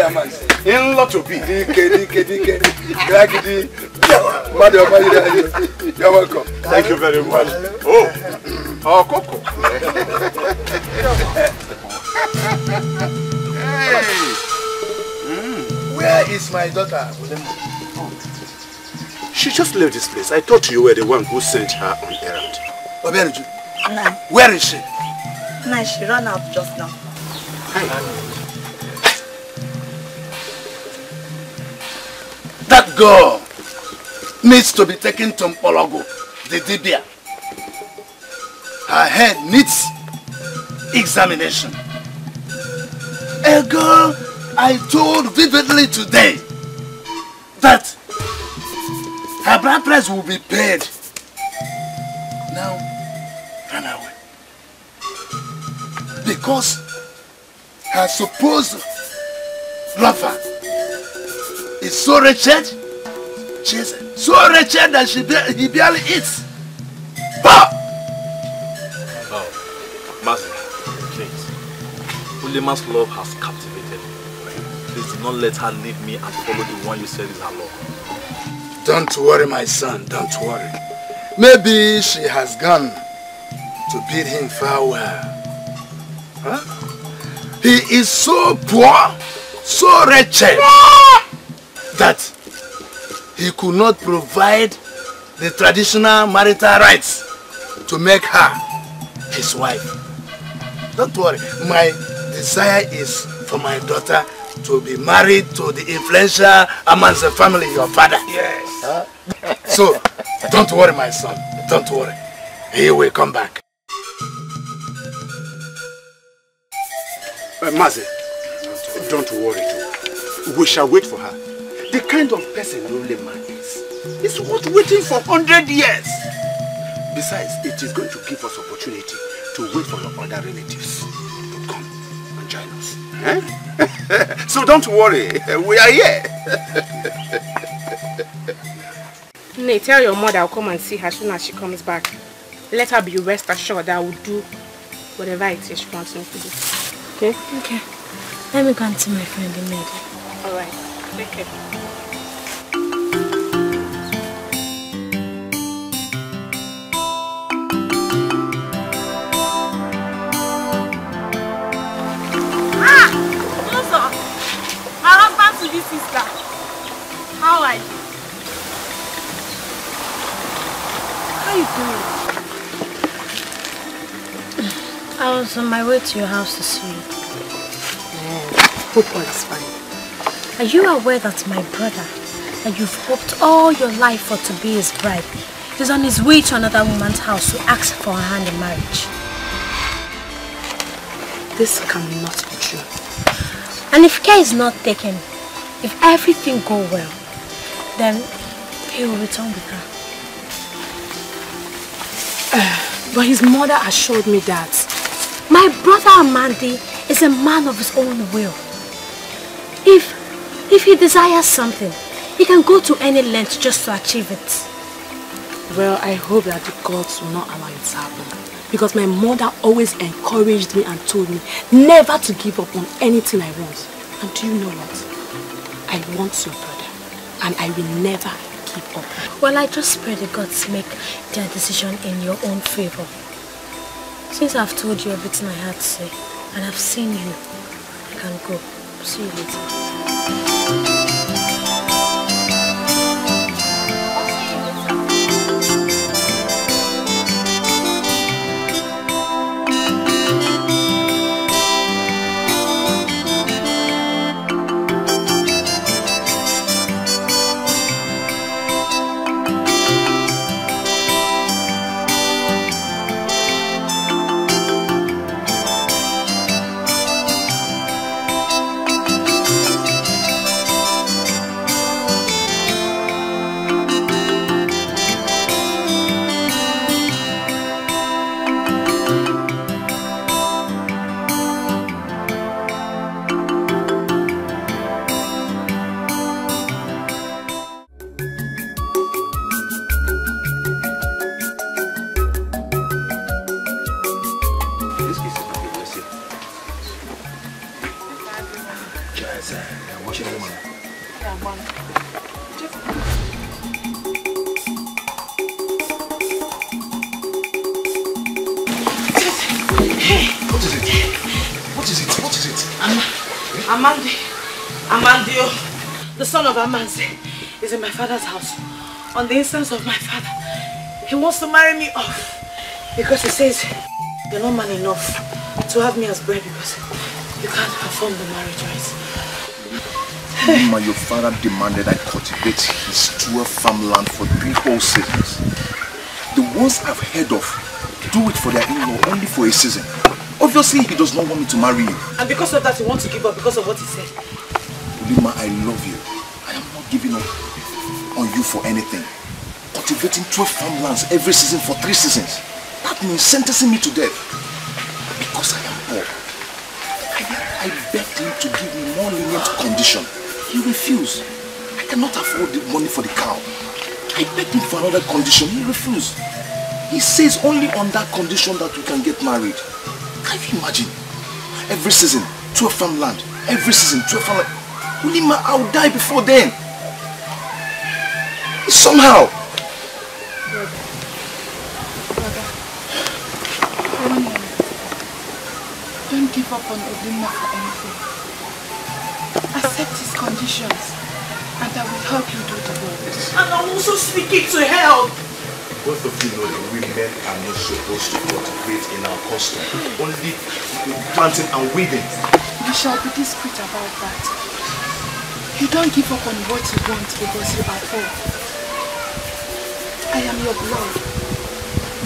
Amanze. In-law to be. Dike, dike, dike. Gagidi. Mmadụ ọma yiri anyị. You're welcome. Thank you very much. Oh, oh, Coco. Where is my daughter? She just left this place. I thought you were the one who sent her on errand. Obianuju, Nah, where is she? nah, she ran out just now. That girl needs to be taken to Mpologo, the Dibia. Her head needs examination. A girl I told vividly today that her blood price will be paid. Now, run away. Because her supposed lover is so wretched, Jesus, so wretched that she ba- he barely eats. Bah! Oh, Master, please. Ulima's love has captivated me. Please do not let her leave me and follow the one you said is her love. Don't worry, my son, don't worry. Maybe she has gone to bid him farewell. Huh? He is so poor, so wretched, that he could not provide the traditional marital rights to make her his wife. Don't worry, my desire is for my daughter to be married to the influential Amanze family, your father. Yes. So, don't worry, my son. Don't worry. He will come back. Uh, Maze, don't worry too. We shall wait for her. The kind of person Ulema is, is worth waiting for 100 years. Besides, it is going to give us opportunity to wait for your other relatives to come and join us. Eh? so don't worry, we are here. Nay, tell your mother I'll come and see her soon as she comes back. Let her be rest assured that I will do whatever it is she wants me to do. Okay? Okay. Let me go and see my friend the maid. Alright. Care. Ah! Closer! My husband to this sister. How are you? How you doing? I was on my way to your house to see you. Hope all is fine. Are you aware that my brother, that you've hoped all your life for to be his bride, is on his way to another woman's house to ask for her hand in marriage? This cannot be true. And if care is not taken, if everything go well, then he will return with her. But his mother assured me that My brother Amandi is a man of his own will. If, if he desires something, he can go to any length just to achieve it. Well, I hope that the gods will not allow it to happen. Because my mother always encouraged me and told me never to give up on anything I want. And do you know what? I want your brother. And I will never give up. Well, I just pray the gods make their decision in your own favor. Since I've told you everything I had to say, and I've seen you, I can go. See you later. Son is in my father's house. On the instance of my father. He wants to marry me off. Because he says you're not man enough to have me as bride because you can't perform the marriage rites. My your father demanded I cultivate his 12 farmland for three whole seasons. The ones I've heard of do it for their in-law only for a season. Obviously, he does not want me to marry you. And because of that, he wants to give up because of what he said. Ulima, I love you. Giving up on you for anything. Cultivating 12 farmlands every season for three seasons. That means sentencing me to death. Because I am poor. I, I begged him to give me more lenient condition. He refused. I cannot afford the money for the cow. I begged him for another condition. He refused. He says only on that condition that we can get married. Can you imagine? Every season, 12 farmland. Every season, 12 farmland. Ulima, I'll die before then. Somehow. Don't give up on Odima for anything. Accept his conditions and I will help you do the work. And I'm also speaking to help. Both of you know that we men are not supposed to cultivate in our custom. Only planting and weeding. You shall be discreet about that. You don't give up on what you want because you are poor. I am your blood,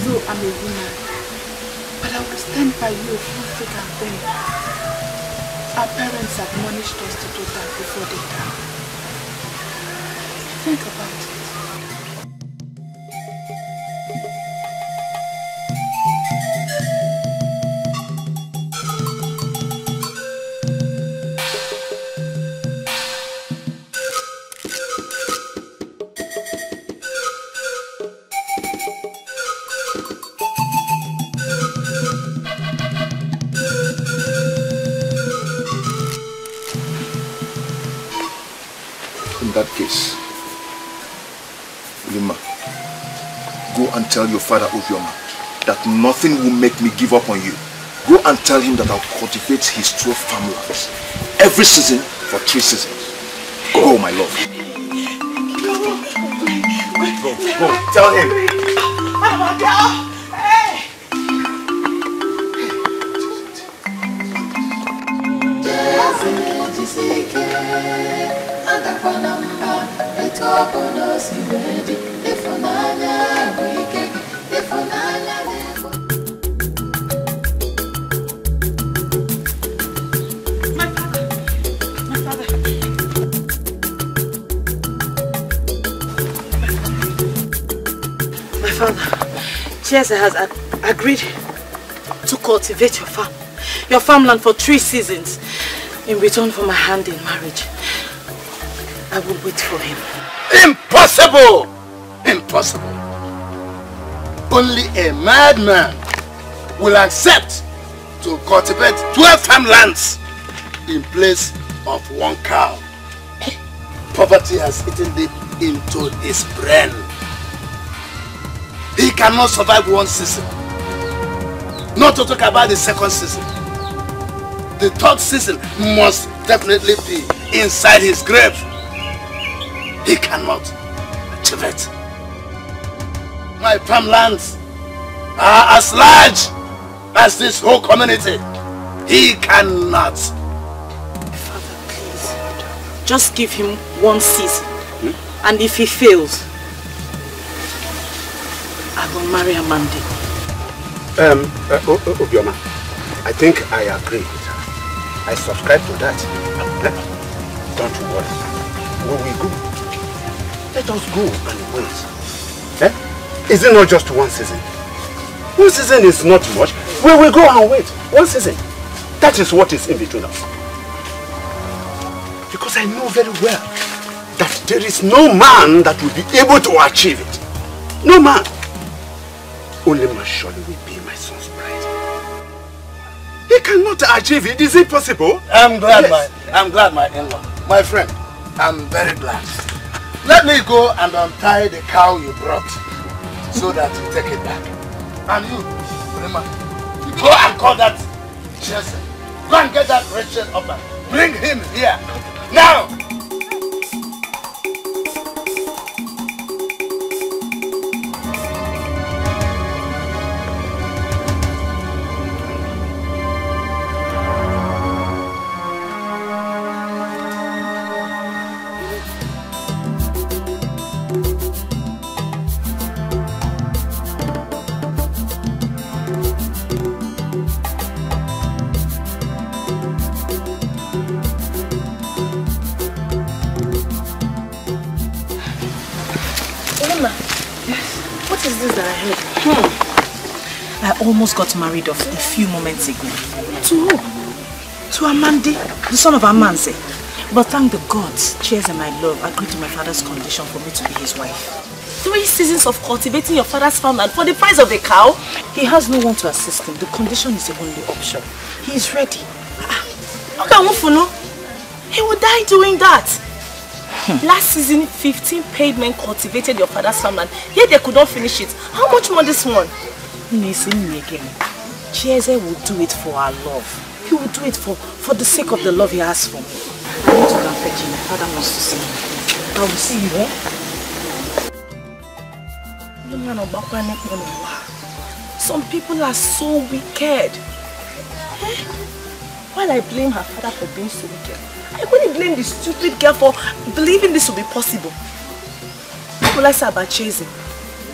though I'm a woman. But I will stand by you through thick and thin. Our parents admonished us to do that before they die. Think about it. Tell your father Obioma that nothing will make me give up on you. Go and tell him that I'll cultivate his 12 farmlands every season for three seasons. Go, my love. Go, go, tell him. My Cheze has ag agreed to cultivate your farm. Your farmland for three seasons in return for my hand in marriage. I will wait for him. Impossible! Impossible. Only a madman will accept to cultivate 12 farmlands in place of one cow. Poverty has eaten deep into his brain. Cannot survive one season. Not to talk about the second season. The third season must definitely be inside his grave. He cannot achieve it. My farmlands are as large as this whole community. He cannot. Father, please. Just give him one season. And if he fails, marry Amandi. Um, uh, Obioma, I think I agree with her. I subscribe to that. Don't worry. We will go. Let us go and wait. Eh? Is it not just one season? One season is not much. We will go and wait. One season. That is what is in between us. Because I know very well that there is no man that will be able to achieve it. No man. Only Masholi will be my son's bride. He cannot achieve it. Is it possible? I'm glad, Yes. my, I'm glad, my in-law. My friend, I'm very glad. Let me go and untie the cow you brought so that you take it back. And you, Rima, go and call that Cheze. Go and get that wretched upper. Bring him here. Now! Almost got married off a few moments ago. To who? To Amandi, the son of Amanze. But thank the gods, Cheers and my love agreed to my father's condition for me to be his wife. Three seasons of cultivating your father's farm farmland for the price of a cow? He has no one to assist him. The condition is the only option. He is ready. Ah, ah. Look at Mufuno. He will die doing that. Hmm. Last season, 15 paid men cultivated your father's farmland, yet they could not finish it. How much more this one? Listen me again. Will do it for our love. He will do it for, for the sake of the love he has for me. I need to go fetch him. My father wants to see me. I will see you, eh? Some people are so wicked. Eh? While I blame her father for being so wicked, I couldn't blame the stupid girl for believing this would be possible. What will I say about?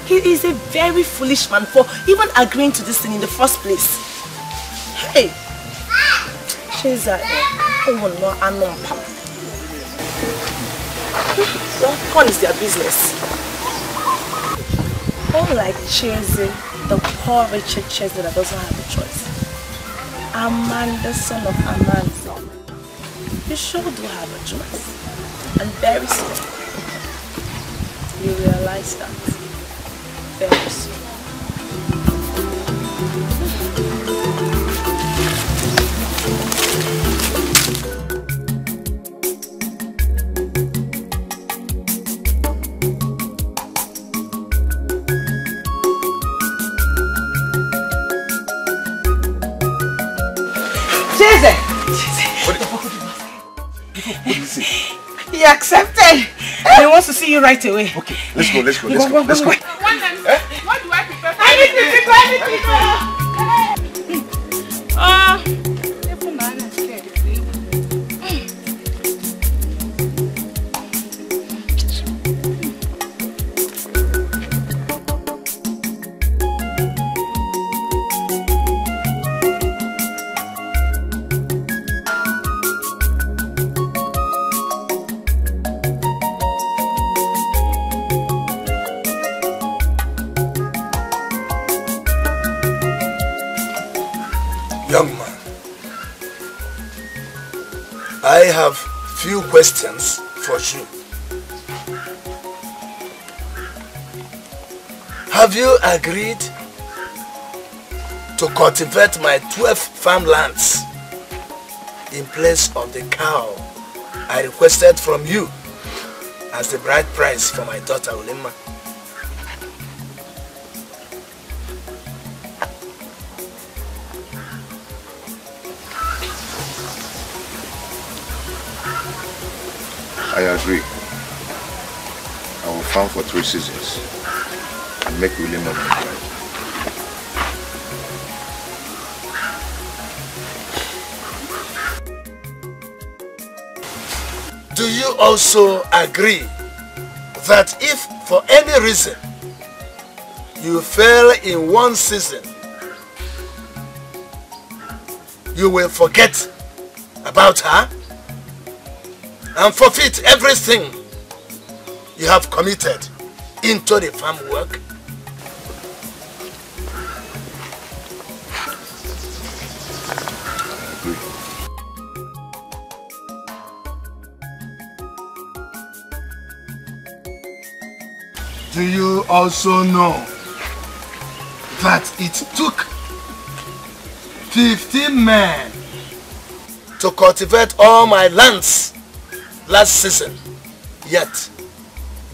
He is a very foolish man for even agreeing to this thing in the first place. Hey! Cheza, oh no, I know pam. Well, gone is their business. Unlike Cheze, the poor Richard Cheze that doesn't have a choice. Amandi, son of Amanze. You sure do have a choice. And very soon, you realize that. Very soon. Cheze! What is it? He accepted. He wants to see you right away. Okay, let's go, let's go, let's go, let's go. What do I prepare for? Anything, anything, questions for you. Have you agreed to cultivate my 12 farmlands in place of the cow I requested from you as the bride price for my daughter Ulima? I agree. I will farm for three seasons and make William my bride. Do you also agree that if for any reason you fail in one season, you will forget about her and forfeit everything you have committed into the farm work? Do you also know that it took 15 men to cultivate all my lands last season, yet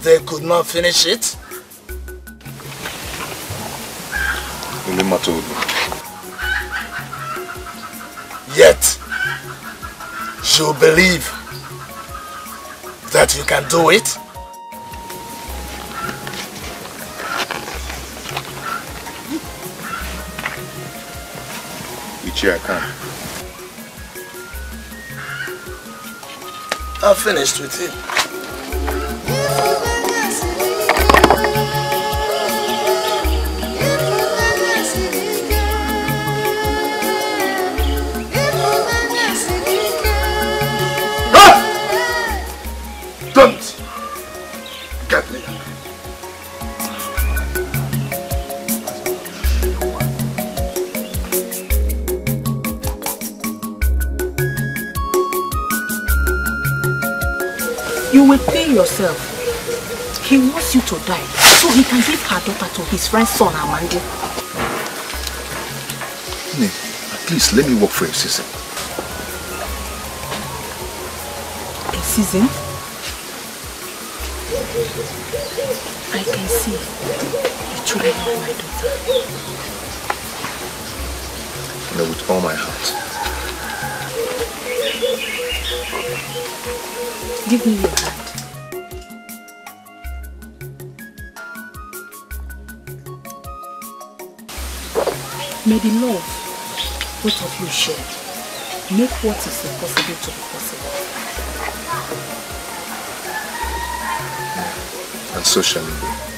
they could not finish it? Ulima told me. Yet, you believe that you can do it? Ichi, I can. I'm finished with him. Wants you to die so he can give her daughter to his friend's son, Amandi. Nne, at least let me work for a season. A season? I can see you truly love my daughter. Know, with all my heart. Give me your hand. The love both of you share make what is impossible to be possible. And so shall be.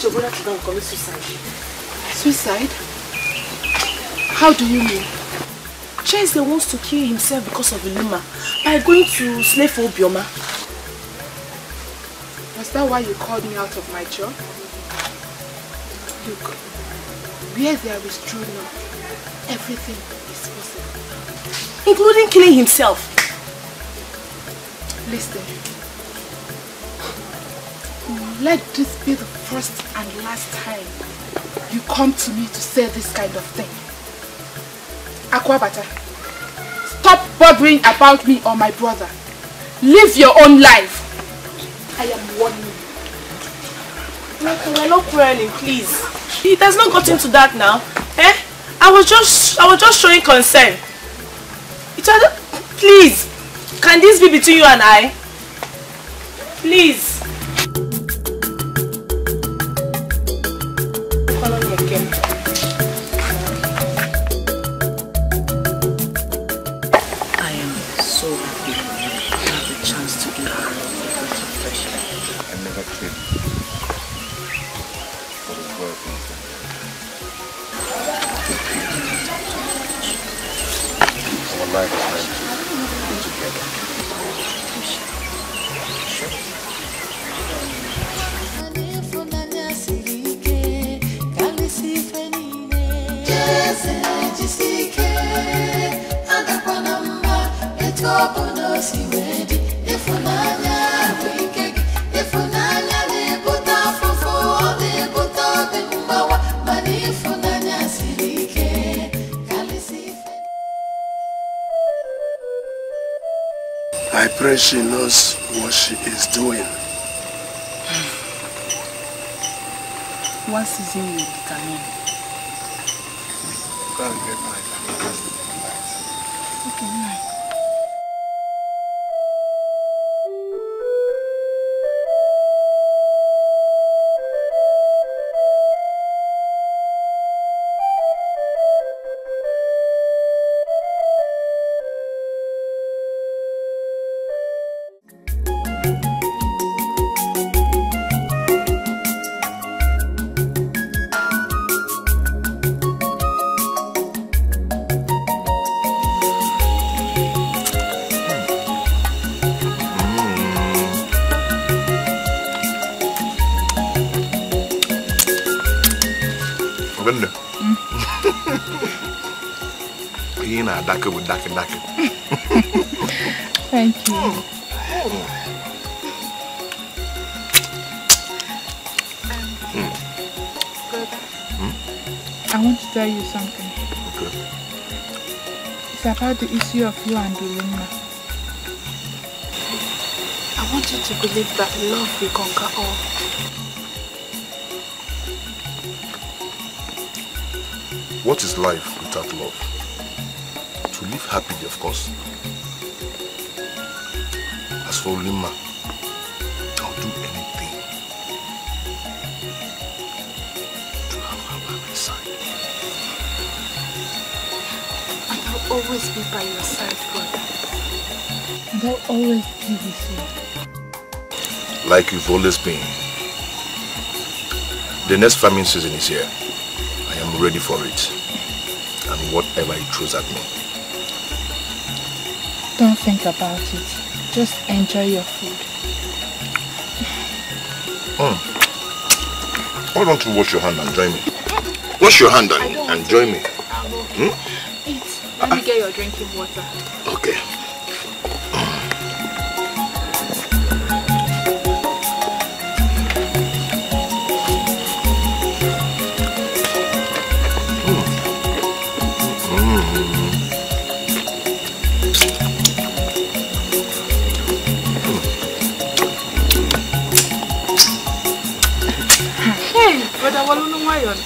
Want your brother to go and commit suicide? Suicide? How do you mean? Chese wants to kill himself because of Iluma by going to slave for Obioma. Was that why you called me out of my job? Look, where there is true love, everything is possible. Including killing himself. Listen. Let this be the first and last time you come to me to say this kind of thing. Aquabata, stop bothering about me or my brother. Live your own life. I am warning you. We're not quarreling, please. It has not got into that now. Eh? I was just I was just showing concern. Each other please. Can this be between you and I? Please. One season will determine. About the issue of you and Ulumma. I want you to believe that love will conquer all. What is life without love? To live happily, of course. As for Lima, always be by your side, brother. And I'll always be with you. Like you've always been. The next farming season is here. I am ready for it. And whatever it throws at me. Don't think about it. Just enjoy your food. Mm. Why don't you wash your hand and join me? Wash your hand and, and join me. Hmm? Eat. Let me get your drinking water. Okay. Hey, brother, what do you want?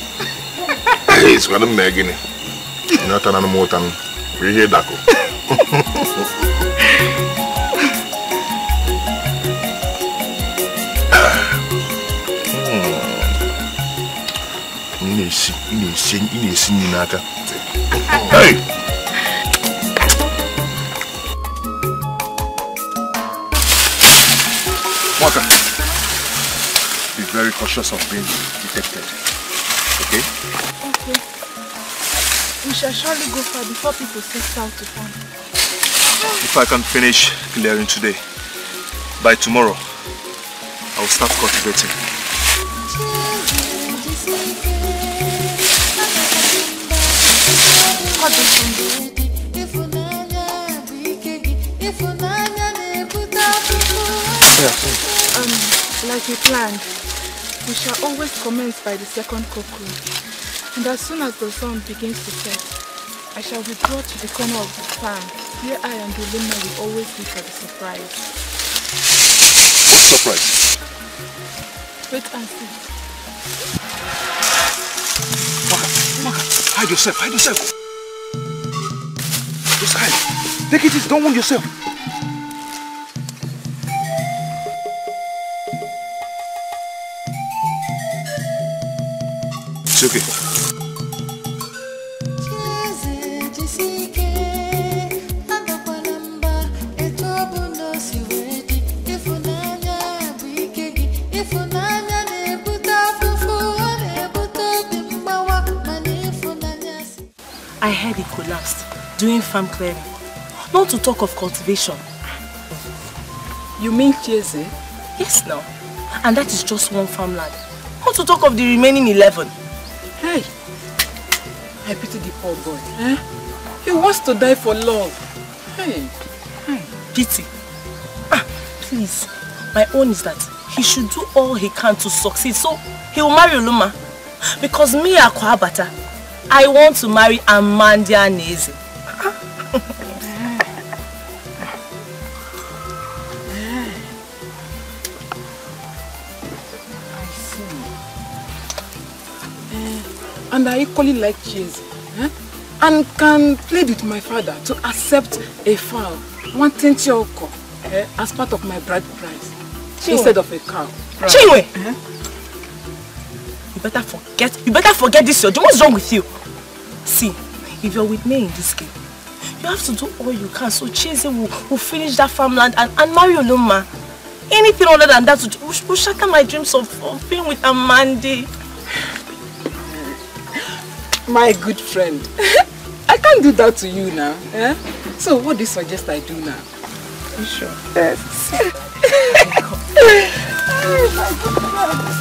Hey, it's gonna make it. Not an animal, hear Dako. Ị na-esi nri n'aka. Nwaka, be very cautious of being detected. Okay? Shall surely go far before people set out to find. If I can finish clearing today, by tomorrow, I will start cultivating. Um, like we planned, we shall always commence by the second cocoa. And as soon as the sun begins to set, I shall withdraw to the corner of the farm where I and Ulima will always be for the surprise. What surprise? Wait and see. Hide yourself, hide yourself. Just hide. Take it easy, don't wound yourself. It's okay. Doing farm clearing. Not to talk of cultivation. You mean Cheze? Yes, now. And that is just one farmland. Not to talk of the remaining 11. Hey, I pity the poor boy. Eh? He wants to die for love. Hey. Hey. pity. Ah, please. My own is that he should do all he can to succeed. So he will marry Oluma. Because me, Akwabata, I want to marry Amandi Amanze. And I equally like Cheze. Eh? And can plead with my father to accept a fowl, one tenchioko, eh, as part of my bride price. Chinwe. Instead of a cow. Chinwe! You better forget, you better forget this, Yojo. What's wrong with you? See, if you're with me in this game, you have to do all you can so Cheze will, will finish that farmland and, and marry Oluma. Anything other than that will, will shatter my dreams of, of being with Amandi. My good friend. I can't do that to you now. Eh? So what do you suggest I do now? You sure? Yes. Are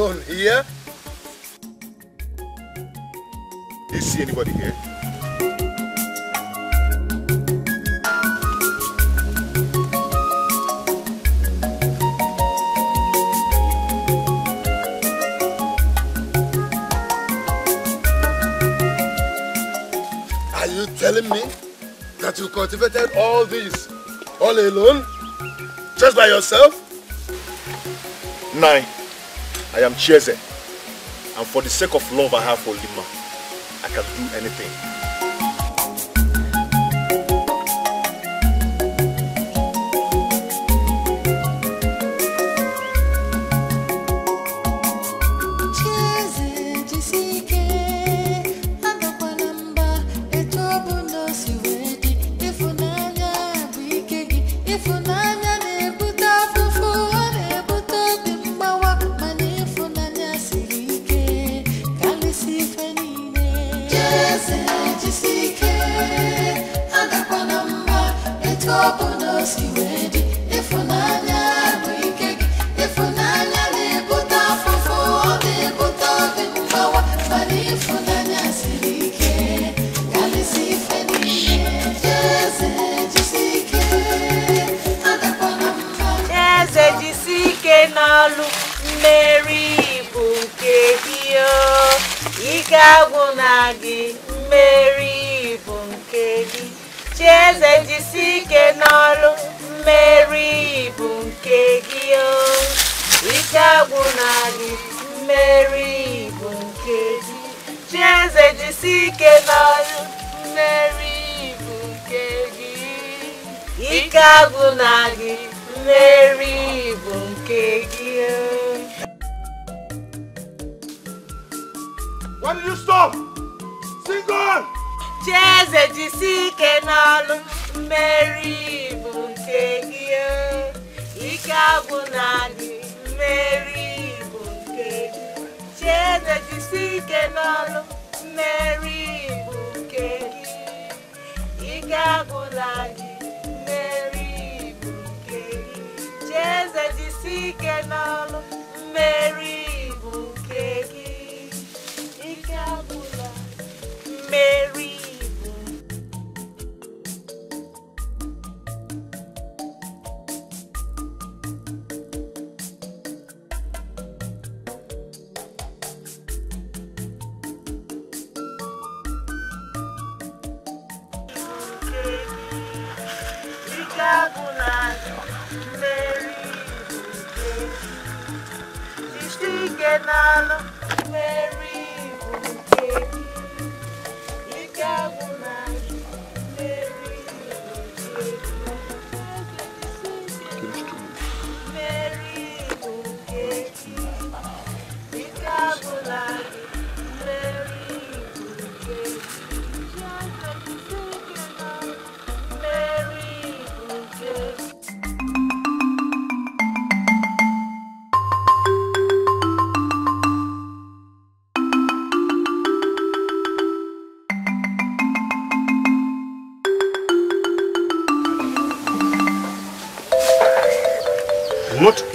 alone here? Do you see anybody here? Are you telling me that you cultivated all this all alone? Just by yourself? Nine. I am Chieze. And for the sake of love I have for Lima, I can do anything.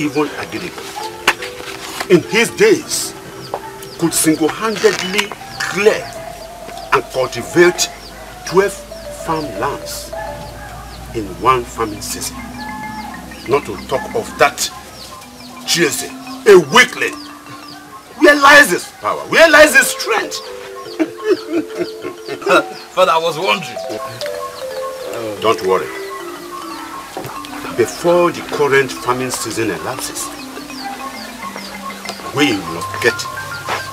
Even Agirigo, in his days, could single-handedly clear and cultivate 12 farmlands in one farming season. Not to talk of that Cheze, a weakling. Where lies his power? Where lies his strength? Father, I was wondering. Don't worry. Before the current farming season elapses, we must get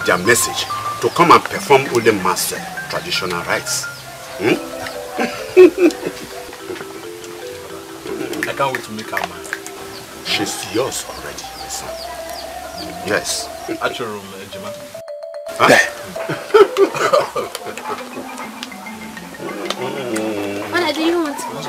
their message to come and perform Ole Master traditional rites. Hmm? I can't wait to make her mine. She's yours already, my son. Yes. At your room, uh, Jima. What do you want? Once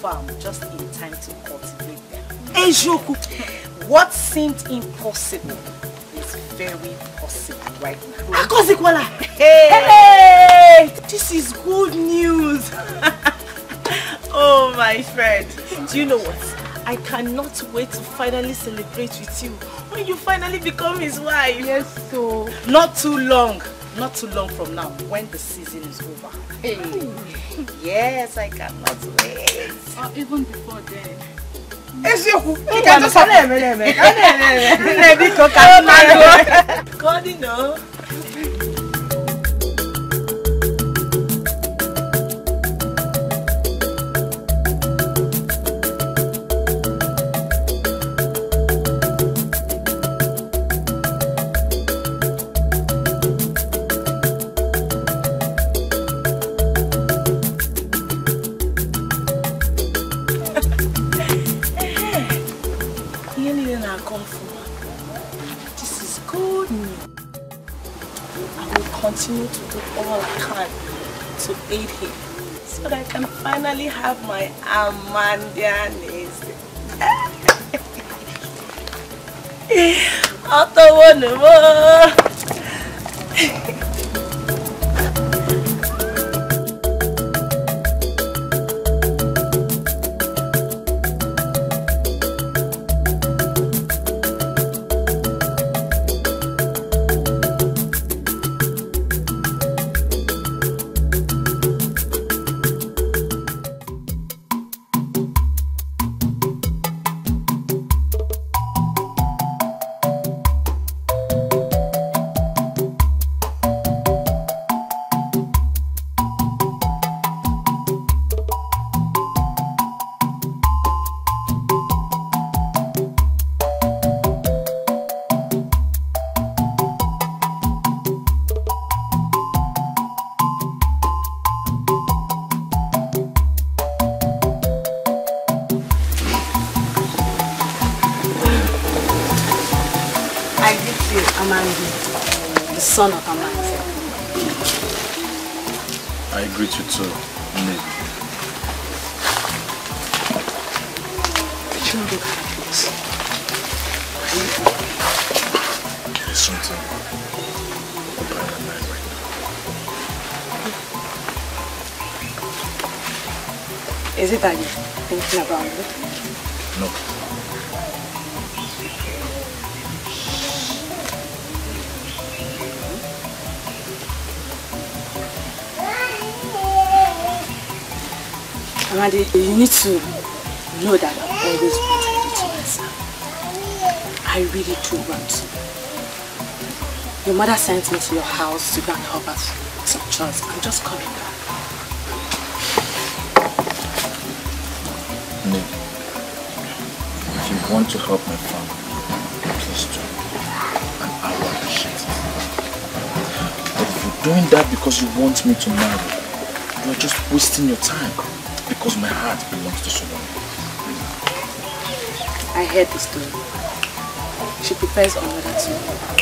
farm just in time to cultivate them. Ejoku, what seemed impossible is very possible right now. Akosikwala! Hey! This is good news. oh, my friend. Do you know what? I cannot wait to finally celebrate with you when you finally become his wife. Yes, so. Not too long. Not too long from now, when the season is over. Hey. Yes, I cannot wait. Or even before then. Eziokwu, ị ga-atụsa na-eme na-eme ka na-eme nne biko ka mmadụ ka ọ dị nọ Ọtọwọ́ You need to know that I've always wanted you to myself. I really do want to. Your mother sent me to your house to go and help us with some chores. I'm just coming back. If you want to help my family, please do. And I will appreciate it. But if you're doing that because you want me to marry, you are just wasting your time. Because my heart belongs to someone. I heard the story. She prepares another two.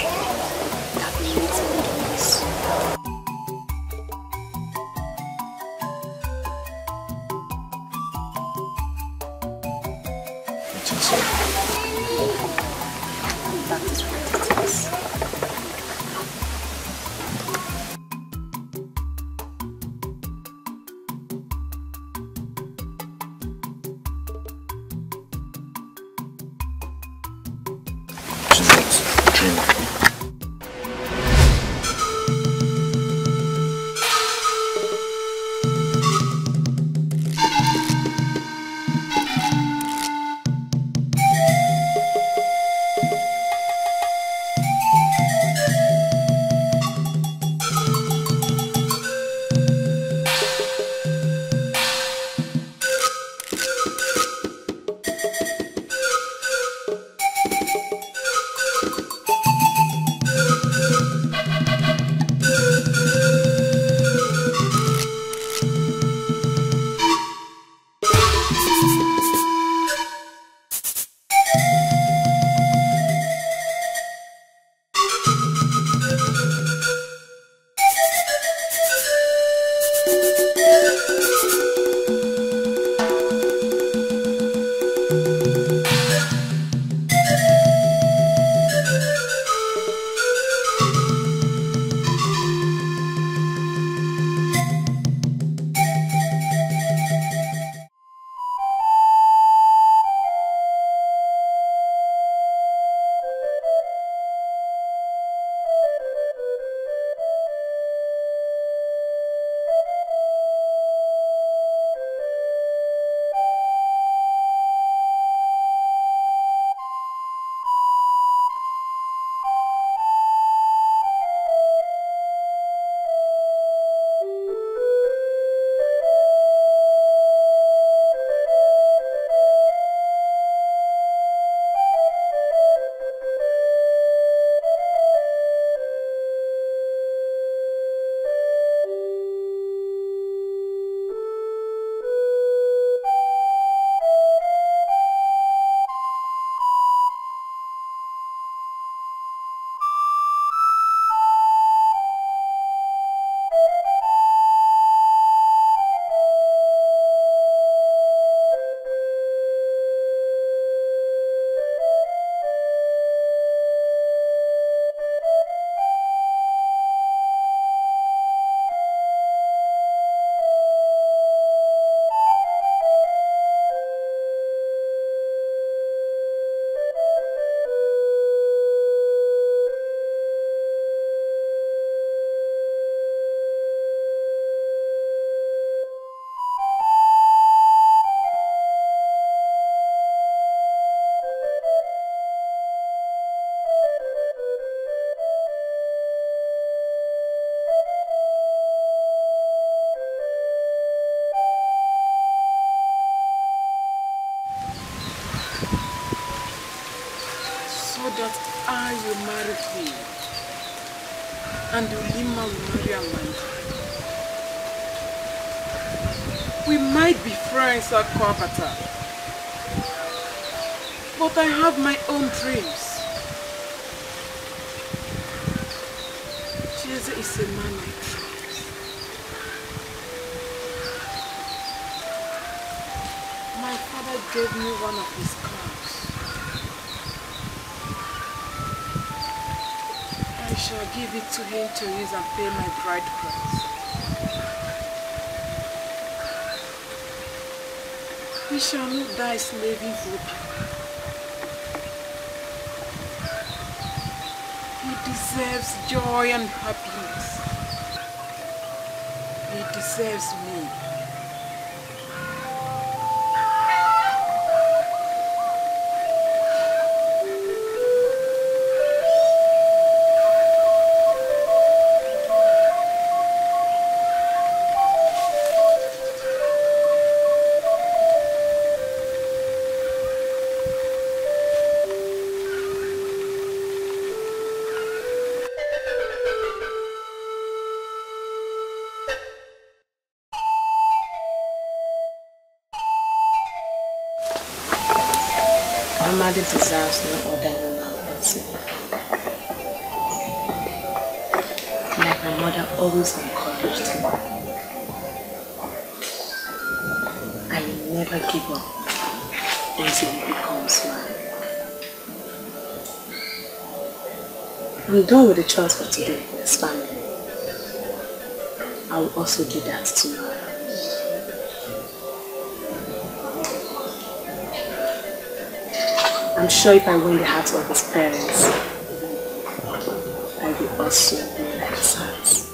Deserves no other than our blessing. Like my mother always encouraged me. I will never give up until he becomes mine. I'm done with the chores for today, Miss family. I will also do that tomorrow. I'm sure if I win the hearts of his parents, I will also win his hearts.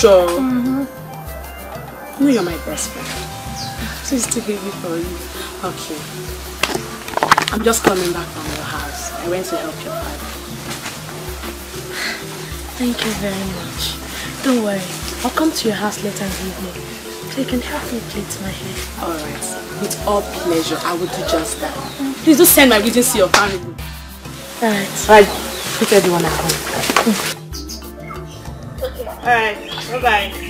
Sure? Mm-hmm. You're my best friend. Please take it for you. Okay. I'm just coming back from your house. I went to help your father. Thank you very much. Don't worry. I'll come to your house later in the evening. So you can help me plait my hair. Alright. With all pleasure, I will do just that. Please do send my greetings to your family. Alright. Alright. Put everyone at home. Okay. Alright, bye-bye.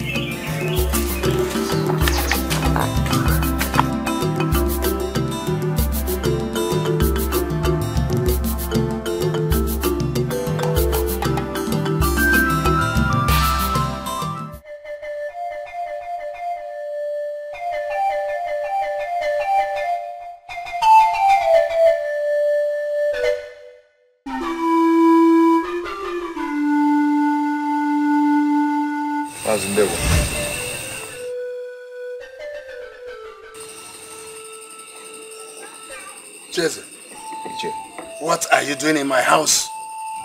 Doing in my house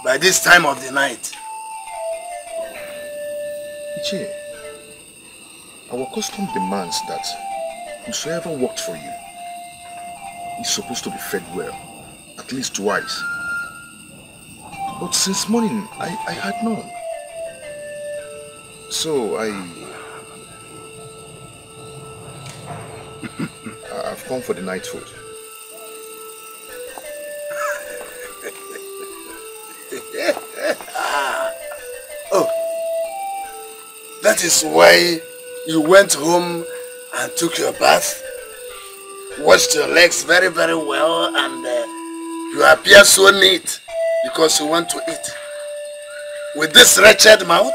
by this time of the night? Iche. Our custom demands that whosoever worked for you is supposed to be fed well, at least twice. But since morning, I, I had none. So I... I've come for the night food. That is why you went home and took your bath, washed your legs very, very well, and uh, you appear so neat because you want to eat. With this wretched mouth?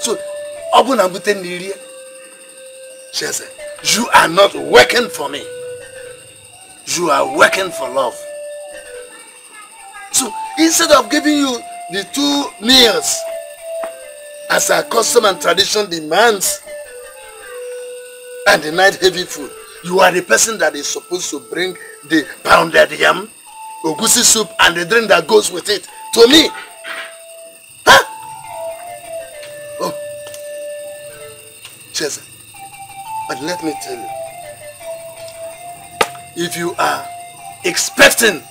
So, Obuna Mutendiri, she said, you are not working for me. You are working for love. So instead of giving you the two meals as our custom and tradition demands. And night heavy food. You are the person that is supposed to bring the pounded yam, egusi soup, and the drink that goes with it to me. Huh? Oh. Cheze, but let me tell you, if you are expecting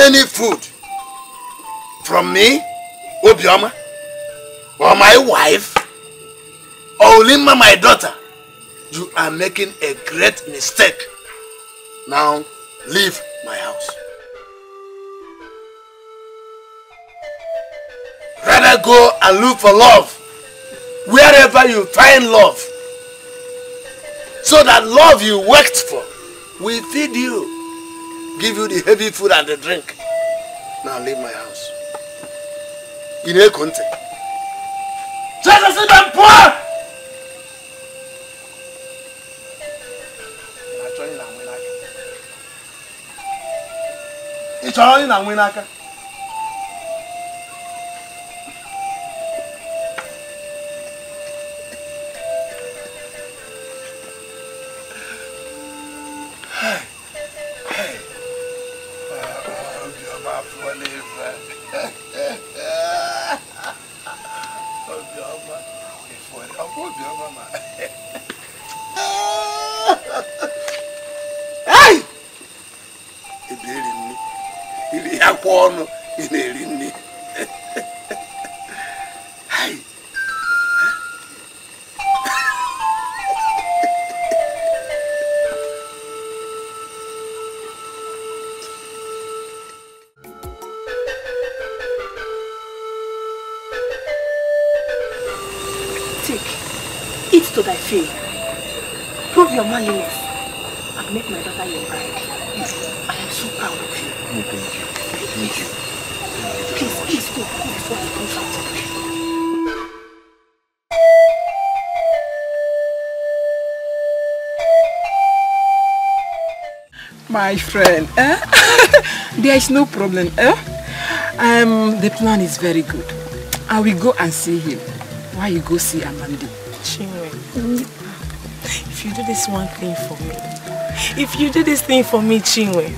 any food from me, Obioma, or my wife, or Ulima, my daughter, you are making a great mistake. Now, leave my house. Rather go and look for love wherever you find love. So that love you worked for will feed you, give you the heavy food and the drink. Now leave my house. In a country. Jesus is my poor! ị chọrọ onye na-nwe n'aka friend, eh? there is no problem. Eh? Um, the plan is very good. I will go and see him. Why you go see Amandi? Chinwe, if you do this one thing for me, if you do this thing for me, Chinwe,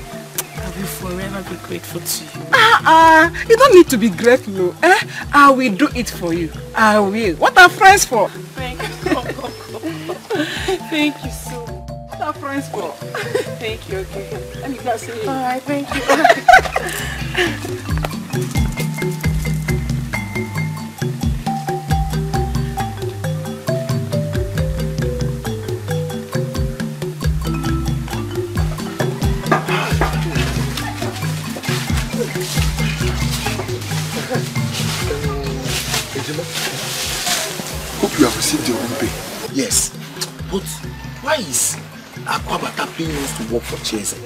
I will forever be grateful to you. Ah, ah, you don't need to be grateful. Eh? I will do it for you. I will. What are friends for? Thank you. Thank you so much. What are friends for? Thank you, okay. Let me go see him. Alright, thank you. to work for Cheze?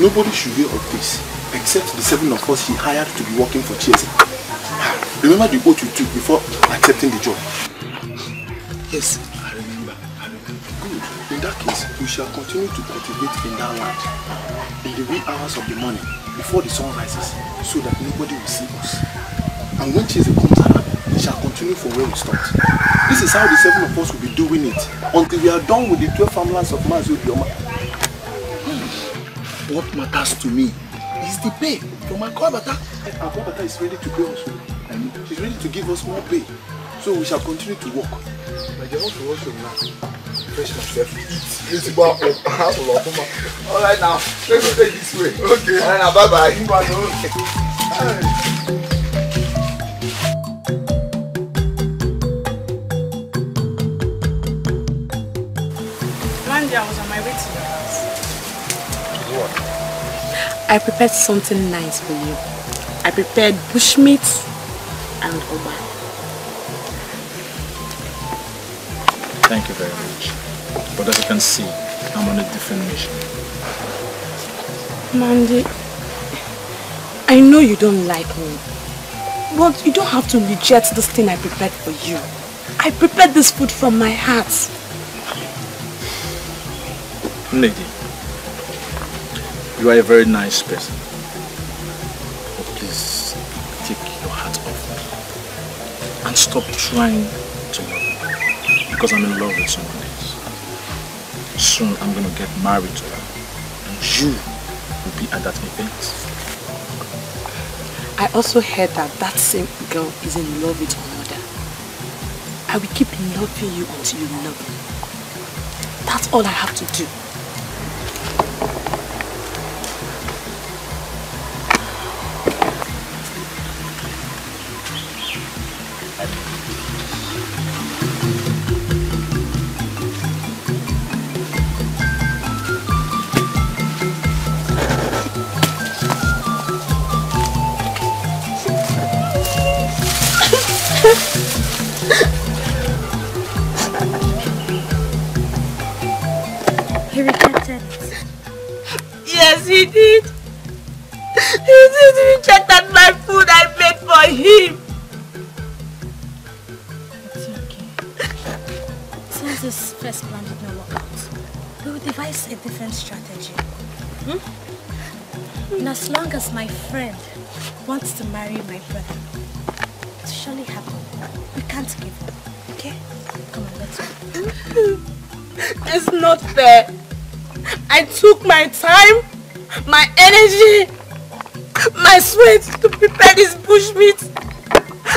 Nobody should hear of this except the seven of us he hired to be working for Cheze. Ah, remember the oath you took before accepting the job? Yes, I remember. I remember. Good. In that case, we shall continue to cultivate in that land in the wee hours of the morning before the sun rises so that nobody will see us. And when Cheze comes shall continue from where we stopped. This is how the seven of us will be doing it until we are done with the 12 farmlands of Mazu. What matters to me is the pay from Akwabata. Akwabata is ready to pay us. She's ready to give us more pay. So we shall continue to work. My dear, also also now. Fresh myself. Eat. Let's go out of house of Lokuma. All right now. Let's go take this way. Okay. All right now. Bye bye. I prepared something nice for you. I prepared bushmeat and oba. Thank you very much. But as you can see, I'm on a different mission. Mandy, I know you don't like me, but you don't have to reject this thing I prepared for you. I prepared this food from my heart. Lady, you are a very nice person. But please take your hat off me. And stop trying to love me. Because I'm in love with someone else. Soon I'm going to get married to her. And you will be at that event. I also heard that that same girl is in love with another. I will keep loving you until you love me. That's all I have to do. Marry my brother, it surely happen. We can't give up. Okay? Come on, let's go. It's not fair. I took my time, my energy, my sweat to prepare this bushmeat.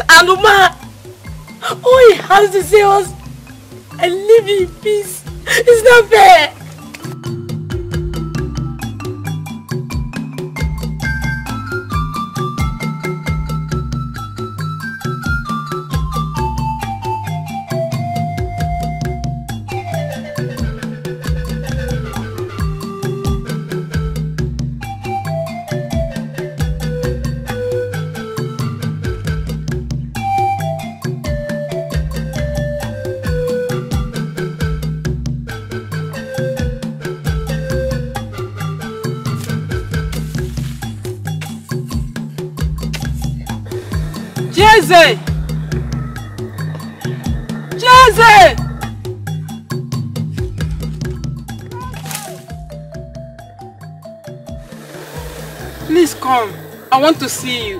And Uma, all he has to say was, I live in peace. It's not fair. Want to see you.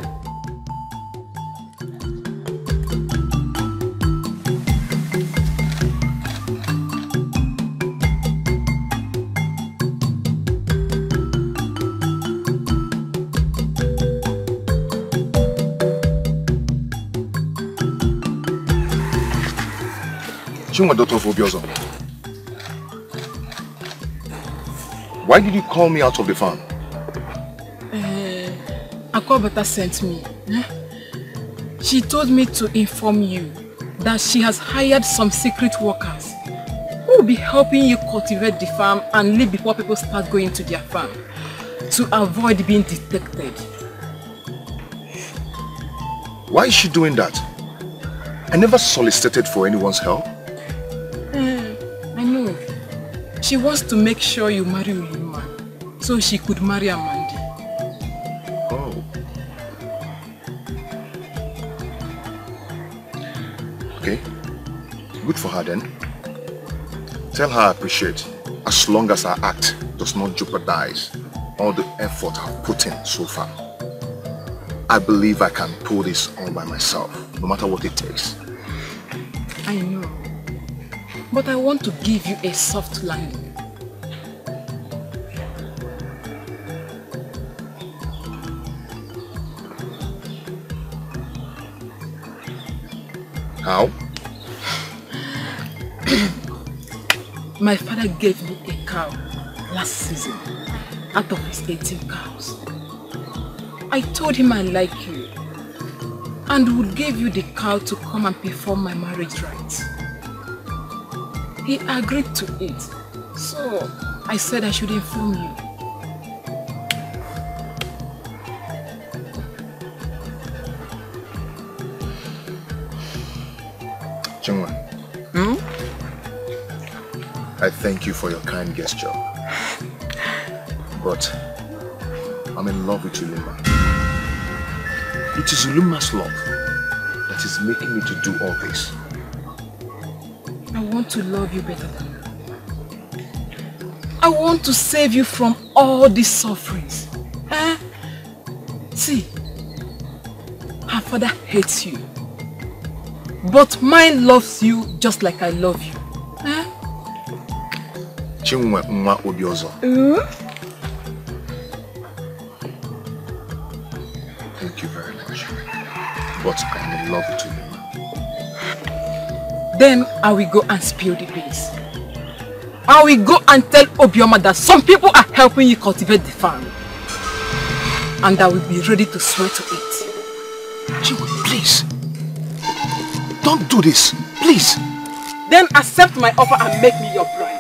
Why did you call me out of the farm? Akobata sent me. eh? She told me to inform you that she has hired some secret workers who will be helping you cultivate the farm and leave before people start going to their farm to avoid being detected. Why is she doing that? I never solicited for anyone's help. Eh, I know. She wants to make sure you marry a Ulima so she could marry a Oh. For her then. Tell her I appreciate as long as her act does not jeopardize all the effort I've put in so far. I believe I can pull this all by myself, no matter what it takes. I know. But I want to give you a soft landing. How? My father gave me a cow last season out of his 18 cows. I told him I like you and would give you the cow to come and perform my marriage rites. He agreed to it, so I said I should inform you. You for your kind gesture. But I'm in love with Ulima. It is Ulima's love that is making me to do all this. I want to love you better than. I want to save you from all these sufferings. Eh? See, her father hates you. But mine loves you just like I love you. Chinwe Nwa Obiozo. Hmm? Thank you very much. But I'm in love with you. Then I will go and spill the beans. I will go and tell Obioma that some people are helping you cultivate the farm. And I will be ready to swear to it. Chinwe, please. Don't do this. Please. Then accept my offer and make me your bride.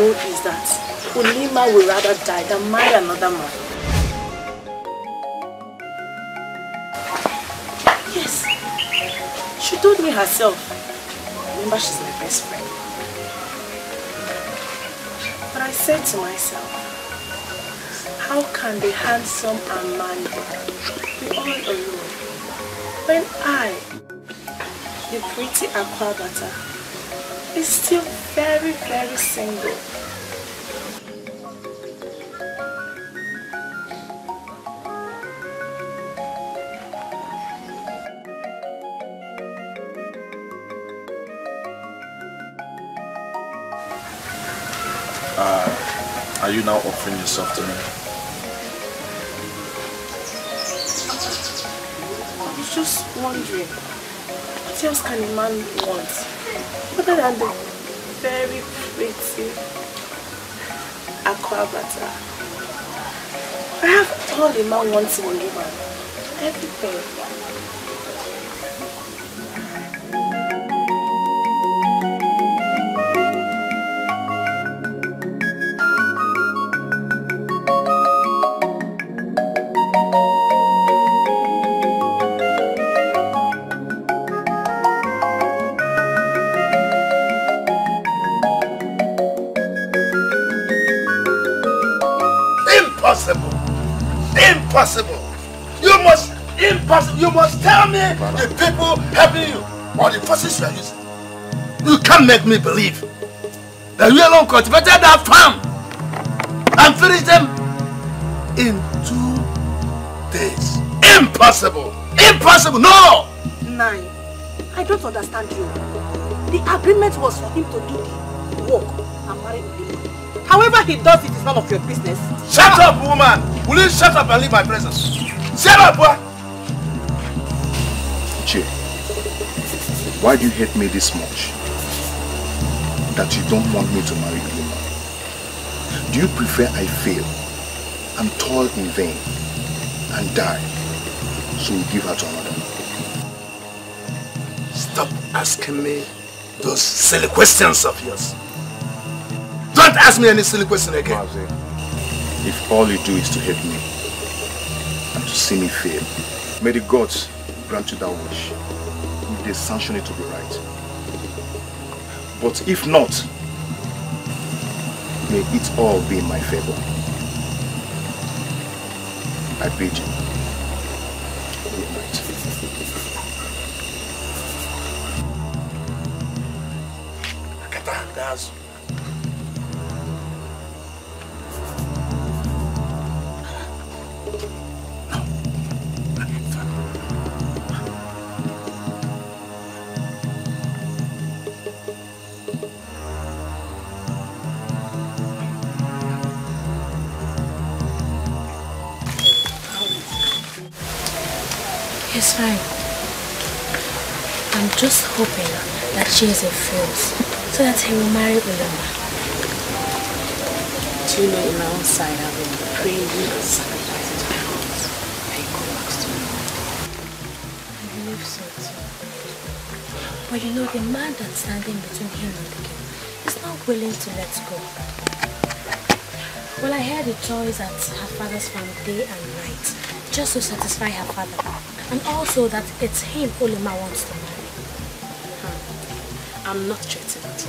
Know is that Ulima will rather die than marry another man. Yes. She told me herself. Remember, she's my best friend. But I said to myself, how can the handsome Amandi be all alone when I, the pretty Aquabata, is still very, very single? Uh, are you now offering yourself to me? I was just wondering, what else can a man want other than the very pretty Aquabata? I have all a man wants in a woman. Everything. Me the people helping you or the forces you are using. You can't make me believe that you alone cultivated that farm and finished them in two days. Impossible. Impossible. No. Nine. I don't understand you. The agreement was for him to do the work and marry Ulima. However he does it is none of your business. Shut up, woman. Will you shut up and leave my presence? Shut up, boy. Why do you hate me this much? That you don't want me to marry Ulima? Do you prefer I fail and toil in vain and die so you give her to another? Stop asking me those silly questions of yours. Don't ask me any silly question again. If all you do is to hate me and to see me fail, may the gods grant you that wish they sanction it to be right. But if not, may it all be in my favor. I bid you that's that a fails so that he will marry Ulama. Do you know in my own side I've been praying and sacrificing to my house. I go back to you. I believe so too. But you know, the man that's standing between him and the king is not willing to let go. Well, I heard the toys at her father's farm day and night just to satisfy her father. And also that it's him Ulema wants to marry. I'm not threatened.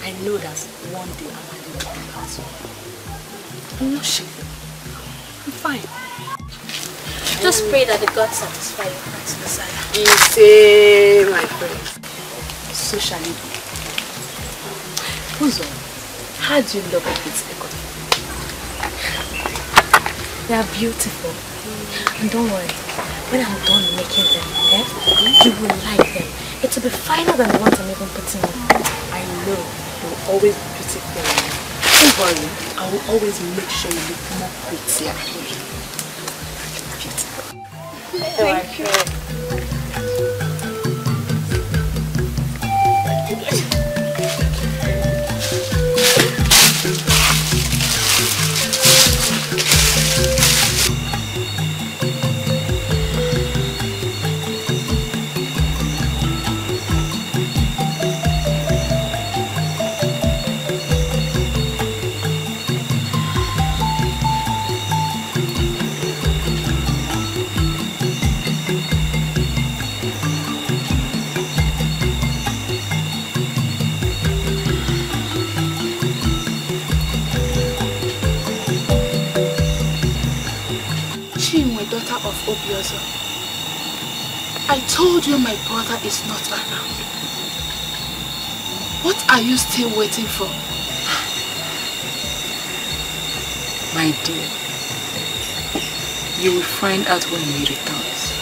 I know that one day I'm going to come out. I'm not shaking. I'm fine. Just pray that the gods satisfy your heart's desire. You say, my friend. So shall it be. Uzo, how do you love a bit They are beautiful. And don't worry, when I'm done making them, eh, you will like them. It will be finer than the ones I'm even putting on. I know you will always be beautiful. Don't worry, I will always make sure you look more pretty and Beautiful. Thank you. My brother is not around. What are you still waiting for? My dear, you will find out when he returns.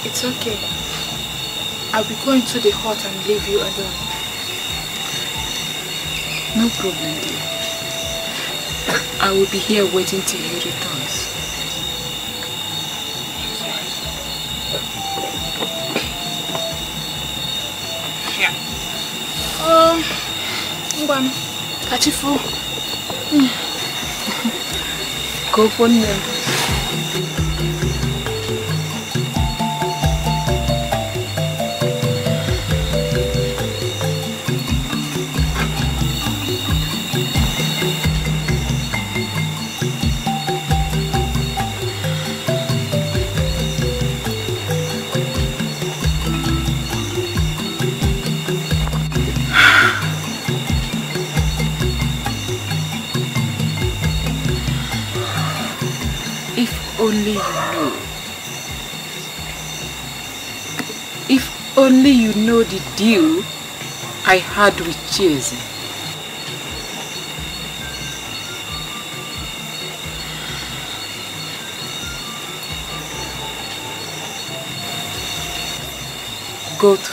It's okay. I'll be going to the hut and leave you alone. No problem. I will be here waiting till he returns. Um, Ngwan, Kachifu. Go for them. Only you know. If only you know the deal I had with Cheze. Go to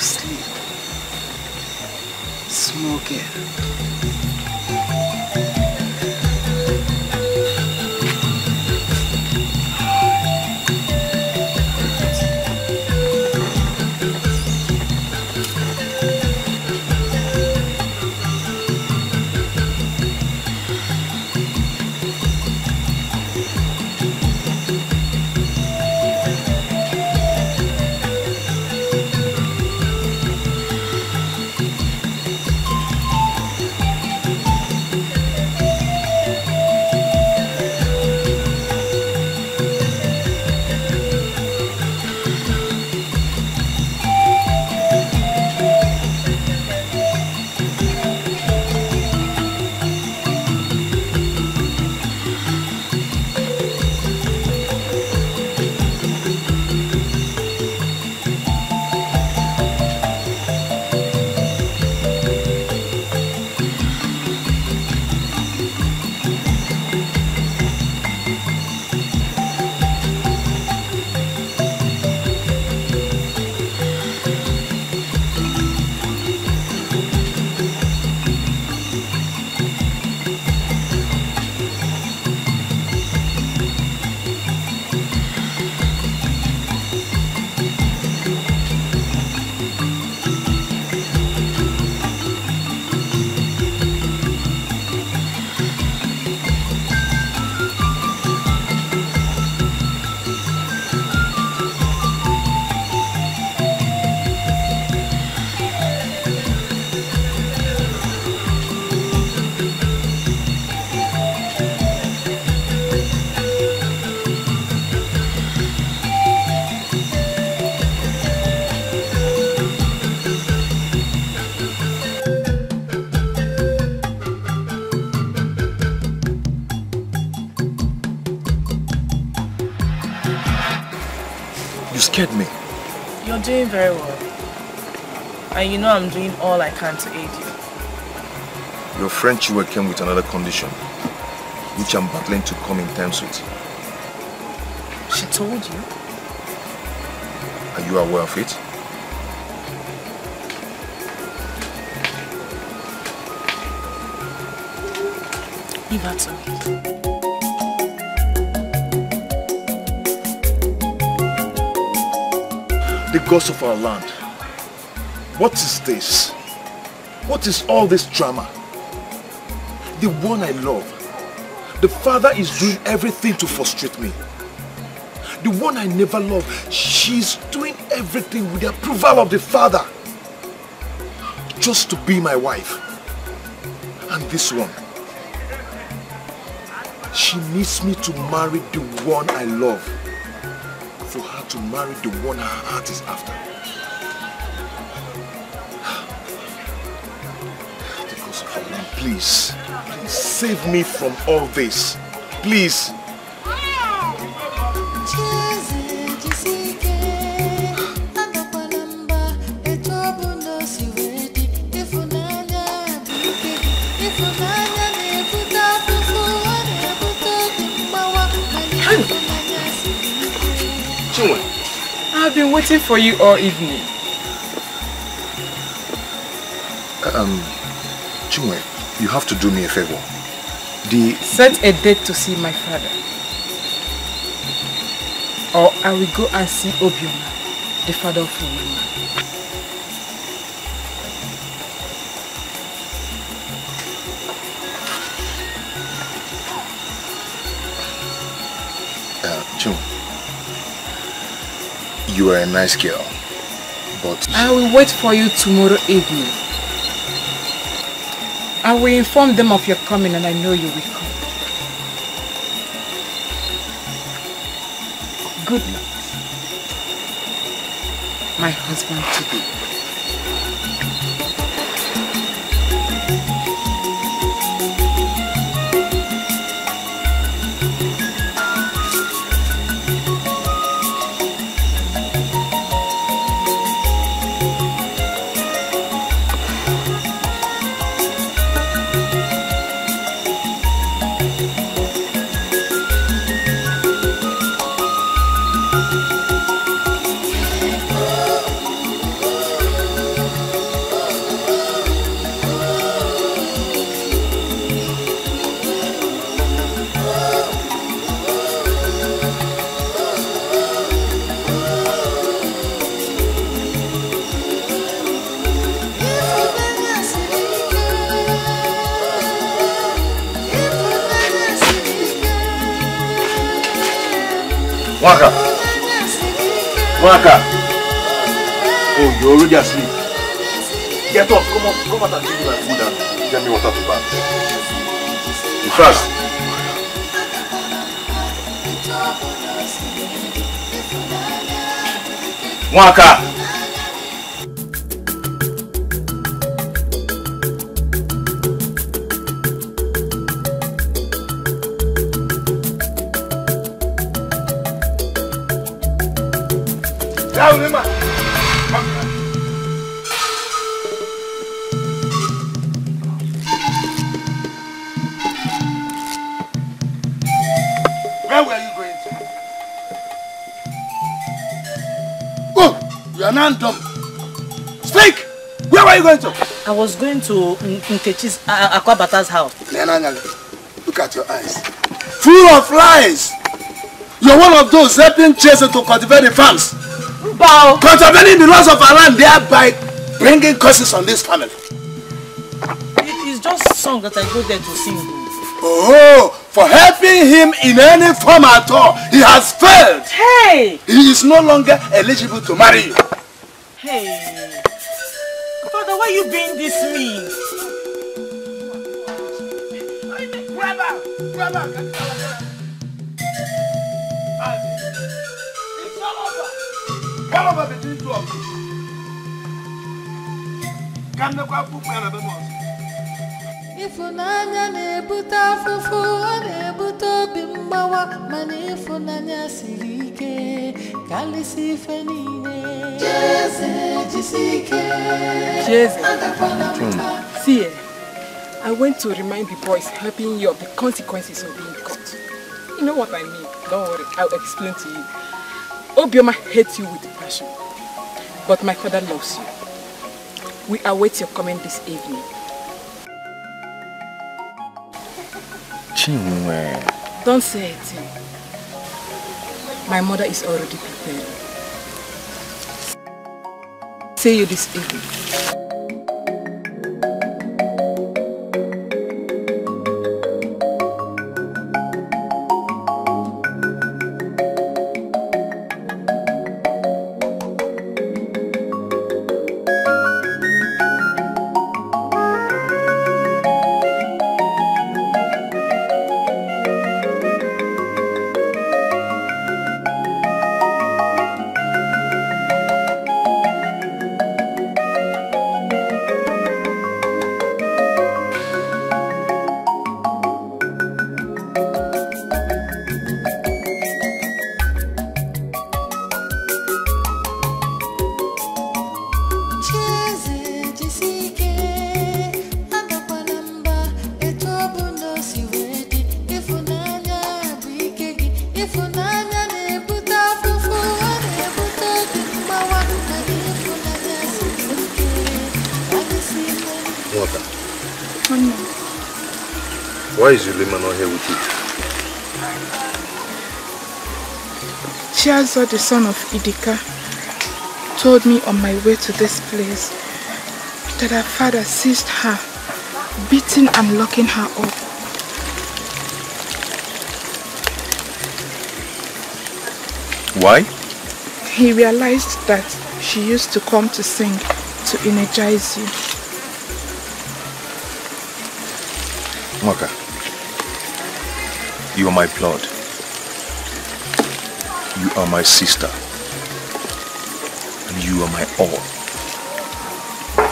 doing very well. And you know I'm doing all I can to aid you. Your friend Chiwe came with another condition, which I'm battling to come in terms with. She told you? Are you aware of it? Gods of our land. What is this? What is all this drama? The one I love. The father is doing everything to frustrate me. The one I never loved, she's doing everything with the approval of the father. Just to be my wife. And this one. She needs me to marry the one I love. Marry the one her heart is after. Please, please save me from all this. Please. Waiting for you all evening. Um, Chinwe, you have to do me a favor. The Set a date to see my father. Or I will go and see Obioma, the father of Onyema. You are a nice girl, but I will wait for you tomorrow evening. I will inform them of your coming and I know you will come. Good night. My husband Waka. Waka. Oh, you're already asleep. Get up. Come on. Come out and give me my food and get me water to bath. Be fast. Waka. I was going to Nkechi's uh, Akwabata's house. Look at your eyes. Full of lies. You're one of those helping chasing to cultivate the farms. Bow. Contravening the laws of our land, thereby bringing curses on this family. It is just song that I go there to sing. Oh, for helping him in any form at all, he has failed. Hey! He is no longer eligible to marry you. Come the kwa ya na bemo. Ịfụnanya na-ebute afụfụ, ọ na-ebute obi mgbawa, mana ịfụnanya siri ike. ike kalisi ife niile Jeze jisi ike Jeze. See, I went to remind the boys helping you of the consequences of being caught. You know what I mean? Don't worry, I'll explain to you. Obioma hates you with passion, but my father loves you. We await your comment this evening. Chinwe. Don't say thing. My mother is already prepared. See you this evening. Chiazo, the son of Idika, told me on my way to this place that her father seized her, beating and locking her up. Why? He realized that she used to come to sing to energize you. Mwaka, you are my blood. You are my sister. And you are my all.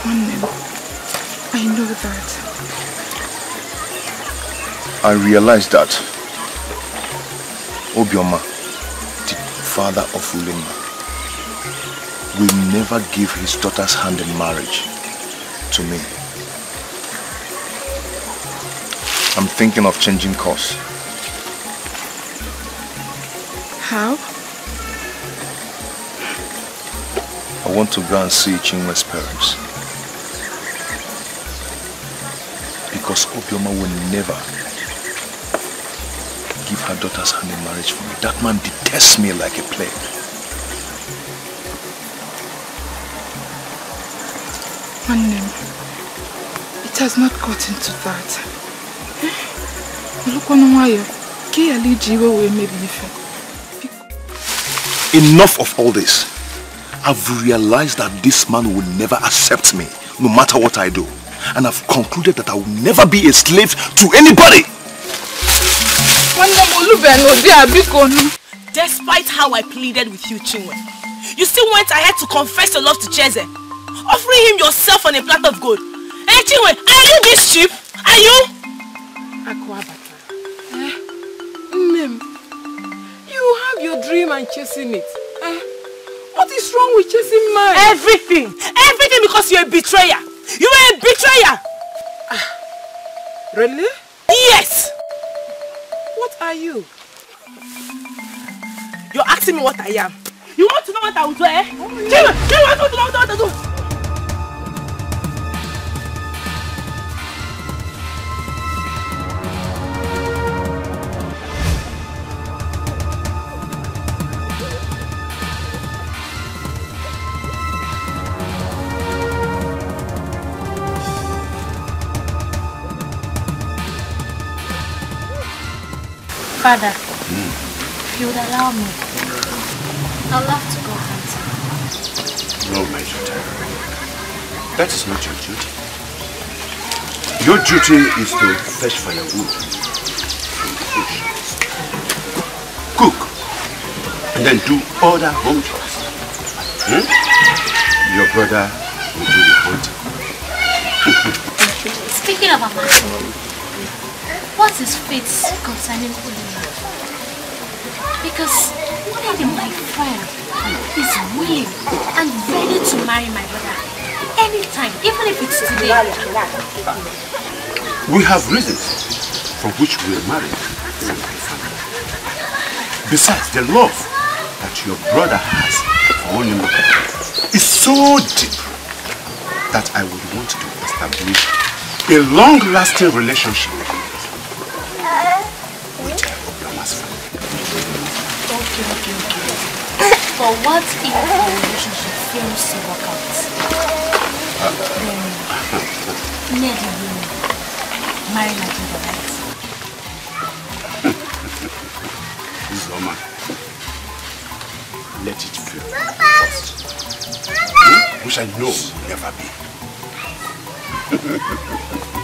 Onem, I know that. I realize that Obioma, the father of Ulema, will never give his daughter's hand in marriage to me. I'm thinking of changing course. I want to go and see Chinwe's parents. Because Obioma will never give her daughter's hand in marriage for me. That man detests me like a plague. Onem, it has not gotten to that. Olukwana nwayọ, ka ị ghara iji iwe wee mebi. Enough of all this. I've realized that this man will never accept me, no matter what I do. And I've concluded that I will never be a slave to anybody. Nwanne m olube n'ụdị a biko nụ. Despite how I pleaded with you, Chinwe, you still went ahead to confess your love to Cheze, offering him yourself on a platter of gold. Hey, Chinwe, are you this cheap? Are you? Akụabata. Eh? Nne m, you have your dream and chasing it. What is wrong with chasing mine? Everything. Everything because you're a betrayer. You are a betrayer. Really? Yes. What are you? You're asking me what I am. You want to know what I will do, eh? Chinwe, Chinwe, I want to know what I will do. Father, if you would allow me, I'd love to go hunting. No, my daughter. That is not your duty. Your duty is to fetch firewood from the bush, cook, and then do other home chores. Hmm? Your brother will do the hunting. Speaking of Amaka, what is fate concerning Ulima? Because Daddy, my friend, is willing and ready to marry my brother anytime, even if it's today. We have reasons for which we are married. Besides, the love that your brother has for Onyema is so deep that I would want to establish a long-lasting relationship Okay, okay, okay. But what if the relationship fails to work out? Then, Neddy will marry my brother, right? Zoma, let it fail first. Hmm? Which I know will never be.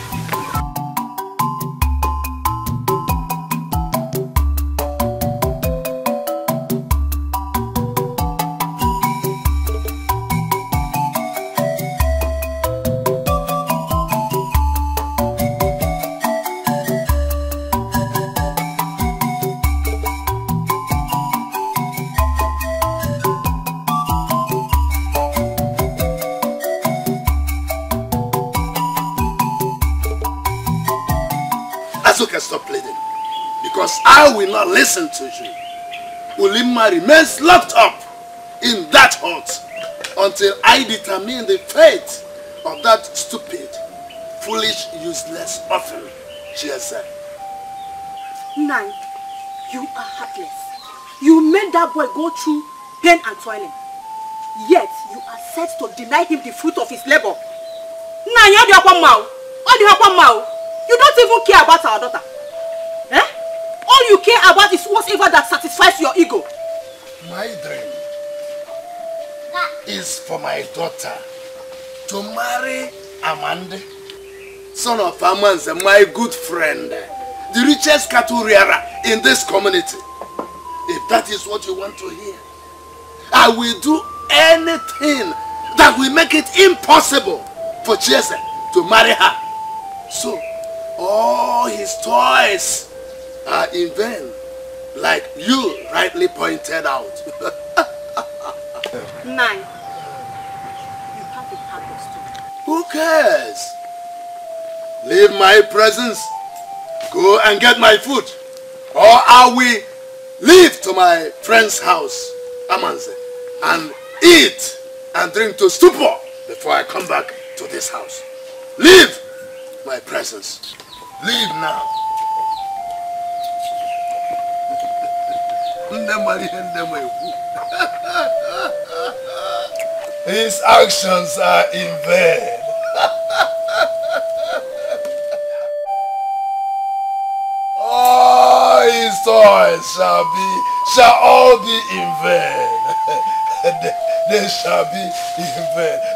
to you. Ulima remains locked up in that hut until I determine the fate of that stupid, foolish, useless orphan said. Nine, you are heartless. You made that boy go through pain and toiling. Yet you are set to deny him the fruit of his labor. Nine. You don't even care about our daughter. All you care about is whatever that satisfies your ego. My dream is for my daughter to marry Amandi, son of Amanze, my good friend, the richest cattle in this community. If that is what you want to hear, I will do anything that will make it impossible for Cheze to marry her. So, all his toys are in vain, like you rightly pointed out. Nine, you have a purpose too. Who cares? Leave my presence. Go and get my food. Or I will leave to my friend's house, Amanze, and eat and drink to stupor before I come back to this house. Leave my presence. Leave now. His actions are in vain. All his toys shall be, shall all be in vain. they, they shall be in vain.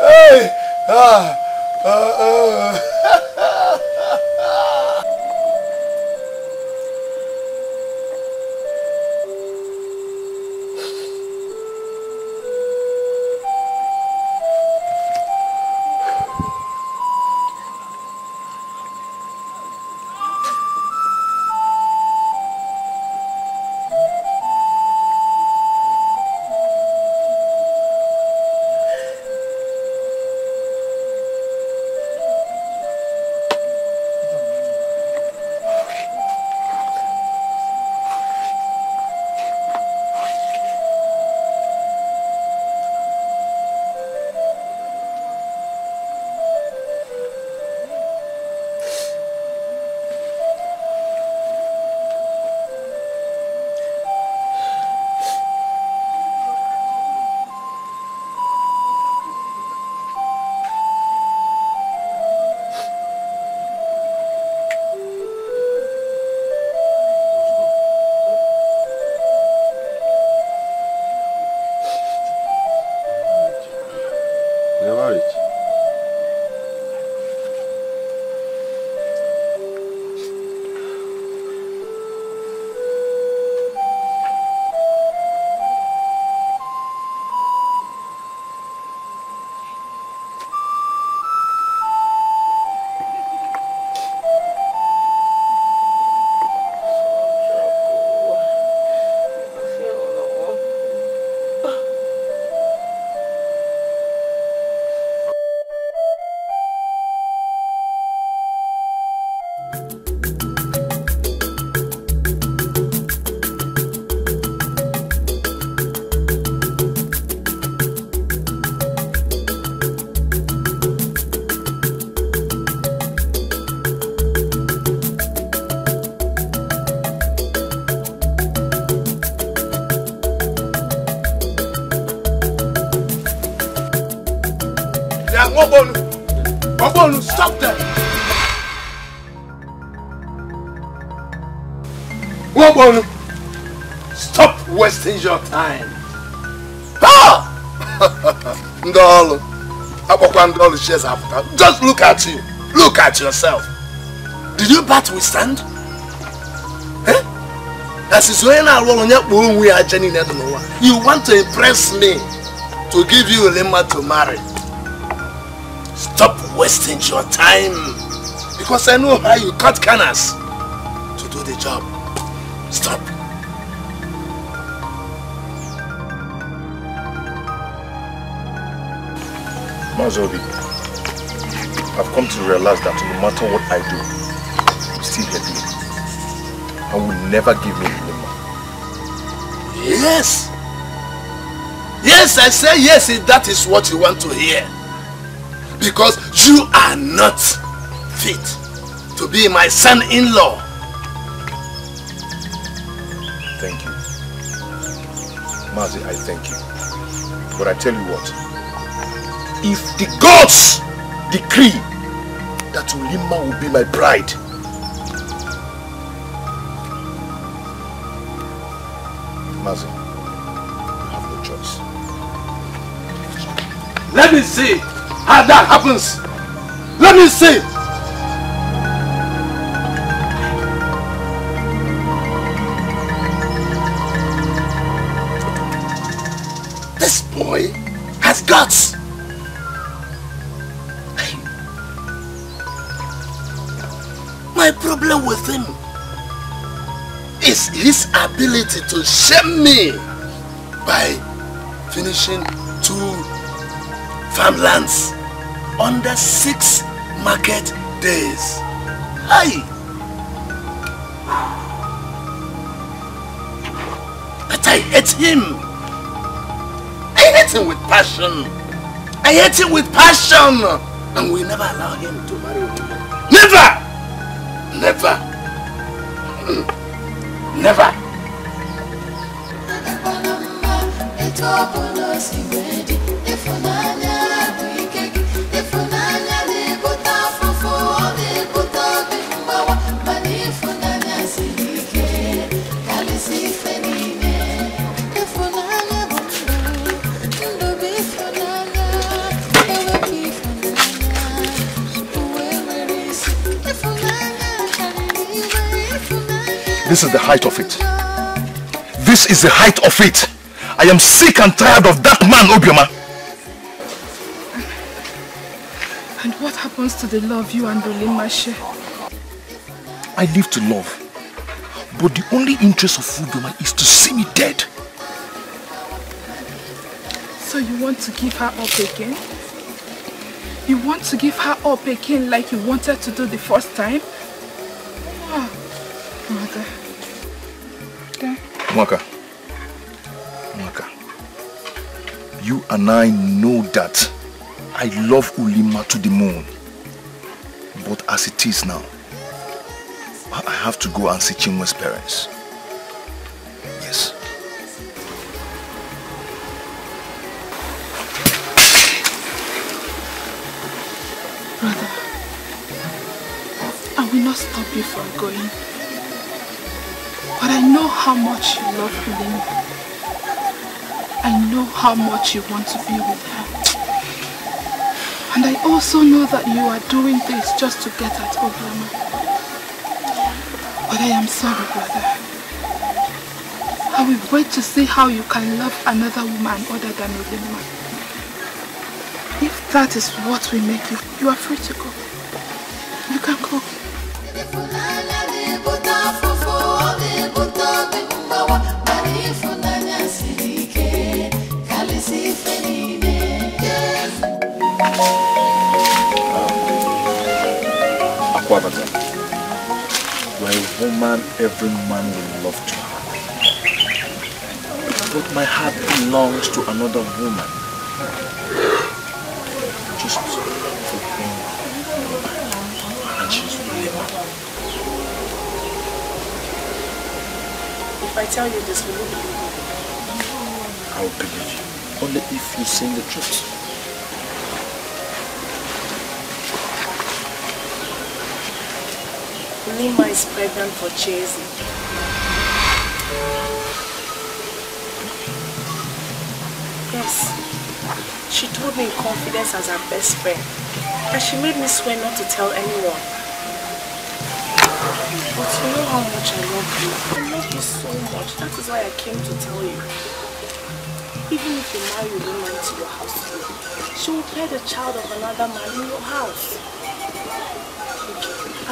hey, ah, ah, ah. Akwakwa Ndolo shares. Just look at you. Look at yourself. Did you bat? Eh? We are Jenny You want to impress me to give you a lemma to marry. Stop wasting your time. Because I know how you cut cannas Mazobi, I've come to realize that no matter what I do, you still hate me. And will never give me Lima. Yes. Yes, I say yes if that is what you want to hear. Because you are not fit to be my son-in-law. Thank you. Mazi, I thank you. But I tell you what, if the gods decree that Ulima will be my bride, Mazi, you have no choice. Let me see how that happens. Let me see. Ability to shame me by finishing two farmlands under six market days. Aye. But I hate him. I hate him with passion. I hate him with passion. And we never allow him to marry. Never! Never! Hmm. Never! This is the height of it. This is the height of it. I am sick and tired of that man, Obioma. And what happens to the love you and Olima share? I live to love. But the only interest of Obioma is to see me dead. So you want to give her up again? You want to give her up again like you wanted to do the first time? You and I know that I love Ulima to the moon. But as it is now, I have to go and see Chinwe's parents. Yes. Brother, I will not stop you from going. But I know how much you love Ulima. I know how much you want to be with her. And I also know that you are doing this just to get at Obioma. But I am sorry, brother. I will wait to see how you can love another woman other than Obioma. If that is what will make you, you are free to go. Akwabata. You are a woman every man will love to have. But my heart belongs to another woman. Just for him. And she's Ulema. If I tell you this, will you believe me? I will believe you. Only if you sing the truth. Lima is pregnant for Cheze. Yes. She told me in confidence as her best friend. And she made me swear not to tell anyone. But you know how much I love you. I love you so much. That is why I came to tell you. Even if you marry a woman to your house, she will bear the child of another man in your house.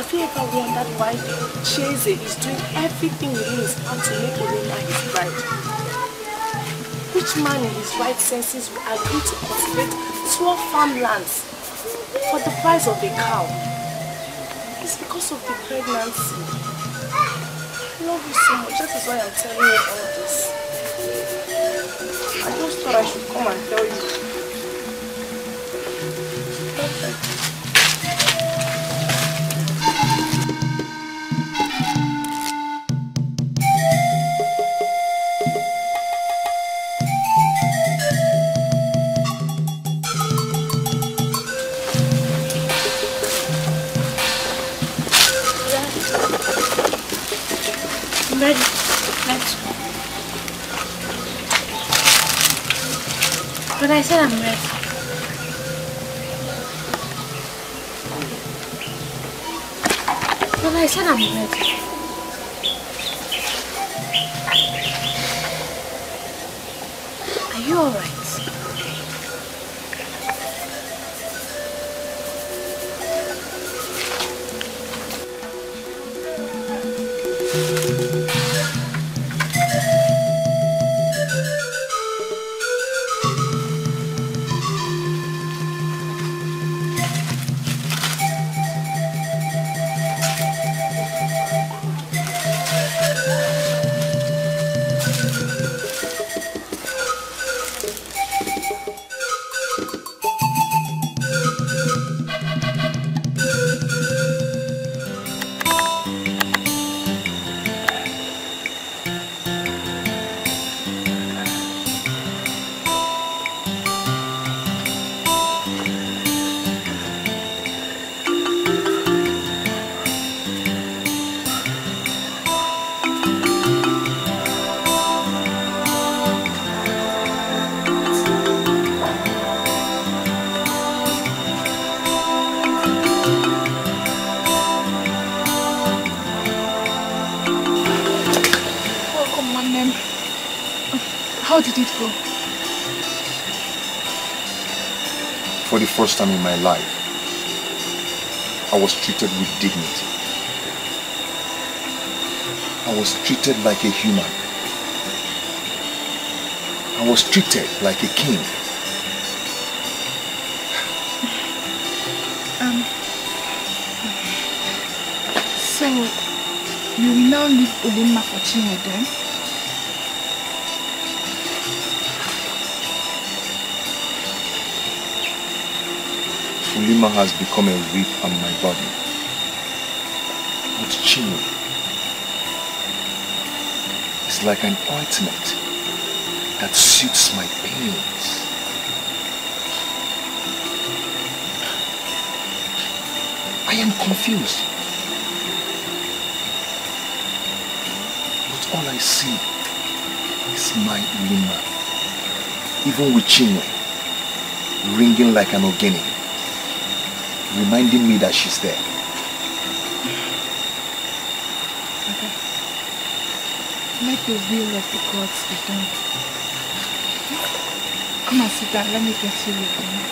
Have you ever wondered why Cheze is doing everything within his power to make Olena his bride? Which man in his right senses will agree to cultivate 12 farmlands for the price of a cow? It's because of the pregnancy. I love you so much. That is why I'm telling you all this. I just thought I should come and tell you. Time in my life, I was treated with dignity. I was treated like a human. I was treated like a king. Um. So, you will now leave Olima for Chinwe Ulima has become a whip on my body. But Chinwe is like an ointment that suits my pains. I am confused. But all I see is my Ulima, even with Chinwe, ringing like an ogene reminding me that she's there. Let the will of the gods be done. Come and sit down. Let me get you your dinner.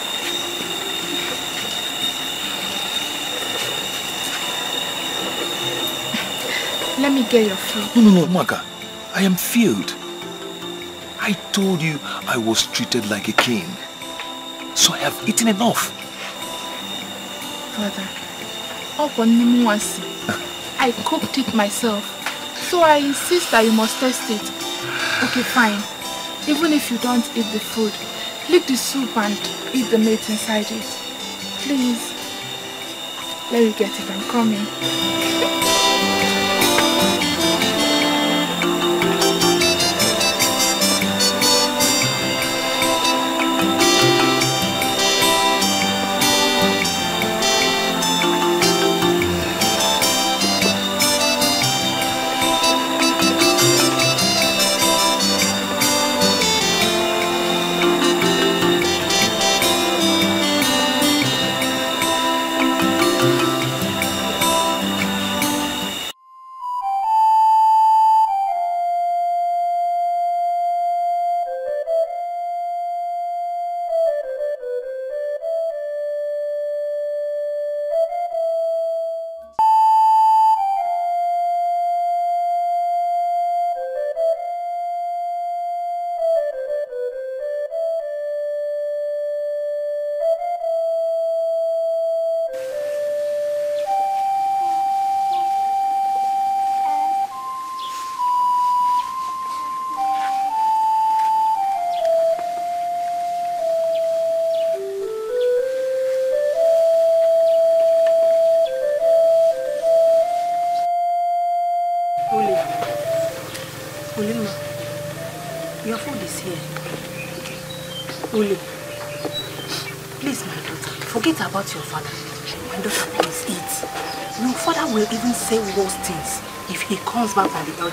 Let me get your food. No, no, no, Maga. I am filled. I told you I was treated like a king. So I have eaten enough. Okwanimuwasi, I cooked it myself. So I insist that you must taste it. Okay, fine. Even if you don't eat the food, lick the soup and eat the meat inside it. Please. Let me get it. I'm coming.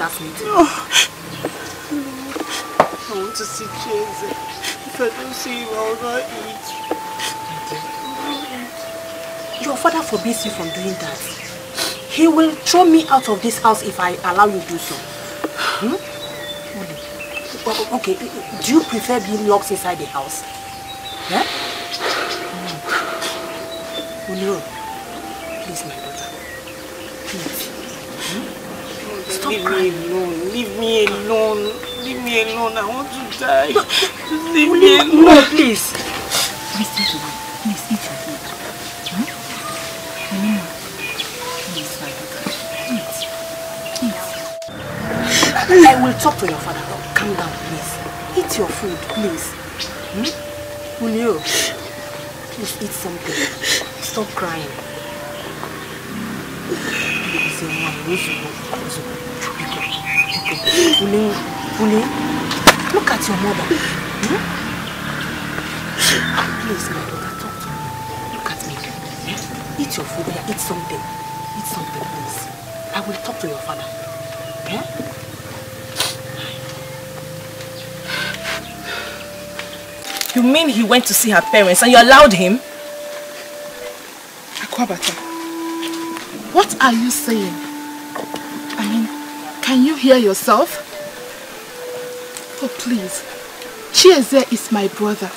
From the elders. I want to see Cheze. If I don't see him, I will not eat. Your father forbids you from doing that. He will throw me out of this house if I allow you to do so. Hmm? Okay, do you prefer being locked inside the house? Yeah? Mm. Oh, please, leave me alone. Leave me alone. Leave me alone. I want to die. Just leave me alone. No, please. Listen to me. Please eat your food. Hmm? Anima, please, my daughter. Eat. Eat. I will talk to your father. Calm down, please. Eat your food, please. Hmm? Julio, please eat something. Stop crying. Please, your mom, Ozugbo, Ozugbo. Biko, Julio, Julio, look at your mother. Hmm? Please, my daughter, talk to me. Look at me. Hmm? Eat your food. Yeah, eat something. Eat something, please. I will talk to your father. Yeah? You mean he went to see her parents and you allowed him? Akwabata, what are you saying? Can you hear yourself? Oh, please. Cheze is my brother.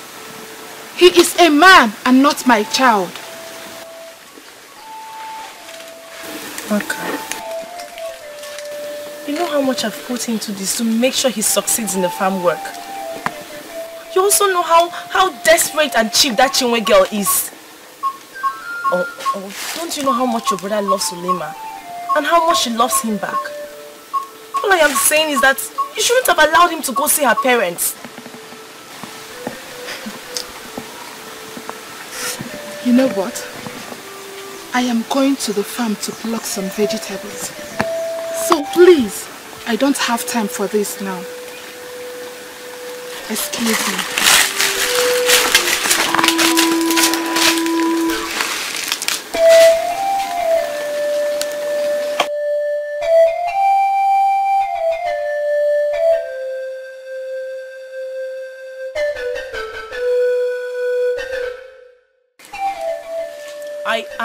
He is a man and not my child. Okay. You know how much I've put into this to make sure he succeeds in the farm work. You also know how, how desperate and cheap that Chinwe girl is. Oh, oh, don't you know how much your brother loves Sulema? And how much she loves him back? All I am saying is that you shouldn't have allowed him to go see her parents. You know what? I am going to the farm to pluck some vegetables. So please, I don't have time for this now. Excuse me.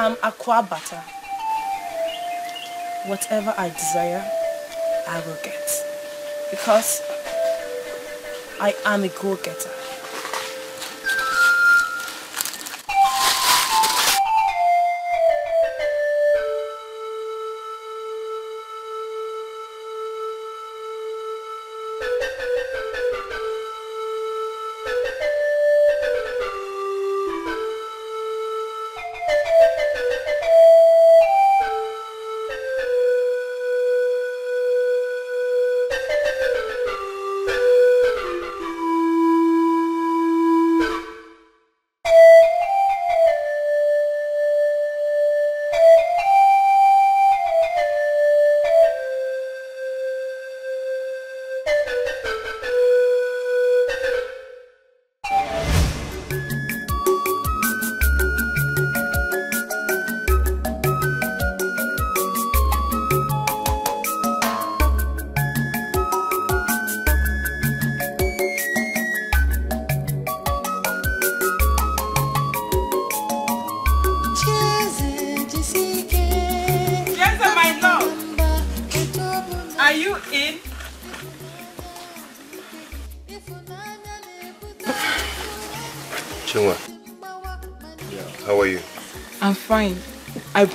Um, am Akwabata. Whatever I desire, I will get. Because I am a go-getter.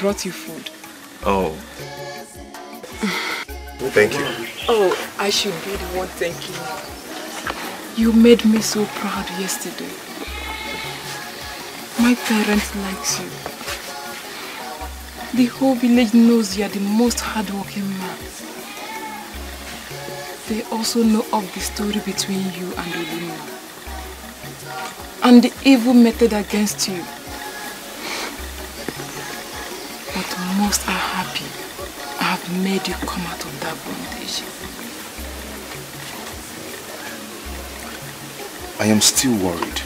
Brought you food. Oh. Thank you. Oh, I should be the one thanking you. You made me so proud yesterday. My parents likes you. The whole village knows you are the most hardworking man. They also know of the story between you and Ulima. And the evil method against you. Am still worried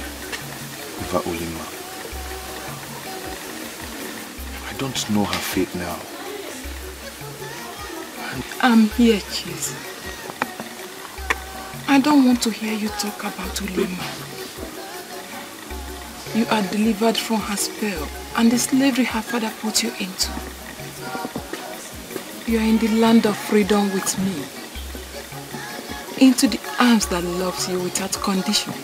over Ulima. I don't know her fate now. I'm here, Cheze. I don't want to hear you talk about Ulima. You are delivered from her spell and the slavery her father put you into. You are in the land of freedom with me. Into the arms that loves you without condition.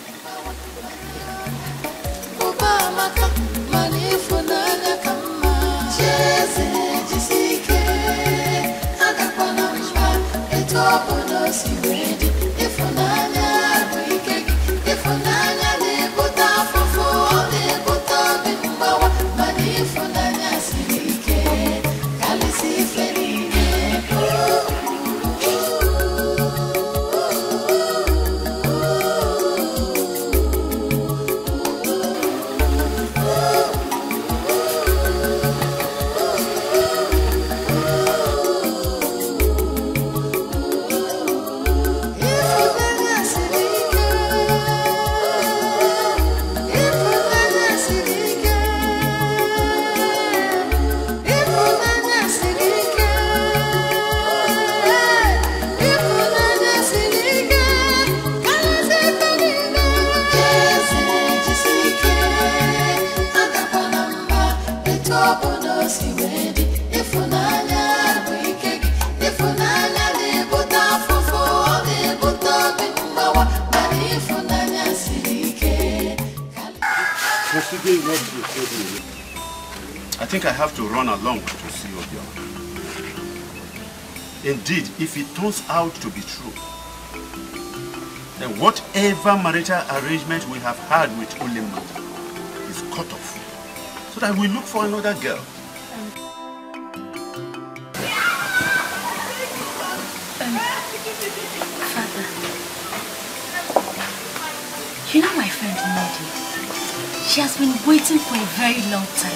If it turns out to be true, then whatever marital arrangement we have had with Ulima is cut off, so that we look for another girl. Father, you know my friend Nadi? She has been waiting for a very long time.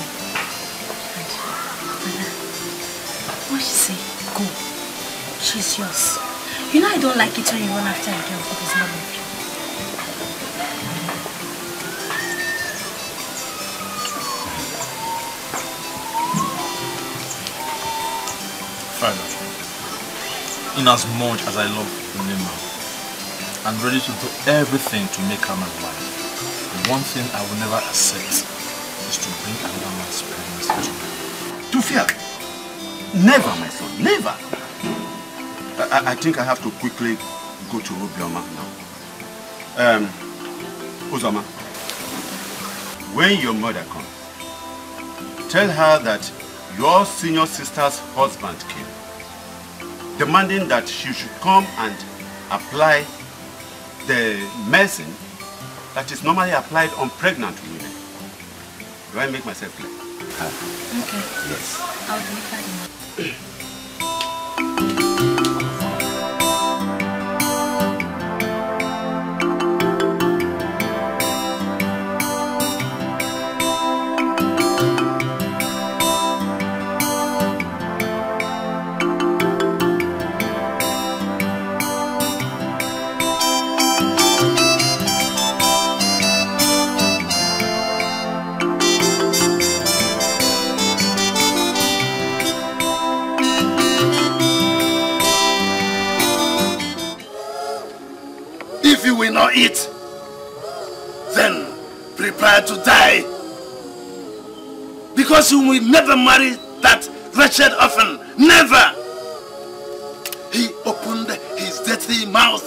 She's yours. You know I don't like it when you run after a girl who does not love you. Father, in as much as I love Ulima, I'm ready to do everything to make her my wife. The one thing I will never accept is to bring another man's pregnancy to me. To fear? Never, my son, never. I, I- think I have to quickly go to Obioma now. Um, Uzoma, when your mother comes, tell her that your senior sister's husband came, demanding that she should come and apply the medicine that is normally applied on pregnant women. Do I make myself clear? Okay. Yes. I'll deliver never marry that wretched orphan. Never! He opened his dirty mouth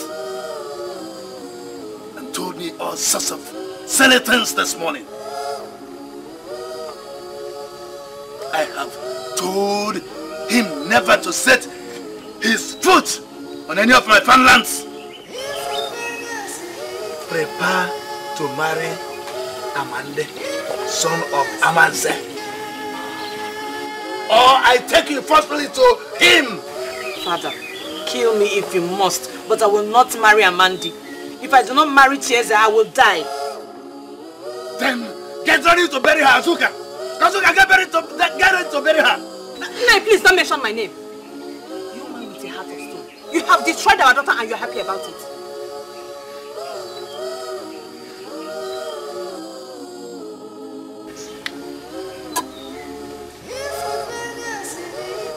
and told me all sorts of silly things this morning. I have told him never to set his foot on any of my farmlands. Prepare to marry Amandi, son of Amanze. Or I take you forcefully to him. Father, kill me if you must, but I will not marry Amandi. If I do not marry Chieze, I will die. Then get ready to bury her, Azuka. Azuka, get ready to, get ready to bury her. No, please don't mention my name. You man with a heart of stone. You have destroyed our daughter and you're happy about it.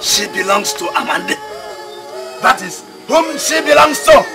She belongs to Amandi. That is whom she belongs to.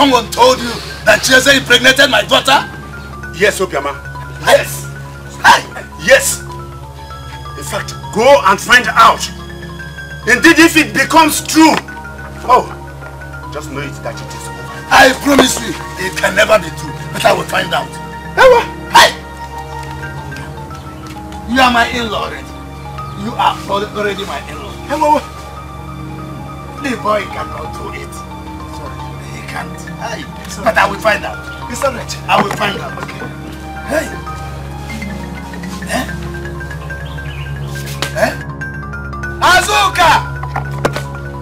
Someone told you that Cheze impregnated my daughter? Yes, Obioma. Yes. Yes. In fact, go and find out. Indeed, if it becomes true. Oh, just know it that it is over. I promise you, it can never be true. But I will find out. Ewa. Hey! You are my in-law already. You are already my in-law. Ewa. The boy cannot But I will find out. It's alright. I will find out. Okay. Hey. Eh? Eh? Azuka!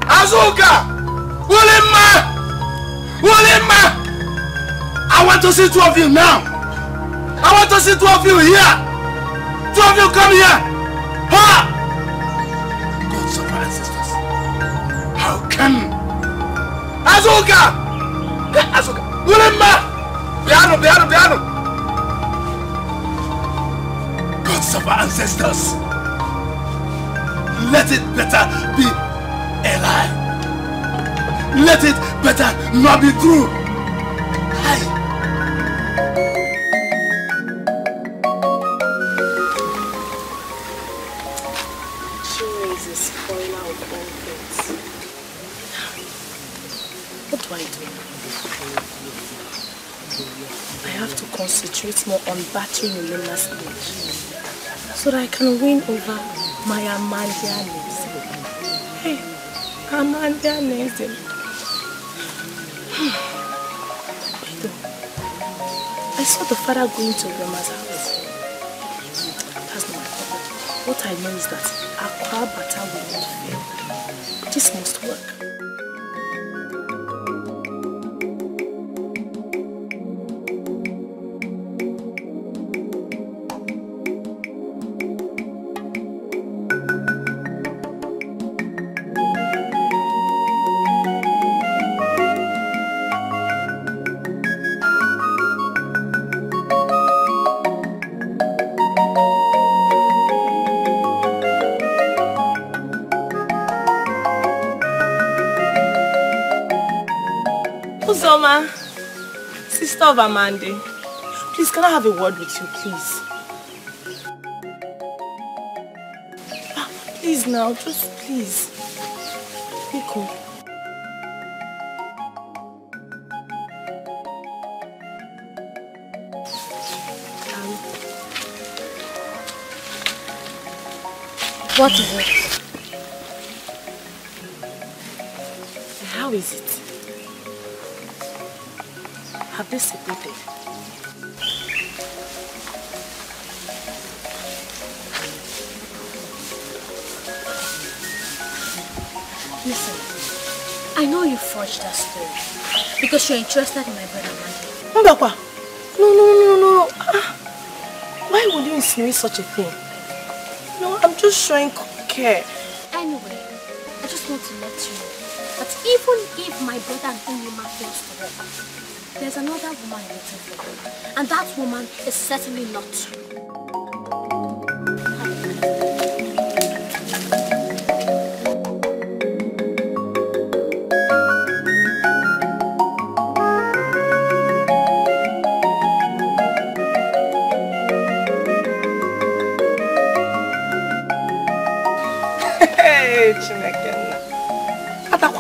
Azuka! Ulima! Ulima! I want to see two of you now. I want to see two of you here. Two of you come here. Ha! Gods of ancestors. How can Azuka! Better not be true. Hi. Chinwe is a spoiler of all things. What do I do? I have to concentrate more on battering Elena's image so that I can win over my Amandianism. Hey, Amandianism. I saw the father going to Grandma's house. That's not my problem. What I know is that Akwabata will not fail. This must work. Of Amandi, please can I have a word with you, please? Ah, Please now, just please. Biko. What is it? You that story because you're interested in my brother Mandy. Mbakwa, no, no, no, no. Ah, Why would you insinuate such a thing? No, I'm just showing care. Anyway, I just want to let you know that even if my brother and Onyema fails to work, there's another woman waiting for him. And that woman is certainly not you.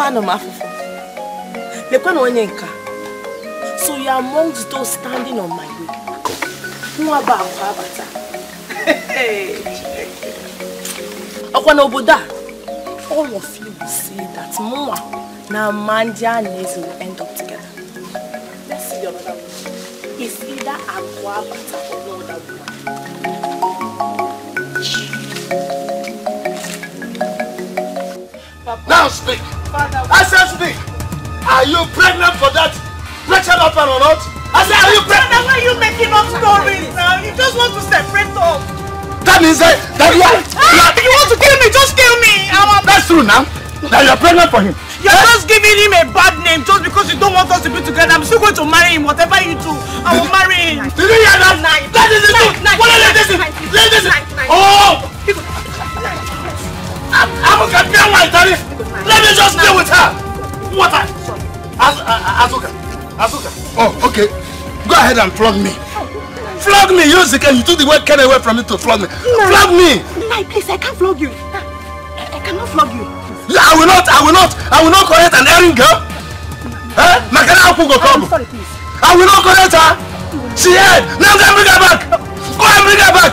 Atakwanụ m afụfụ. Lekwanụ onye nka. So you are amongst those standing on my way. Nwa bụ akwa abata. Ọkwa n'obodo a, all of you will say that mụnwa na Amandi Anaeze will end up together. Let's see the other one. It's either akwa abata or no other woman. Now speak. I said speak. Are you pregnant for that wretched orphan or not? I said, are you pregnant? Why are you making up stories now? You just want to separate us. That means that, that you are. Ah, you want to kill me? Just kill me. I'm That's true now. That you are pregnant for him. You're just giving him a bad name just because you don't want us to be together. I'm still going to marry him. Whatever you do, I will marry him. Did you hear that? That is truth. What is this? Let this. Oh! I'm I'm gonna be my. Let me just deal What? I- Az- uh, Azuka. Azuka. Oh, okay. Go ahead and flog me. Flog me, use the. You took the word cane away from me to flog me. Flog me. Nai, please, I can't flog you. I, I cannot flog you. Yeah, I will not, I will not, I will not correct an erring girl. Eh? Makana Apu go come. Sorry, please. I will not correct her. She had. Now go and bring her back. Go and bring her back.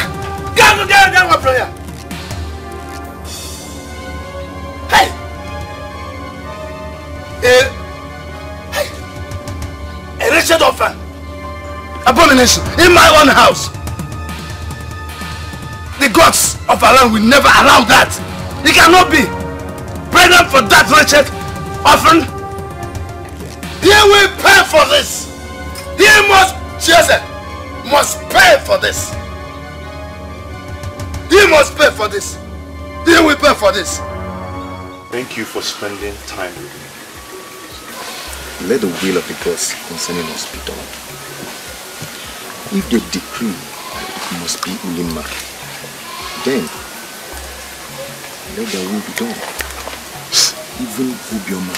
Abomination in my own house. The gods of our land will never allow that. It cannot be. Pregnant for that wretched orphan. He will pay for this. He must, Jesus, must pay for this. He must pay for this. He will pay for this. Thank you for spending time with me. Let the will of the gods concerning us be done. If they decree it must be Ulima, then let their will be done. Even Obioma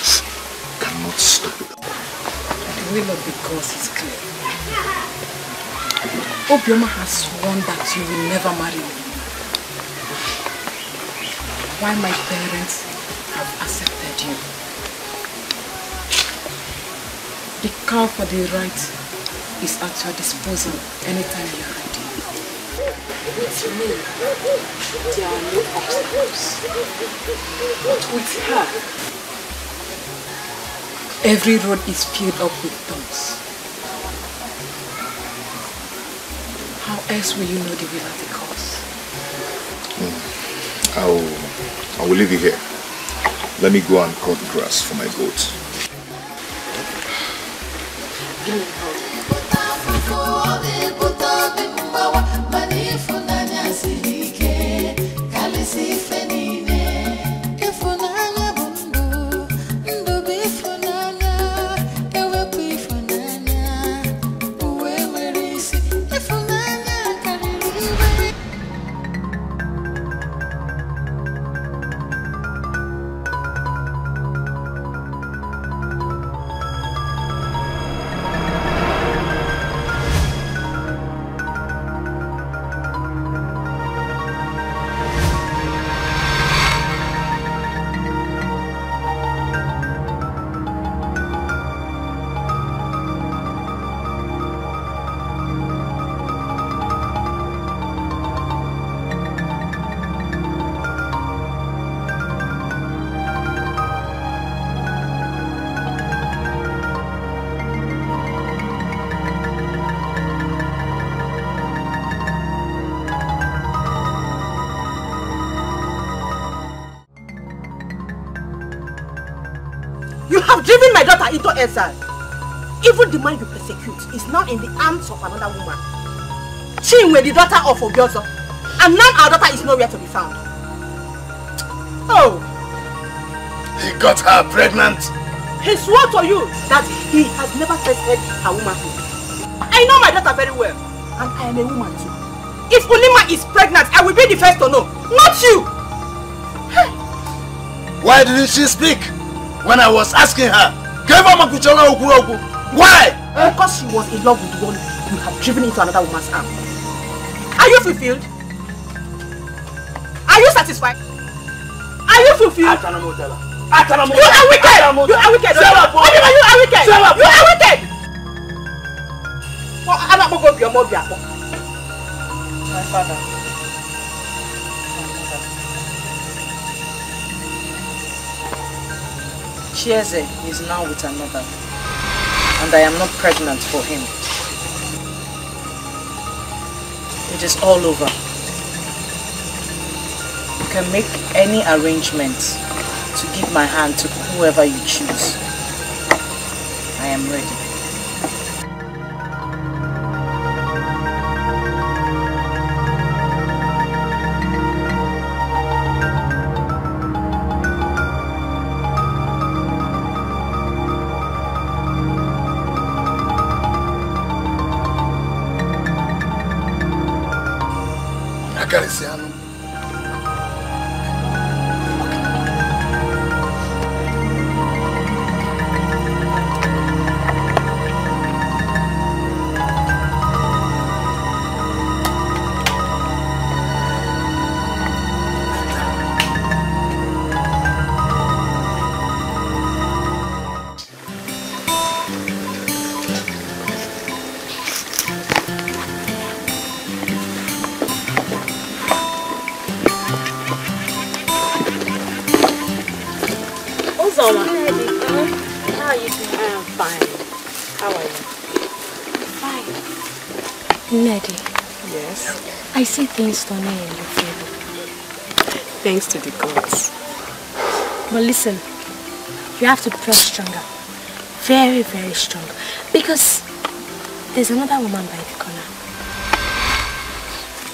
cannot stop it. The will of the is clear. Obioma has sworn that you will never marry me. Why my parents have accepted you. The cow for the right is at your disposal anytime you are ready. With me, there are no obstacles. But with her, Every road is filled up with thorns. How else will you know the will of the cause? I will, I will leave you here. Let me go and cut grass for my goats. cáliz y que y. driven my daughter into exile. Even the man you persecute is now in the arms of another woman. Chinwe, the daughter of Obiozo. And now our daughter is nowhere to be found. Oh, He got her pregnant. he swore to you that he has never tested her womanhood. I know my daughter very well. And I am a woman too. If Ulima is pregnant, I will be the first to know. Not you! Why didn't she speak when I was asking her? Keva makuchana okwu okwu. Why? Because she was in love with the one you have driven into another woman's arm. Are you fulfilled? Are you satisfied? Are you fulfilled? You are wicked! You are wicked! Oliver, you are wicked! You are wicked! Well, I'm not going to be a mobile. My father. Cheze is now with another, and I am not pregnant for him. It is all over. You can make any arrangement to give my hand to whoever you choose. I am ready. I see things turning in your favor. Thanks to the gods. But listen, you have to press stronger. Very, very strong. Because there's another woman by the corner.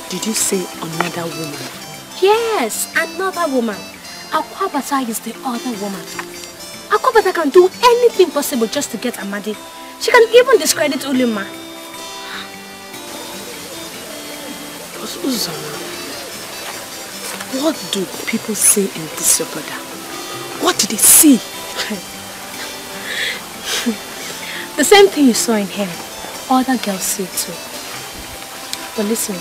Did you say another woman? Yes, another woman. Akwabata is the other woman. Akwabata can do anything possible just to get Amandi. She can even discredit Ulima. Uzoma, what do people say in this brother? What did they see? The same thing you saw in him, other girls see too. But listen,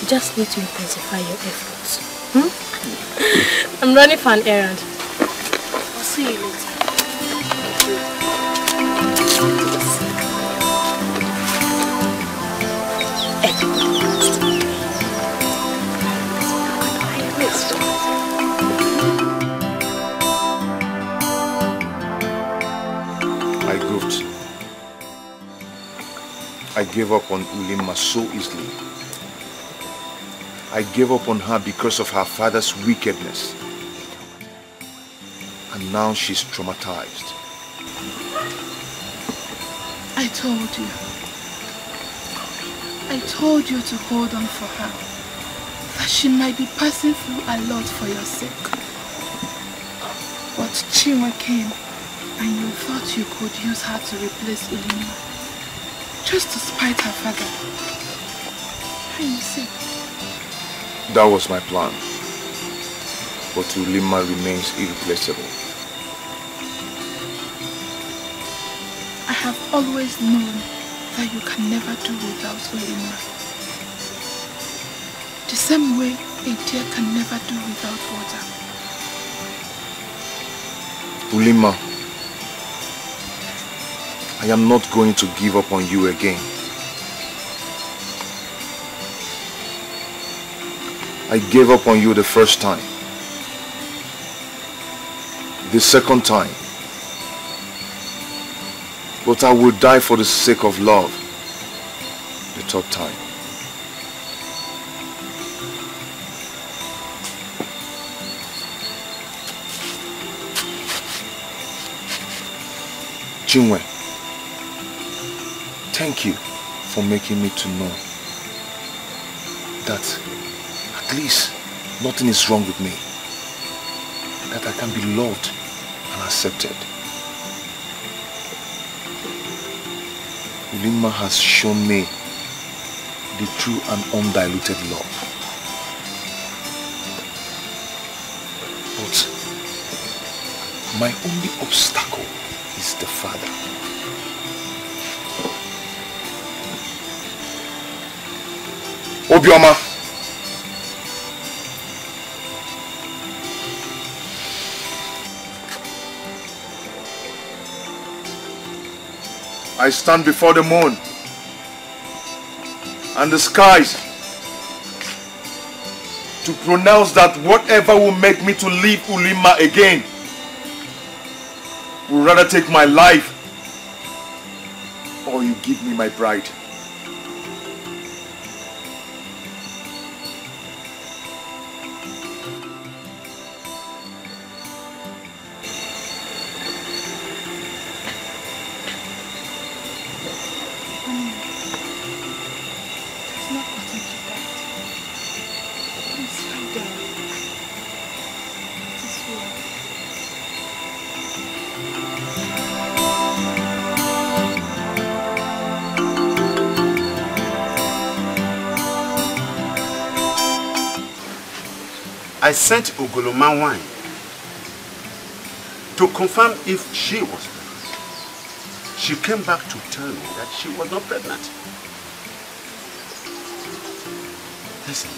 you just need to intensify your efforts. Hmm? I'm running for an errand. Gave up on Ulima so easily. I gave up on her because of her father's wickedness. And now she's traumatized. I told you. I told you to hold on for her. That she might be passing through a lot for your sake. But Chinwe came and you thought you could use her to replace Ulima. Just to spite her father. You see, That was my plan. But Ulima remains irreplaceable. I have always known that you can never do without Ulima. The same way a deer can never do without water. Ulima, I am not going to give up on you again. I gave up on you the first time. The second time. But I will die for the sake of love. The third time. Chinwe, thank you for making me to know that at least nothing is wrong with me. That I can be loved and accepted. Ulima has shown me the true and undiluted love. But my only obstacle is the father. Obioma. I stand before the moon and the skies to pronounce that whatever will make me to leave Ulima again will rather take my life or you give me my bride. I sent Ogoloma wine to confirm if she was pregnant. She came back to tell me that she was not pregnant. Listen,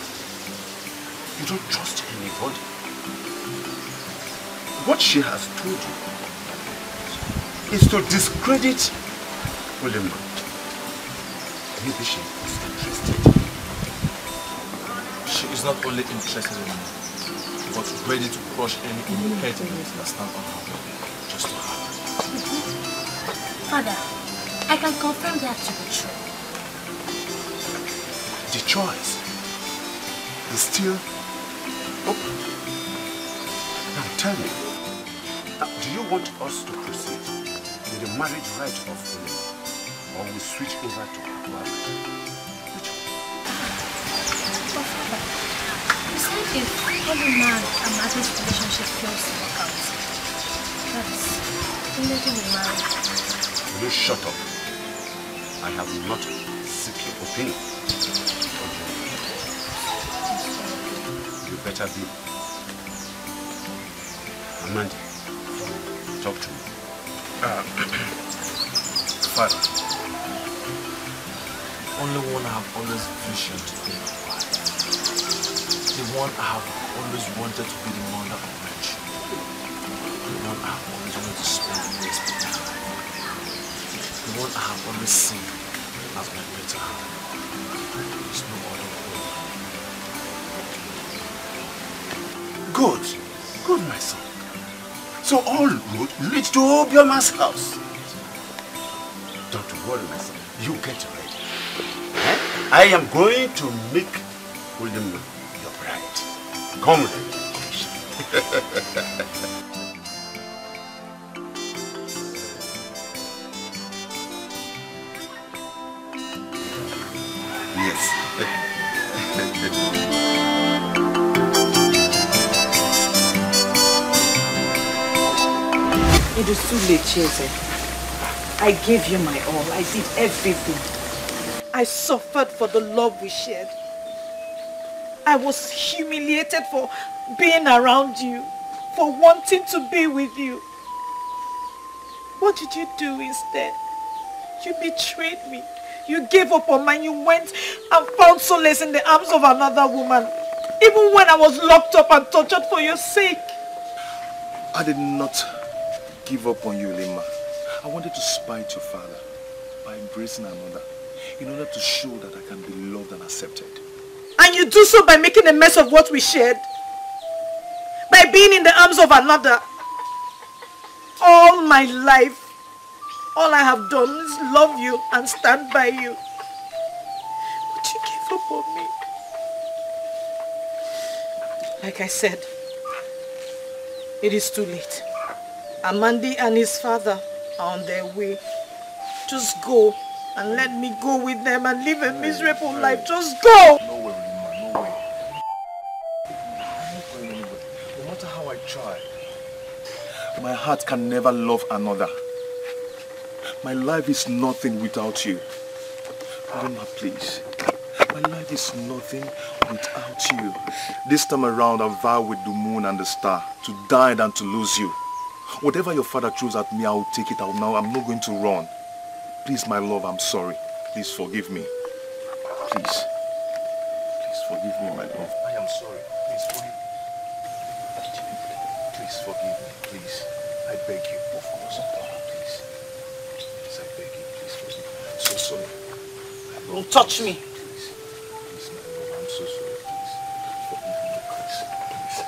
you don't trust anybody. What she has told you is to discredit Ulima. Maybe she is interested. She is not only interested in me, ready to crush any impediment that stand on her way, just to have her. Father, I can confirm that to be true. The choice is still open. Now tell me, uh, do you want us to proceed with the marriage right of Ulima, or we switch over to Wala? You said if only man and marriage relationship fails to work out, that is, the lady will marry. Will you shut up? I have not seek your opinion. You better be. Amandi, talk to me. Uh, Father, only one I have always visioned to be my wife. The one I have always wanted to be the mother of children. The one I have always wanted to spend the with her. The one I have always seen as my better half. There is no other one. Good. Good, my son. So all road leads to Obioma's house. Don't worry, my son. You get ready. Eh? I am going to make William. Come ready. It is too late, Cheze. I gave you my all. I did everything. I suffered for the love we shared. I was humiliated for being around you, for wanting to be with you. What did you do instead? You betrayed me. You gave up on me. You went and found solace in the arms of another woman. Even when I was locked up and tortured for your sake. I did not give up on you, Lima. I wanted to spite your father by embracing another in order to show that I can be loved and accepted. And you do so by making a mess of what we shared. By being in the arms of another. All my life, all I have done is love you and stand by you. But you gave up on me. Like I said, it is too late. Amandi and his father are on their way. Just go and let me go with them and live a miserable life. Just go! No my heart can never love another. My life is nothing without you. Ulima, please. My life is nothing without you. This time around, I vow with the moon and the star to die than to lose you. Whatever your father throws at me, I will take it out now. I'm not going to run. Please, my love, I'm sorry. Please forgive me. Please. Please forgive me, my love. I am sorry. Please forgive me. Please forgive me. Please. I beg you, of course. Please. Please, I beg you. Please forgive me. I'm so sorry. Don't touch me. Please, my love, I'm so sorry. Please. Forgive me, please. Please.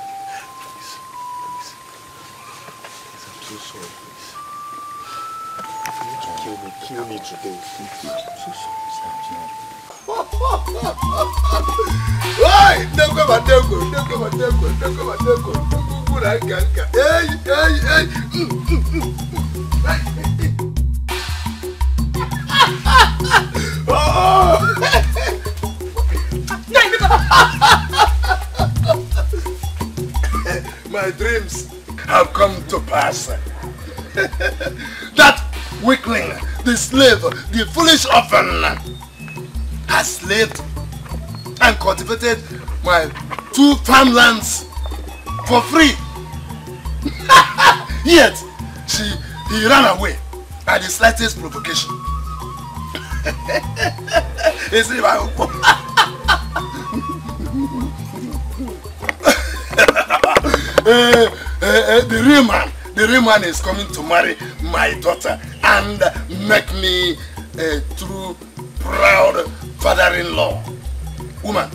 Please. Please. Please, I'm so sorry, please. If you want to kill me, kill me today. Please. I'm so sorry. Why? Ndekwe nka nka. Hey, My dreams have come to pass. that weakling, the slave, the foolish orphan, has slaved and cultivated my two farmlands for free. Yet, she, he ran away at the slightest provocation. You see, my Eh, eh, eh, the real man, the real man is coming to marry my daughter and make me a true, proud father-in-law. Woman,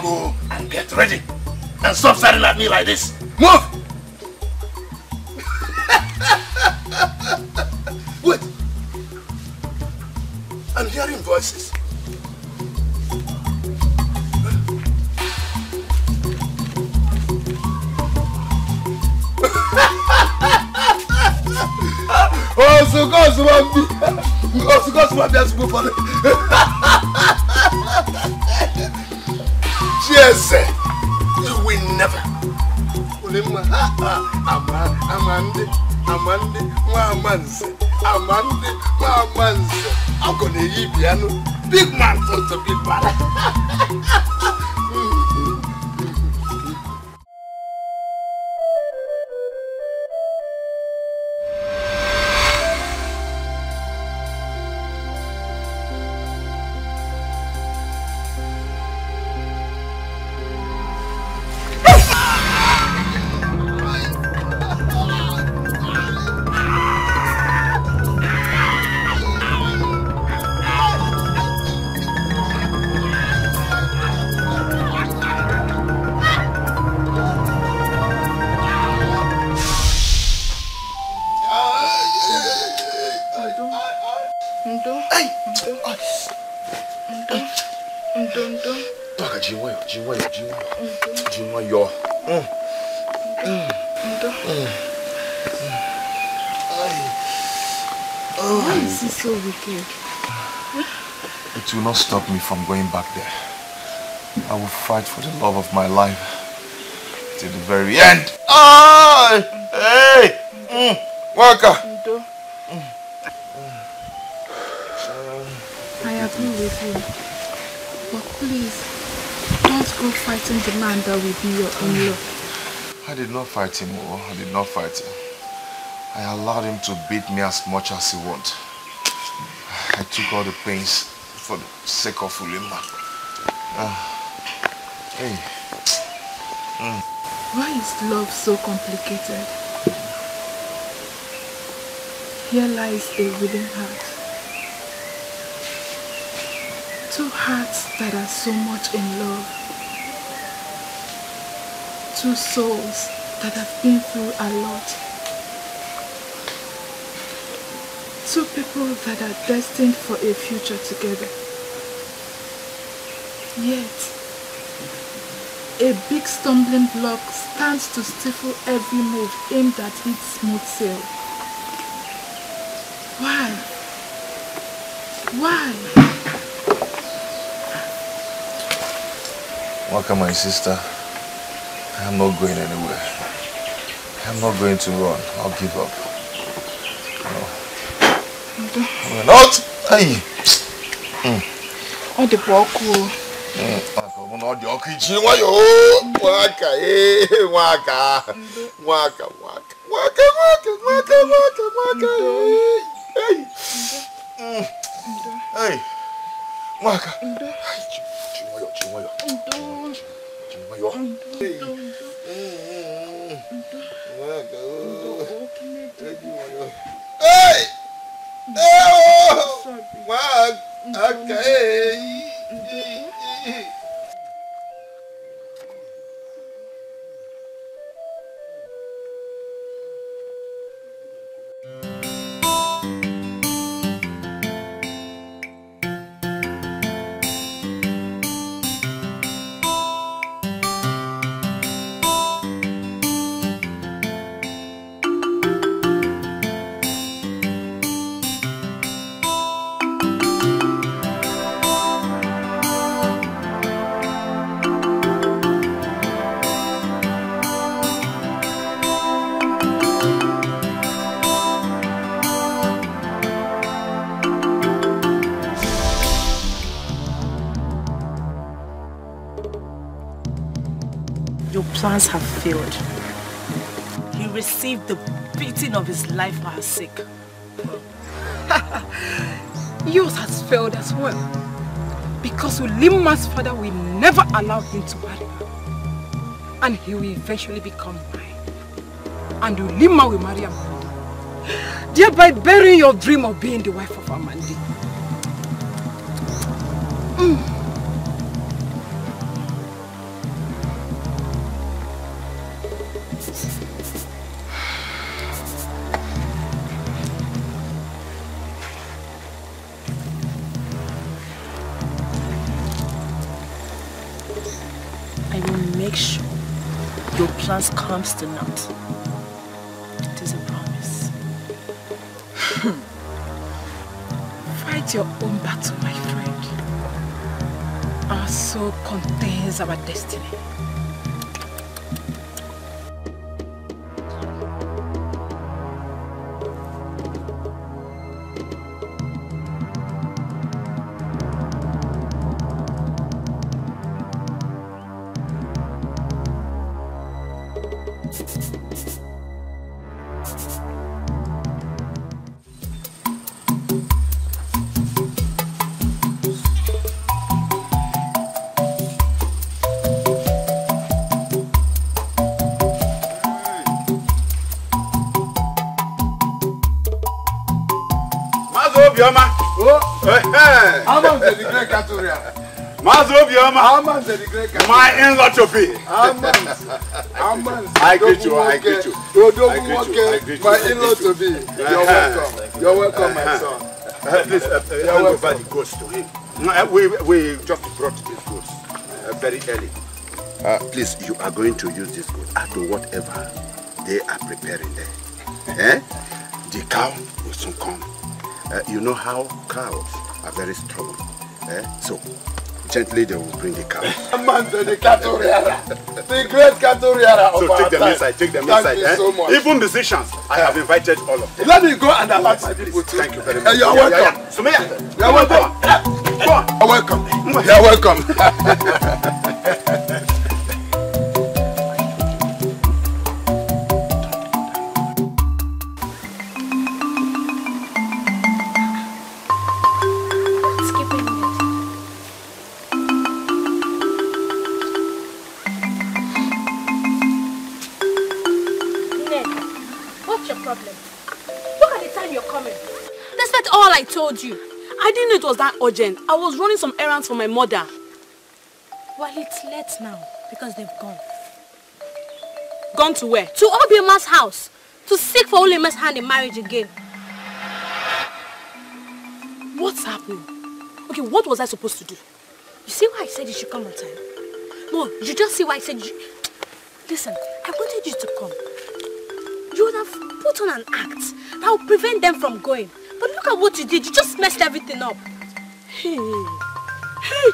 go and get ready and stop staring at me like this. Move! Wait. I'm hearing voices. Oh, so Osuko Osumambi. Osuko Osumambi has moved for the. Yes, you will never. Ulima, ama, amande, amande, nwa amanze, amande, nwa amanze. I'm gonna eat piano. Big man turns to big man. Not stop me from going back there. I will fight for the love of my life till the very end. Ah! Hey! Mm. Waka! I agree with you. But please, don't go fighting the man that will be your in-law. I did not fight him, oh, I did not fight him. I allowed him to beat me as much as he wanted. I took all the pains for the sake of Ulima. Ah. hey. Mm. Why is love so complicated? Here lies a willing heart. Two hearts that are so much in love. Two souls that have been through a lot. Two people that are destined for a future together. Yet, a big stumbling block stands to stifle every move aimed at its smooth sail. Why? Why? Welcome, my sister, I'm not going anywhere. I'm not going to run. I'll give up. Not. Hey. Mm. Ọ dịkwa ọkụ na ọ dị ọkụ ichi nwayọ. Nwaka, ee, nwaka. Nwaka, nwaka. Nwaka, nwaka, nwaka, nwaka, nwaka. ee. Nwaka. Chi nwayọ, chi nwayọ. Chi nwayọ. Nwaka, plans have failed. He received the beating of his life for her sake. Yours has failed as well. Because Ulima's father will never allow him to marry her. And he will eventually become mine. And Ulima will marry Amandi. Thereby burying your dream of being the wife of Amandi. Comes to naught. It is a promise. Hmm. Fight your own battle, my friend. Our soul contains our destiny. Amanze the great Katoria. Maazị Obiọma. Amanze the great Katoria. My in-law to be. Amanze. I greet you, I greet you. I greet you, I greet my you, I in-law to be. You're welcome. You're welcome, my son. Uh, please, uh, uh, You're welcome. the goods to him. Uh, we, we just brought these goods uh, very early. Uh, please, you are going to use this goods to whatever they are preparing there. Eh? The cow will soon come. Uh, you know how cows are very strong. Eh? So, gently they will bring the cow. Amanze the Katoria. The great Katoria of So our take them time. inside, take them Thank inside. you eh? so much. Even musicians, I have invited all of them. Let me go and allow my people to. Thank you very Uh, much. You're Yeah, yeah, welcome. yeah. Sumaya, You're welcome. Go on. You're welcome. You're welcome. urgent. I was running some errands for my mother. Well, it's late now because they've gone. Gone to where? To Obioma's house to seek for Ulima's hand in marriage again. What's happening? Okay, what was I supposed to do? You see why I said you should come on time? No, you just see why I said you... Listen, I wanted you to come. You would have put on an act that would prevent them from going. But look at what you did. You just messed everything up. Hey, hey,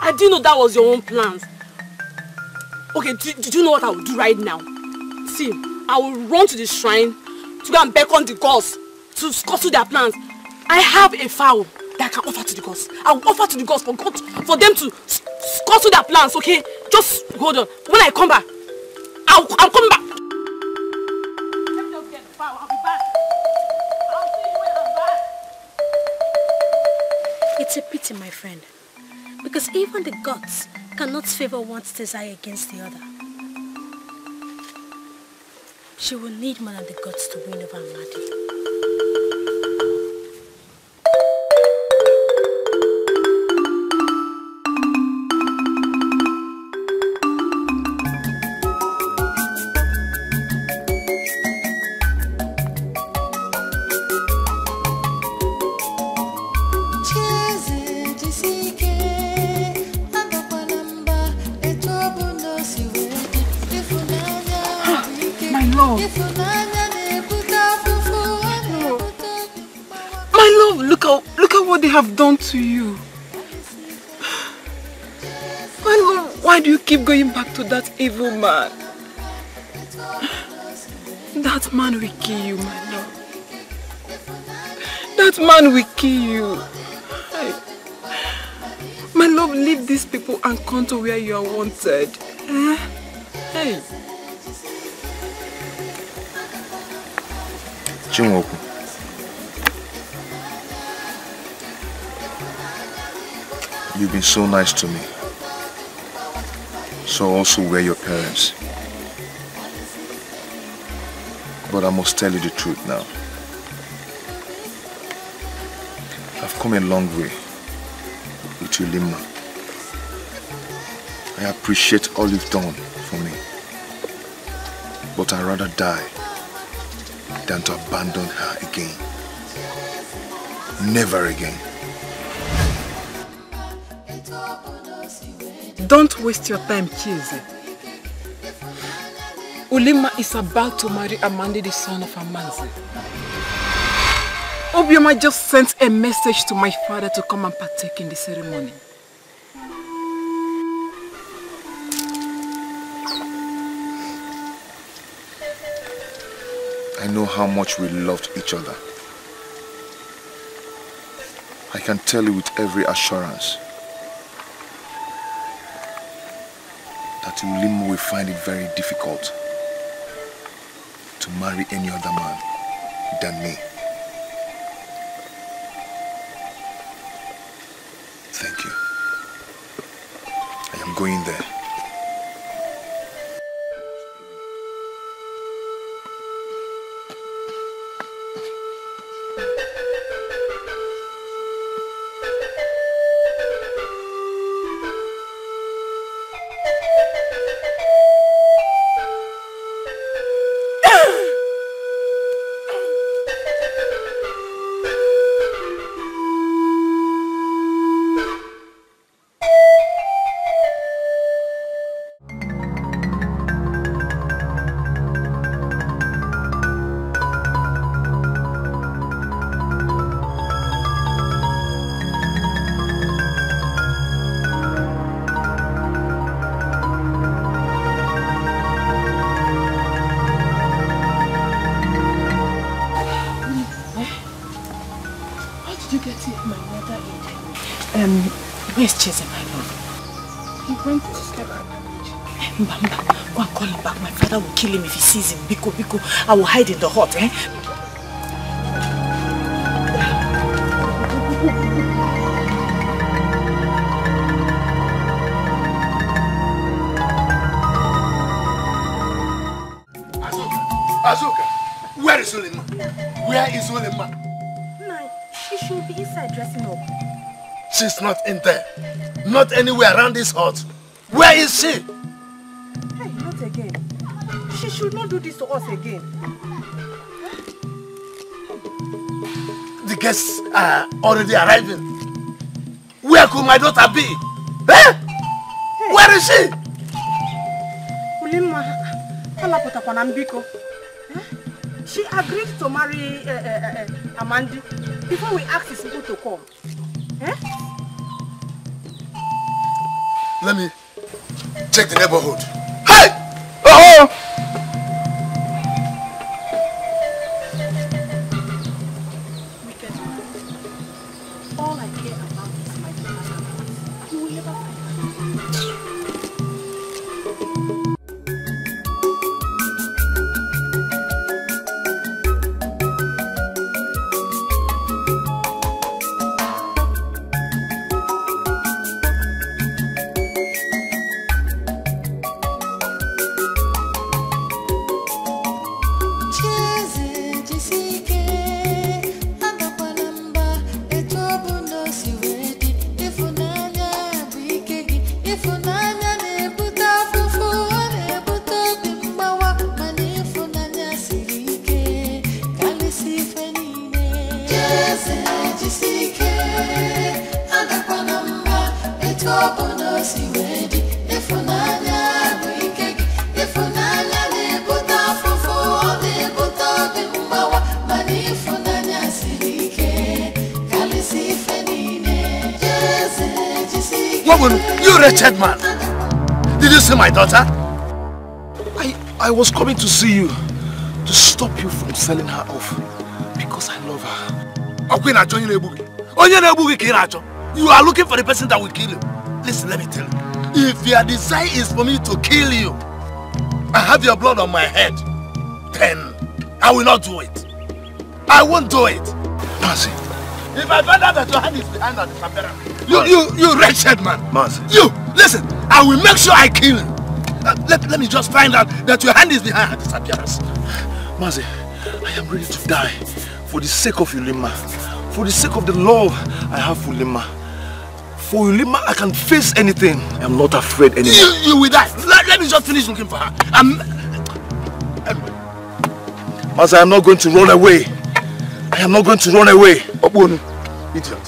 I didn't know that was your own plans. Okay, do, do you know what I will do right now? See, I will run to the shrine to go and beckon the gods to scuttle their plans. I have a fowl that I can offer to the gods. I will offer to the gods for God, for them to scuttle their plans, okay? Just hold on. When I come back, I'll, I'll come back. It's a pity, my friend. Because even the gods cannot favor one's desire against the other. She will need more than the gods to win over Madi. Done to you. Love, why do you keep going back to that evil man? That man will kill you, my love. That man will kill you. My love, leave these people and come to where you are wanted. Eh? Hey. Chinwoku. You've been so nice to me. So also were your parents. But I must tell you the truth now. I've come a long way with you, Lima. I appreciate all you've done for me. But I'd rather die than to abandon her again. Never again. Don't waste your time, Cheze. Ulima is about to marry Amandi, the son of Amanze. Obioma just sent a message to my father to come and partake in the ceremony. I know how much we loved each other. I can tell you with every assurance that Ulim will find it very difficult to marry any other man than me. Thank you. I am going there. Biko, Biko, I will hide in the hut, eh? Azuka, where is Ulima? Where is Ulima? Nah, she should be inside dressing up. She's not in there. Not anywhere around this hut. Where is she? Not do this to us again. The guests are already arriving. Where could my daughter be? Eh? Where is she? Ulima, alapụtakwana m biko. Eh? She agreed to marry uh, uh, uh, Amandi before we asked his people to come. Eh? Let me check the neighborhood. Daughter? I, I was coming to see you to stop you from selling her off because I love her. Ọkwa ị na-achọ onye na-egbu gị? Onye na-egbu gị ka ị? You are looking for the person that will kill you. Listen, let me tell you. If your desire is for me to kill you, I have your blood on my head, then I will not do it. I won't do it. Mercy. If I find out that your hand is behind that disappearance, you, you, you wretched man. Mercy. You, listen, I will make sure I kill you. Uh, let, let me just find out that your hand is behind her disappearance. Mazi, I am ready to die for the sake of Ulima. For the sake of the love I have for Ulima. For Ulima, I can face anything. I am not afraid anymore. You, you will die. Let, let me just finish looking for her. I'm, Mazi, I am not going to run away. I am not going to run away. Obun, idiot.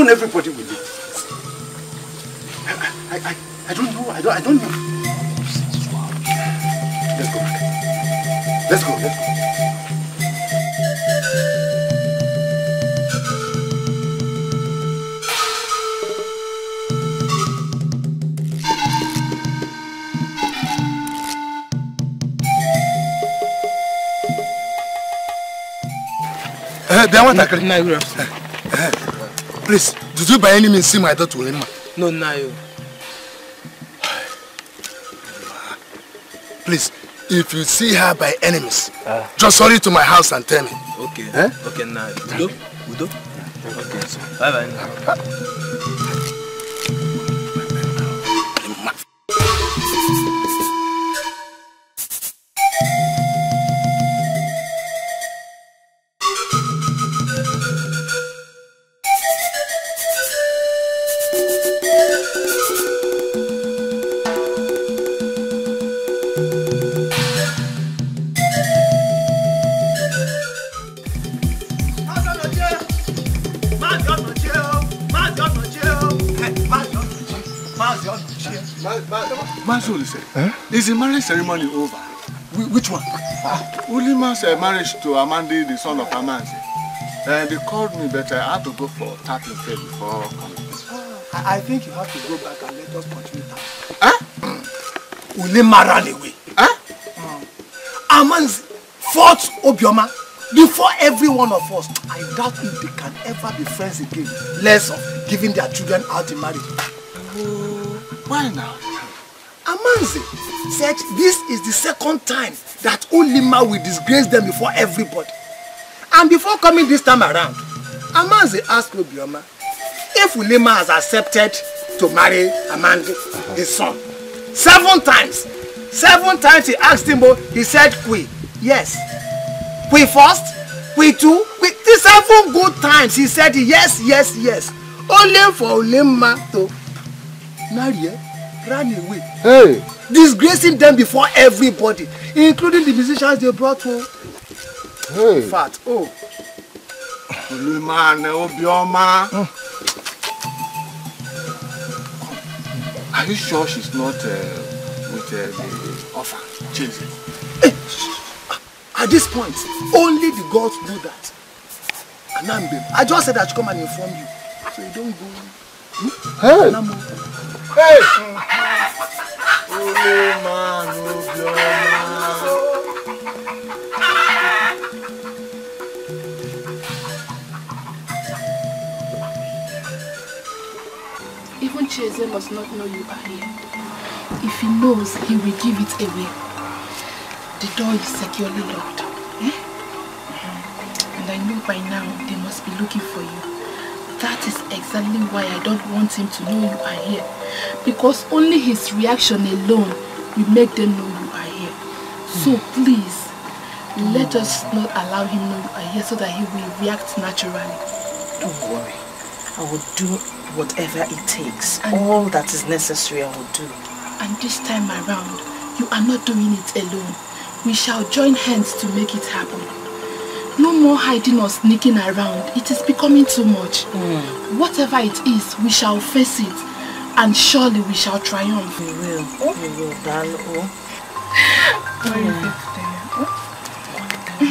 alone everybody will leave. I, I, I, don't know. I don't, I don't know. Let's go. Let's go. Let's go. Uh, they want to. Nigerians. Please, did you by any means see my daughter Ulima? No, Nayo. Please, if you see her by enemies, just hurry to my house and tell me. Okay. Eh? Okay, Nayo. Udo? Udo? Okay. Bye bye. Is the marriage ceremony over? Wh- which one? Ulima's uh, marriage to Amandi, the son of Amanzi. Uh, they called me, but I had to go for tapping faith before coming. I, I think you have to go back and let us continue that. Huh? Ulema ran away. Huh? Mm. Amanzi fought Obioma before every one of us. I doubt if they can ever be friends again. Less of giving their children out in marriage. Oh, why now? Amanzi said this is the second time that Ulima will disgrace them before everybody. And before coming this time around, Amanzi asked Obioma if Ulima has accepted to marry Amandi, his son. Seven times. Seven times he asked him, he said, we. Yes. We first, we two, we the seven good times he said yes, yes, yes. Only for Ulima to marry, eh, run away. Hey! Disgracing them before everybody, including the musicians they brought home. Hey! Fat, oh. Ulima and Obioma. Are you sure she's not uh, with uh, the orphan, children? At this point, only the gods know that. Anambe, I just said I should come and inform you. So you don't go. Hmm? Hey! Hey! Even Cheze must not know you are here. If he knows, he will give it away. The door is securely locked. Eh? And I know by now they must be looking for you. That is exactly why I don't want him to know you are here. Because only his reaction alone will make them know you are here. So hmm. please, let us not allow him know you are here so that he will react naturally. Don't worry. I will do whatever it takes. All that is necessary, I will do. And this time around, you are not doing it alone. We shall join hands to make it happen. No more hiding or sneaking around. It is becoming too much. Whatever it is, we shall face it. And surely we shall triumph. We will. We will, darling. Is it there? A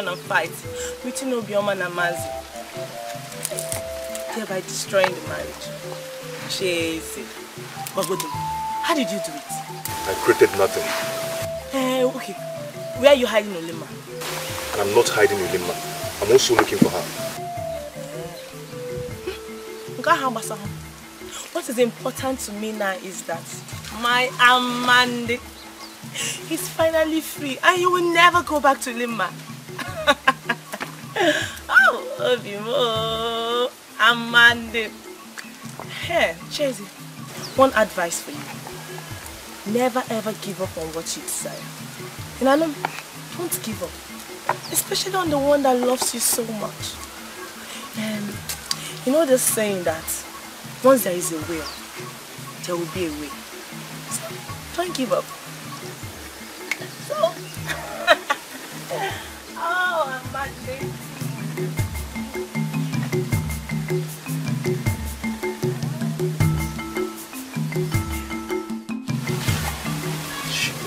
confusion and fight between Obioma and Amazi, thereby destroying the marriage. Chizzy. Bagodo, how did you do it? I created nothing. Eh, okay. Where are you hiding Ulima? I'm not hiding Ulima. I'm also looking for her. Nke ahụ gbasara m. What is important to me now is that my Amandi is finally free and he will never go back to Lima. Oh, Obimo, Amande. Hey, Chase, one advice for you. Never ever give up on what you desire. I know, don't give up. Especially on the one that loves you so much. And you know this saying that once there is a will, there will be a way. So don't give up. So, oh, I'm mad,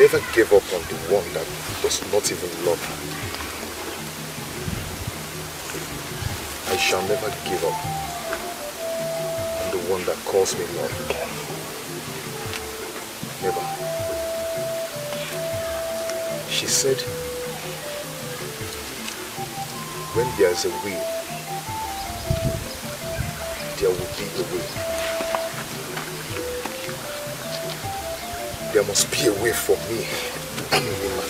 never gave up on the one that does not even love her. I shall never give up on the one that calls me love. Never. She said, when there is a will, there will be a way. There must be a way for me.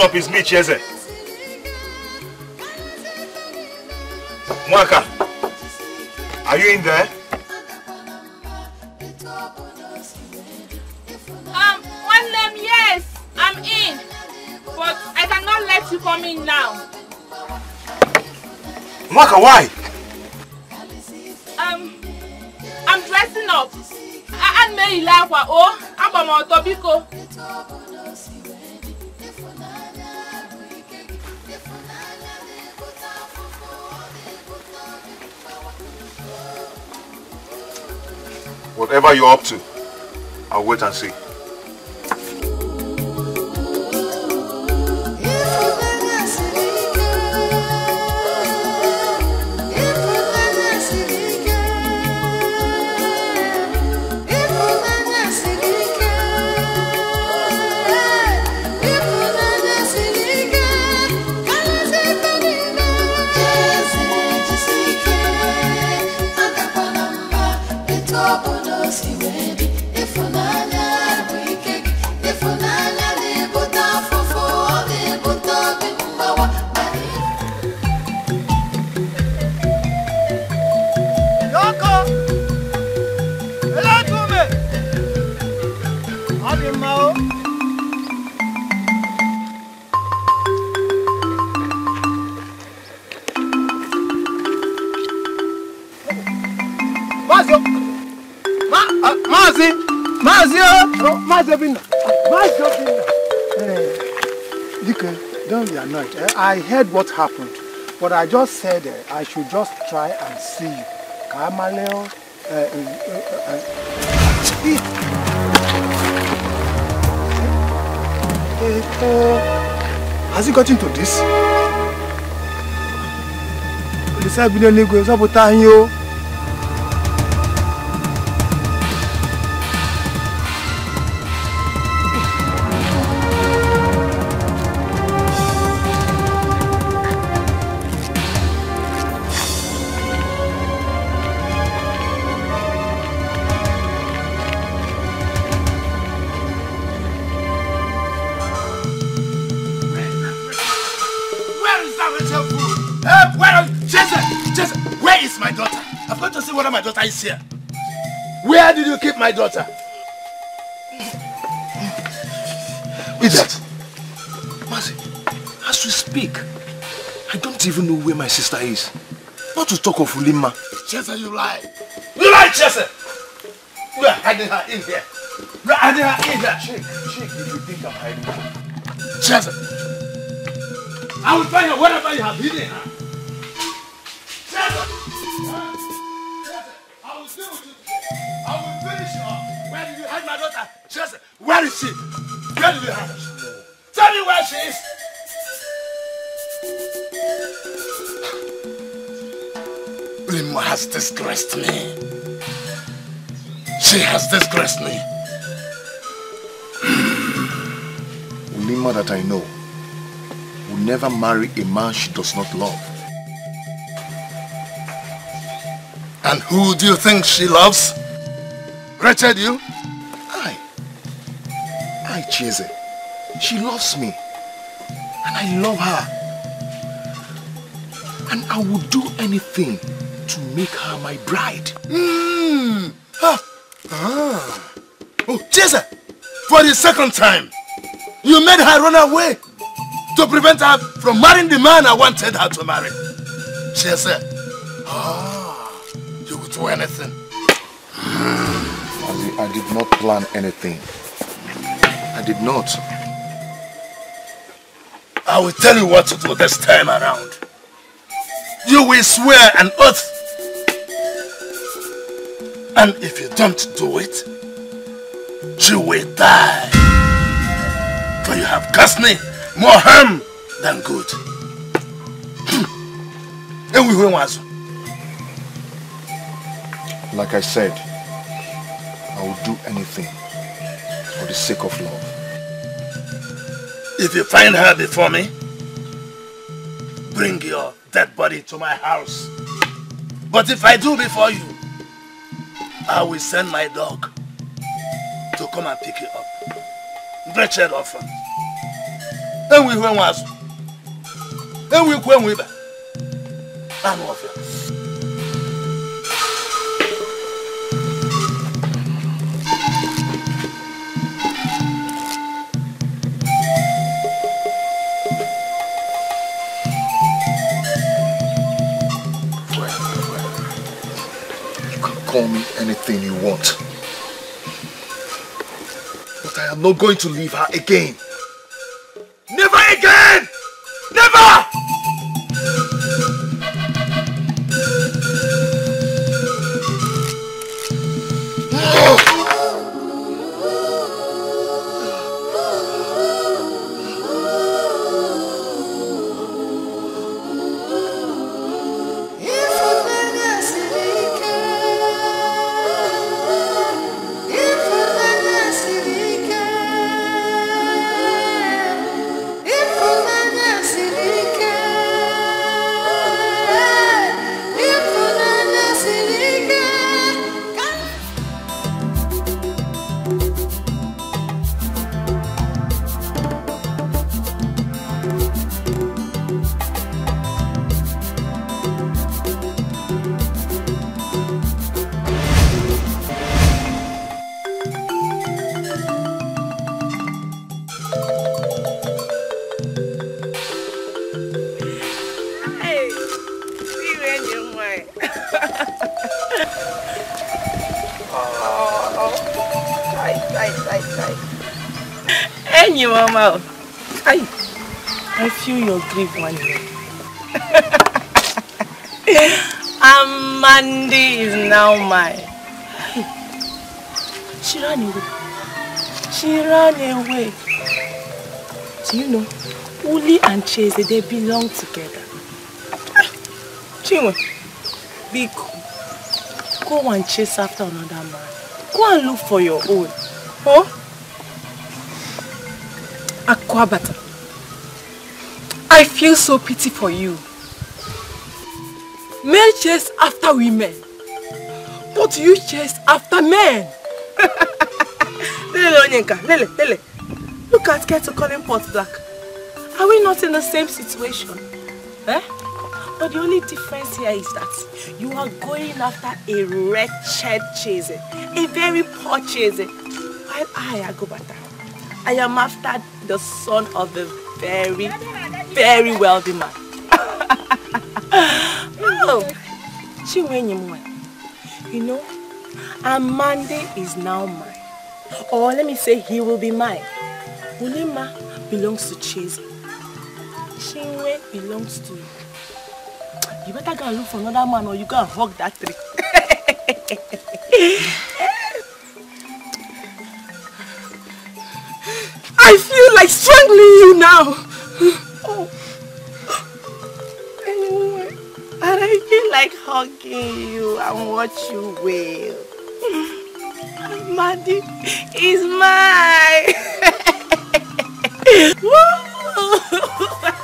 Open up his meat, Cheze. Nwaka! Are you in there? Um, one name, yes, I'm in. But I cannot let you come in now. Nwaka, why? Whatever you're up to, I'll wait and see. I heard what happened, but I just said eh, I should just try and see you. Ka amale o. eh, eh, eh, eh. Eh, eh, Has he got into this? Olisa bi n'eluigwe zọpụta anyị o. where my daughter is here. Where did you keep my daughter? That, Mazi, as we speak, I don't even know where my sister is. Not to talk of Ulima. Cheze, you lie. You lie, Cheze! You are hiding her in here. You are hiding her in here. Check, check if you think I'm hiding her. Cheze, I will find her wherever you have hidden her. My daughter? Cheze, where is she? Where you hide her? Tell me where she is. Lima has disgraced me. She has disgraced me. Hmm. Ulima that I know will never marry a man she does not love. And who do you think she loves? Richard, you? I, Cheze. She loves me. And I love her. And I would do anything to make her my bride. Hmm. Ah. ah. Oh, Jesus! For the second time, you made her run away to prevent her from marrying the man I wanted her to marry. Jesus. Ah. You would do anything. I, I did not plan anything. I did not. I will tell you what to do this time around. You will swear an oath. And if you don't do it, you will die. For you have caused me more harm than good. And we will answer. Like I said, I will do anything for the sake of love. If you find her before me, bring your dead body to my house. But if I do before you, I will send my dog to come and pick you up. Wretched orphan. And we went was. And we went with I'm Call me anything you want. But I am not going to leave her again. Never again! Never! Grief one day. Amandi is now mine. She ran away. She ran away. Do you know, Uli and Chase, they belong together. Chinwe, big, go and chase after another man. Go and look for your own. Huh? Aquabata, I feel so pity for you. Men chase after women, but you chase after men. Lele Onyenka, Lele, Lele. Look at Kettle calling pot black. Are we not in the same situation? Eh? But the only difference here is that you are going after a wretched chasing, a very poor chasing. While I, Akwabata, I am after the son of a very, very wealthy man. oh, Chinwenyimwe, you know, Amandi is now mine. Or let me say he will be mine. Ulima belongs to Cheze. Chinwe belongs to you. You better go and look for another man or you go and hug that tree. I feel like strangling you now. And I feel like hugging you and watch you wail. Maddie is mine.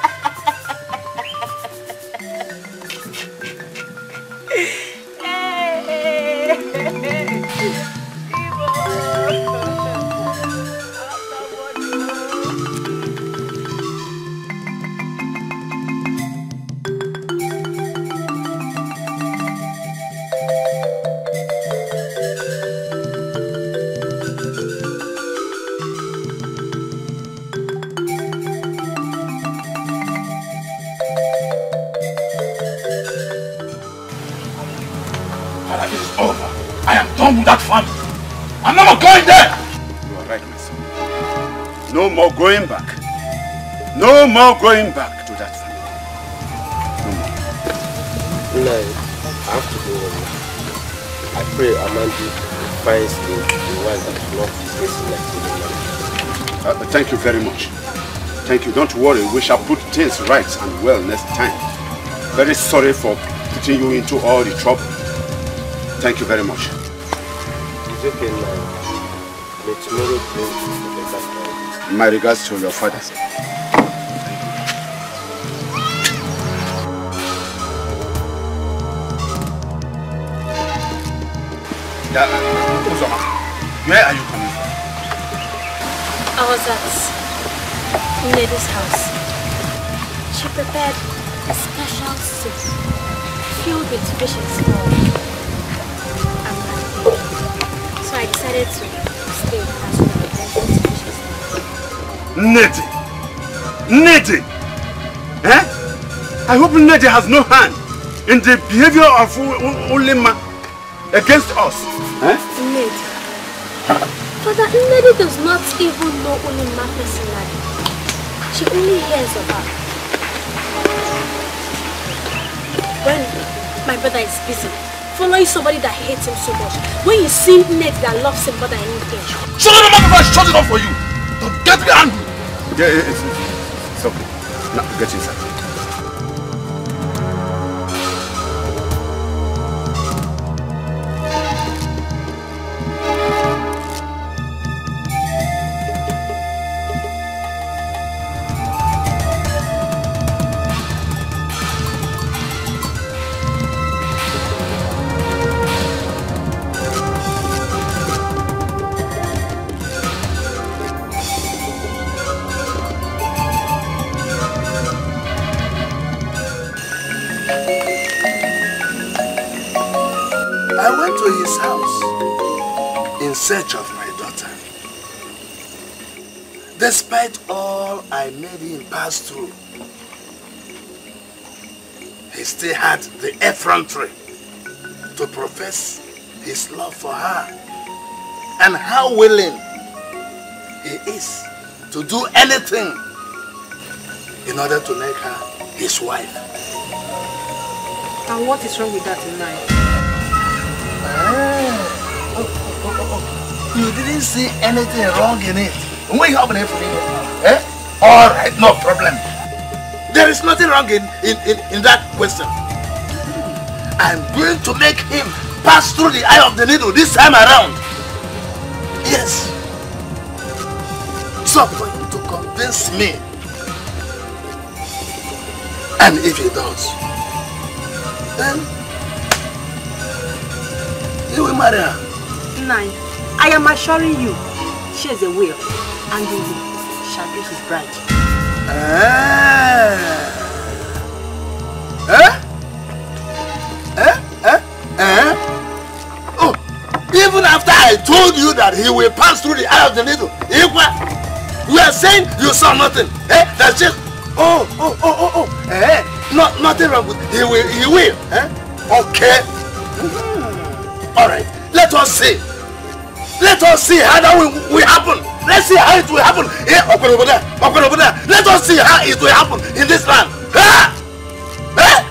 done with that family. I'm not going there. You are right, my son. No more going back. No more going back to that family. No, more. No, I have to go home now. I pray Amandi finds the, the one that is not disgracing like the Uh, thank you very much. Thank you. Don't worry. We shall put things right and well next time. Very sorry for putting you into all the trouble. Thank you very much. It's okay now. May tomorrow. My regards to your father. Yeah, uh, Uzoma, where are you coming from? I was at Nedy's house. She prepared a special soup filled with fish decided to stay! Eh? I hope Nedi has no hand in the behavior of U- U- Ulima against us. Eh? Ned. Father, Nedi does not even know Ulima personally. She only hears of her. When my brother is busy, following somebody that hates him so much, when you see Ned that loves him more than anything, Shut up, mother! Shut it up for you. Don't get me angry. Yeah, yeah, it's, it's okay. Now, get inside. Despite all I made him pass through, he still had the effrontery to profess his love for her and how willing he is to do anything in order to make her his wife. And what is wrong with that tonight? Ah. Oh, oh, oh, oh. You didn't see anything wrong in it. You open it for eh? All right, no problem. There is nothing wrong in, in, in, in that question. I'm going to make him pass through the eye of the needle this time around. Yes. So for you to convince me. And if he does, then you will marry her. Nine. I am assuring you, she is a will, angrily shall be his bride. Eh? Eh? Eh? Eh? Eh? Oh, even after I told you that he will pass through the eye of the needle, Iwa, you are saying you saw nothing. Eh? That's just, oh, oh, oh, oh, oh. Eh? Not, nothing wrong with, he will, he will. Eh? Okay. Mm -hmm. All right, let us see. Let us see how that will, will happen. Let's see how it will happen. Here, open over there, open over there. Let us see how it will happen in this land. Ah! Eh?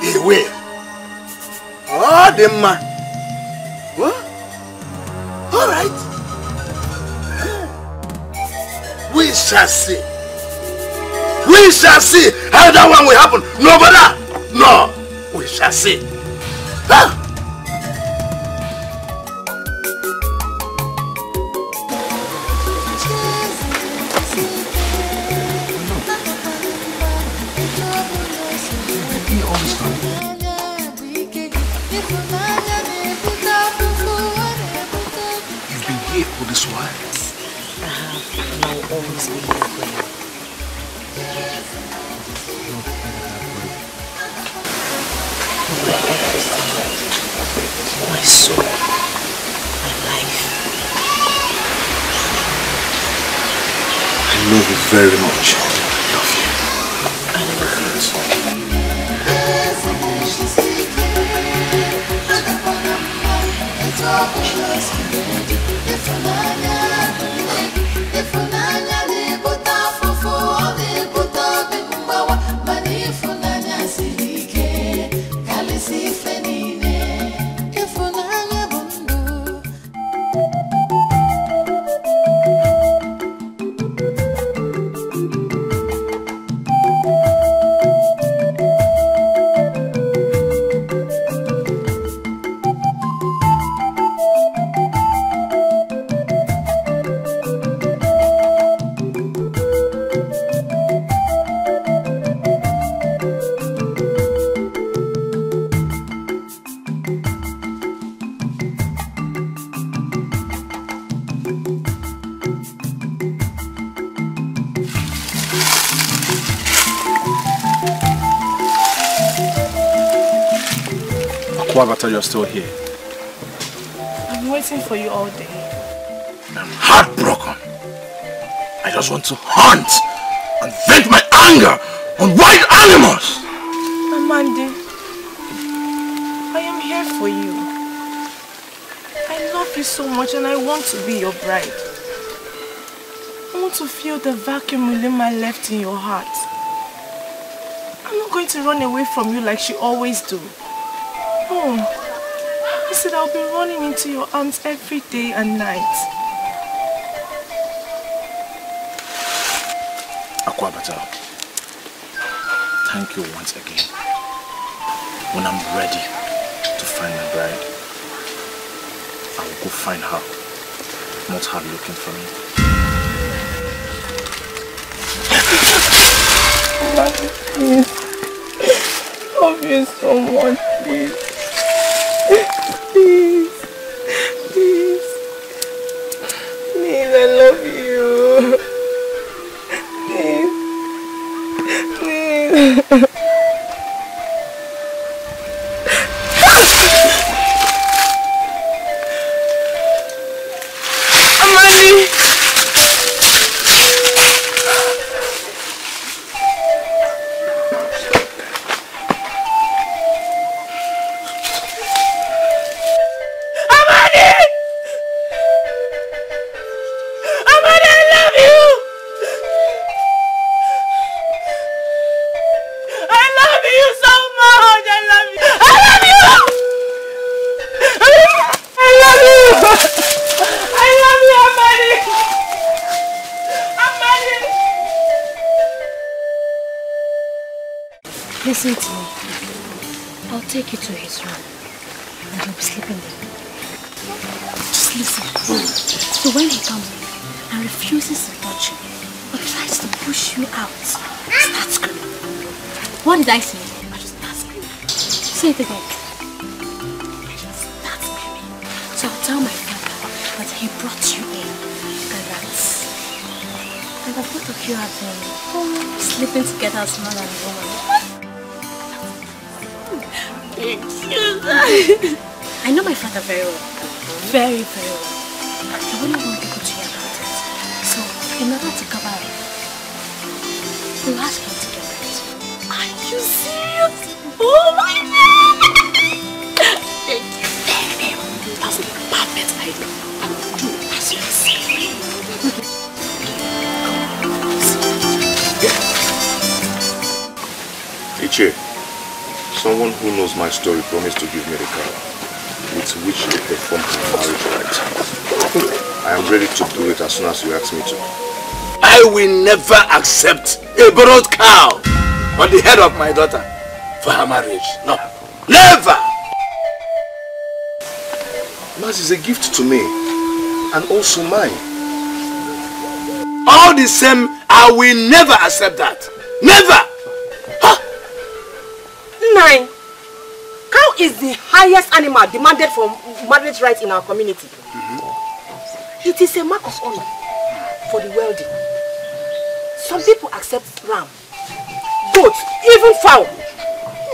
He will. Oh, the man. What? All right. We shall see. We shall see how that one will happen. No, brother. No. We shall see. Ah! Still here. I'm waiting for you all day. I'm heartbroken. I just want to hunt and vent my anger on wild animals. Amandi, I am here for you. I love you so much and I want to be your bride. I want to feel the vacuum Ulima left in your heart. I'm not going to run away from you like she always do. No. I said I'll be running into your arms every day and night. Akwabata, thank you once again. When I'm ready to find my bride, I will go find her, not her looking for me. Love Please. Love you so much, accept a borrowed cow on the head of my daughter for her marriage. No. Never! Mas is a gift to me and also mine. All the same, I will never accept that. Never! Nine. Cow is the highest animal demanded for marriage rights in our community. Mm-hmm. It is a mark of honor for the wealthy. Some people accept ram, goat, even fowl.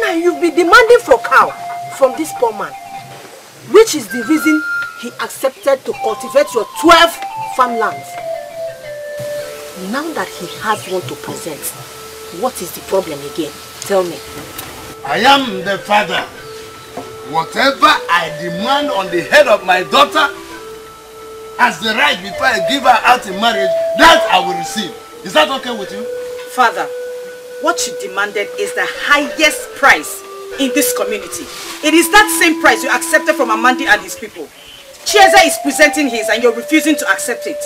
Now you'll be demanding for cow from this poor man, which is the reason he accepted to cultivate your 12 farmlands. Now that he has one to present, what is the problem again? Tell me. I am the father. Whatever I demand on the head of my daughter as the right before I give her out in marriage, that I will receive. Is that okay with you? Father, what you demanded is the highest price in this community. It is that same price you accepted from Amandi and his people. Cheze is presenting his and you're refusing to accept it.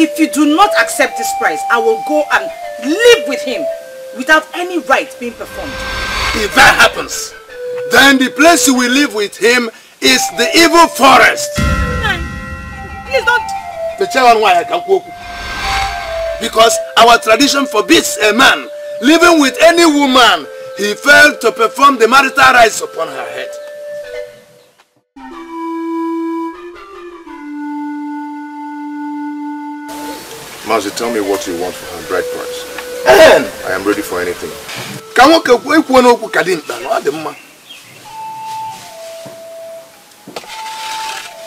If you do not accept this price, I will go and live with him without any right being performed. If that happens, then the place you will live with him is the evil forest. Please don't. The chairman why I can cook. Because our tradition forbids a man living with any woman he failed to perform the marital rites upon her head. Mazi, tell me what you want for her bride price. I am ready for anything. Ka nwoke kwuo n'okwu ka dị mkpa na ọ dị mma.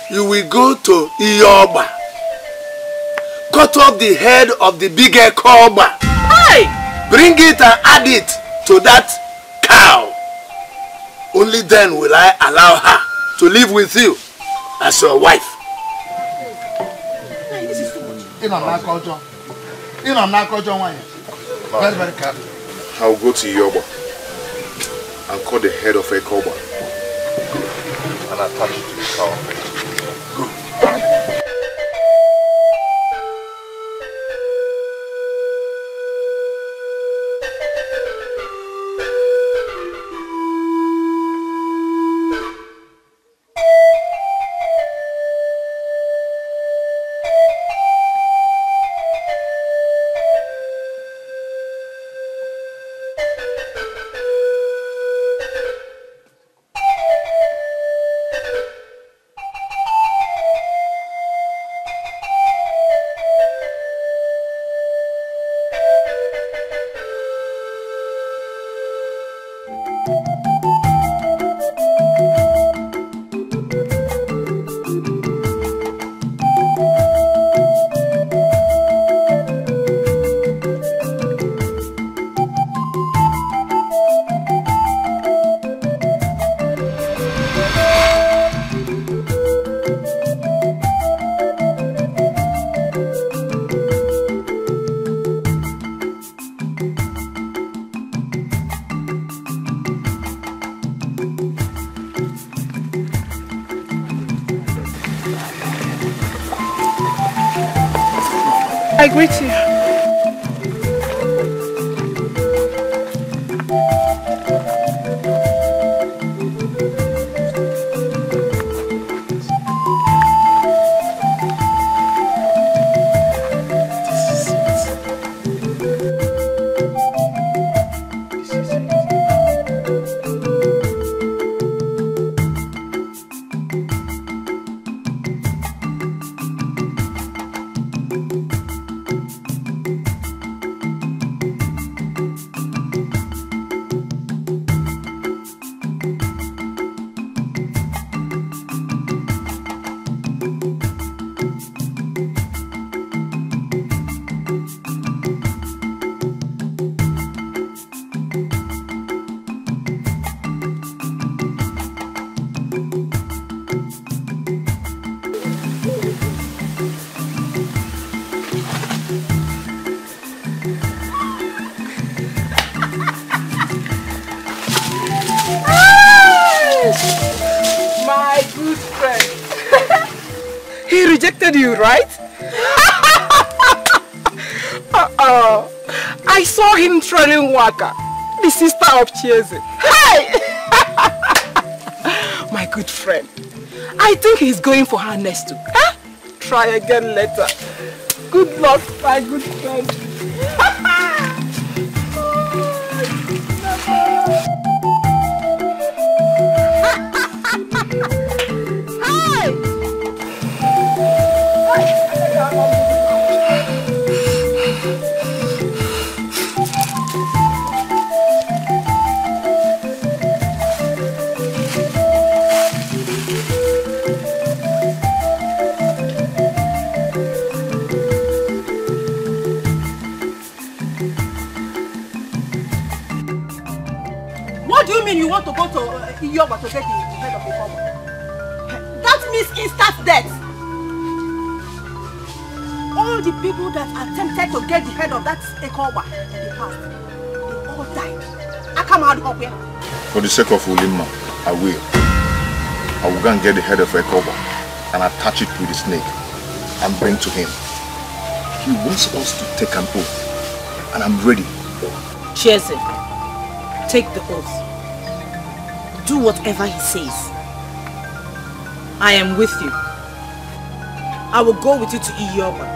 You will go to Iyogba, cut off the head of the big Ekogba, bring it and add it to that cow. Only then will I allow her to live with you as your wife. Ị nọ n'aka ọjọọ. Ị nọ n'aka ọjọọ nwaanyị. Very, very careful. I will go to Yoba and cut the head of a cobra and attach it to the cow. I next too. Huh? Try again later. Good luck, my good friend. The sake of Ulima, I will. I will go and get the head of Ekoba and attach it to the snake and bring to him. He wants us to take an oath and I'm ready. Cheze, take the oath. Do whatever he says. I am with you. I will go with you to Iyoba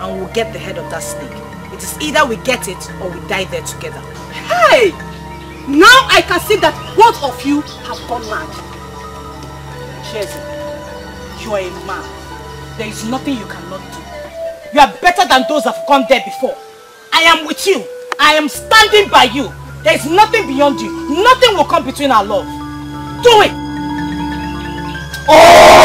and we'll get the head of that snake. It is either we get it or we die there together. Hey! Now I can see that both of you have gone mad. Cheze, you are a man. There is nothing you cannot do. You are better than those that have gone there before. I am with you. I am standing by you. There is nothing beyond you. Nothing will come between our love. Do it! Cheze!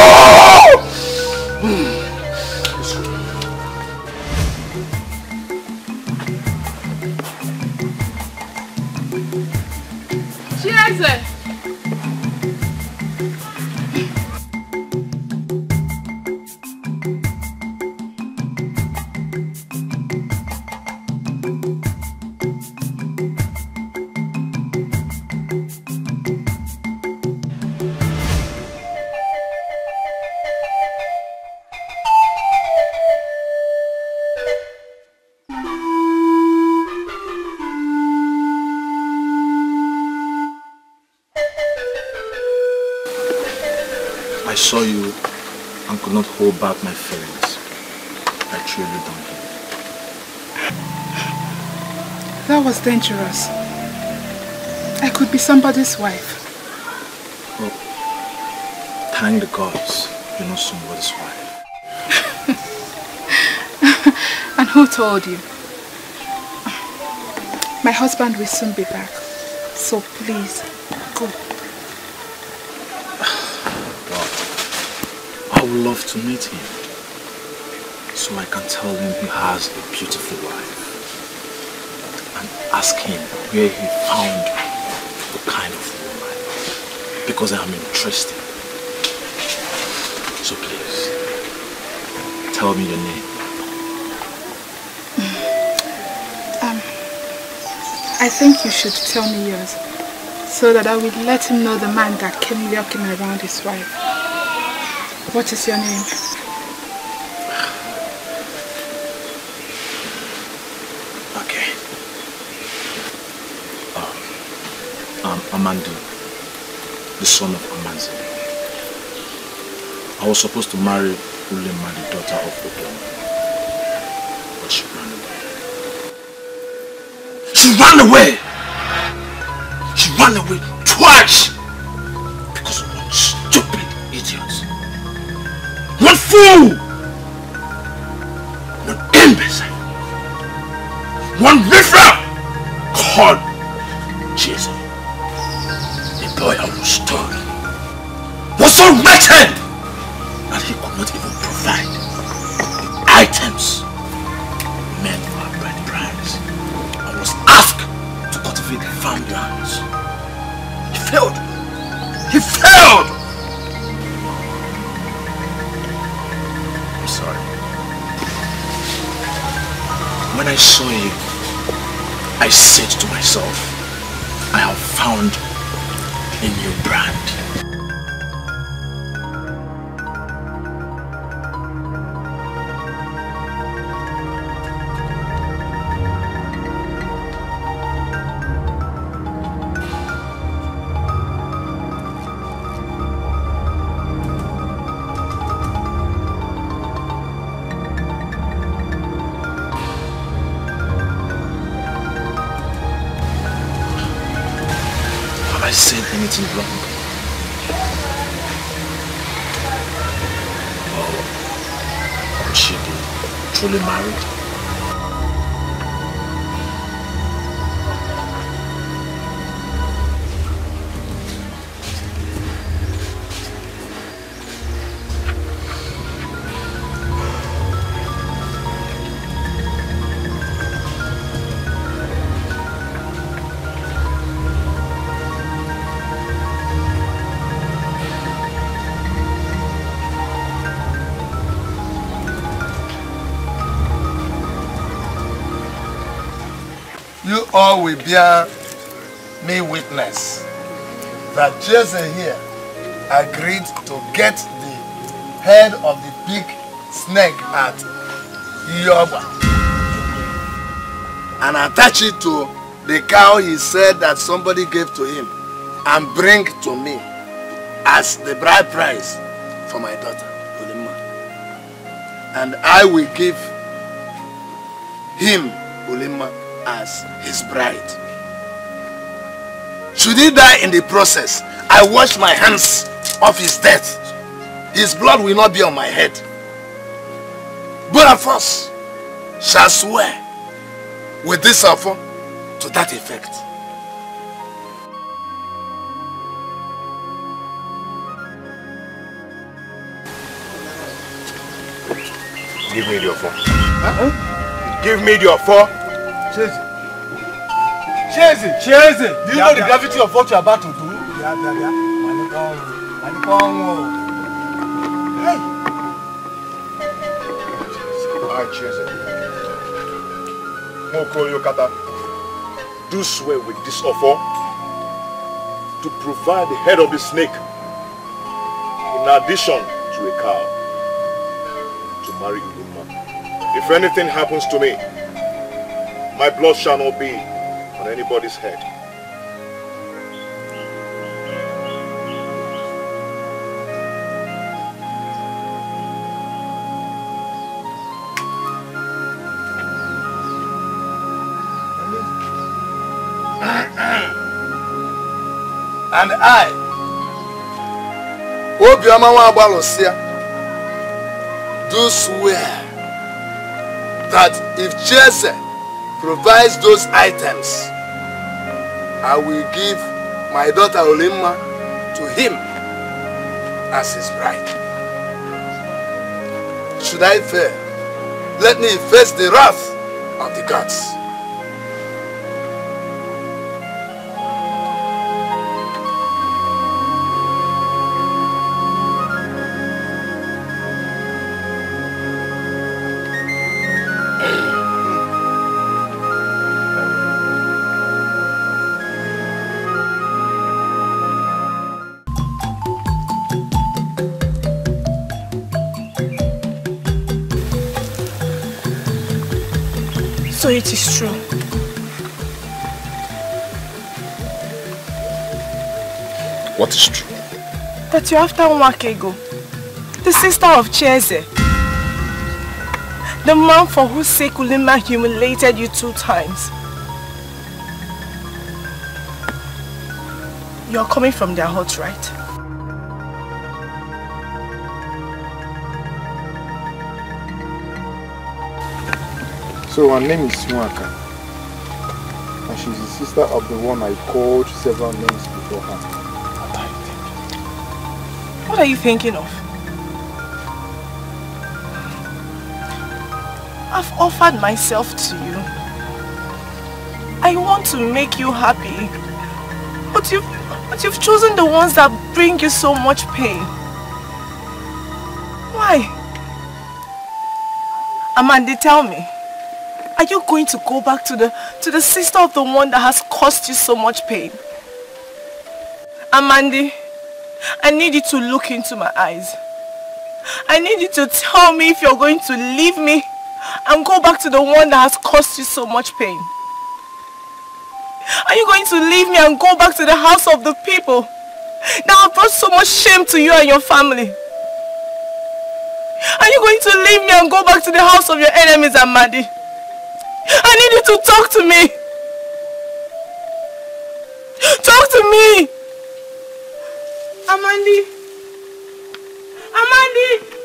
Dangerous. I could be somebody's wife. Well, thank the gods you're not somebody's wife. And who told you? My husband will soon be back. So please, go. I would love to meet him. So I can tell him he has a beautiful wife. Ask him where he found the kind of woman. Because I am interested. So please, tell me your name. Um, I think you should tell me yours. So that I will let him know the man that came lurking around his wife. What is your name? Amandi, the son of Amanze. I was supposed to marry Ulima, the daughter of Obioma. But she ran away. She ran away! She ran away twice! Because of one stupid idiot. One fool! One imbecile! One riffraff called sorry. When I saw you, I said to myself, I have found a new brand. Will bear me witness that Cheze here agreed to get the head of the big snake at Yoba and attach it to the cow he said that somebody gave to him and bring to me as the bride price for my daughter, Ulima. And I will give him, as his bride. Should he die in the process, I wash my hands of his death. His blood will not be on my head. Both of us shall swear with this offer to that effect. Give me the offer. Give me the offer. Chase. Chase. Chase. Do you know the gravity of what you're about to do? Yeah, yeah, yeah. Hey. Alright, cheers. Moko Yokata, do swear with this offer to provide the head of the snake in addition to a cow to marry Uluma. If anything happens to me, my blood shall not be on anybody's head. And I, Obioma Nwagbalusia, do swear that if Cheze provides those items, I will give my daughter Ulima to him as his bride. Should I fail, let me face the wrath of the gods. What is true? That you're after Nwakego, the sister of Cheze. The man for whose sake Ulima humiliated you two times. You're coming from their hut, right? So her name is Nwaka. And she's the sister of the one I called several names before her. What are you thinking of? I've offered myself to you. I want to make you happy. But you've, but you've chosen the ones that bring you so much pain. Why? Amandi, tell me. Are you going to go back to the to the sister of the one that has caused you so much pain? Amandi, I need you to look into my eyes. I need you to tell me if you're going to leave me and go back to the one that has caused you so much pain. Are you going to leave me and go back to the house of the people that have brought so much shame to you and your family? Are you going to leave me and go back to the house of your enemies, and Amandi? I need you to talk to me. Talk to me. Amandi! Amandi!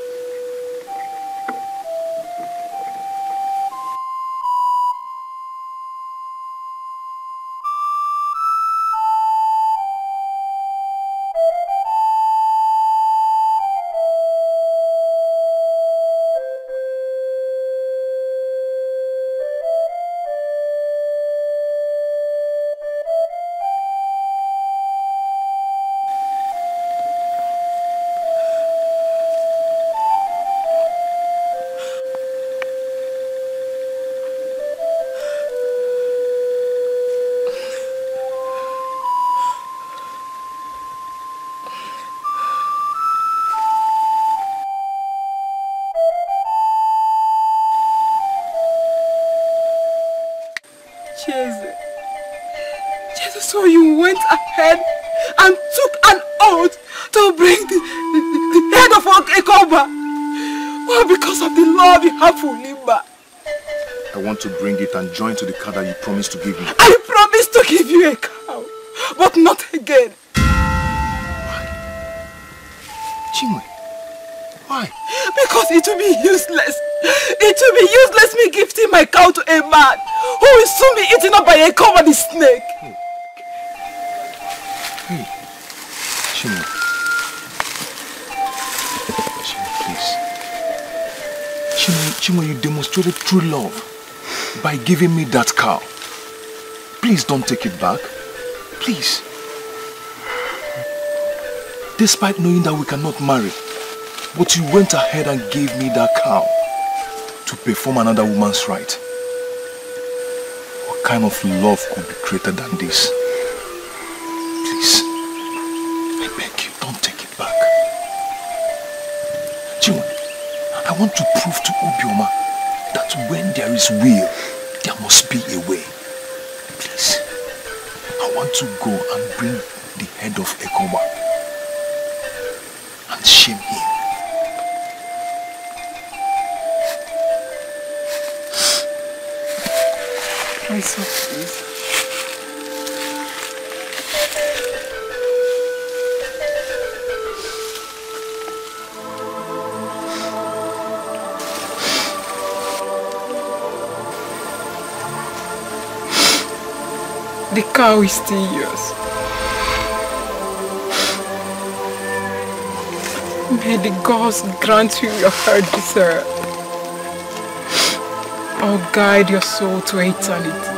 Join to the car that you promised to give me. I promised to give you a cow, but not again. Chinwe, why? Because it will be useless. It will be useless me gifting my cow to a man who will soon be eaten up by a covered snake. Hey, Chinwe. Chinwe, please. Chinwe, Chinwe, you demonstrated true love by giving me that cow. Please don't take it back. Please. Despite knowing that we cannot marry, but you went ahead and gave me that cow to perform another woman's right. What kind of love could be greater than this? Please, I beg you, don't take it back. Chinwe, I want to prove to Obioma that when there is will, must be a way. Please, I want to go and bring the head of Ekoba cow is still yours. May the gods grant you your heart desire or guide your soul to eternity.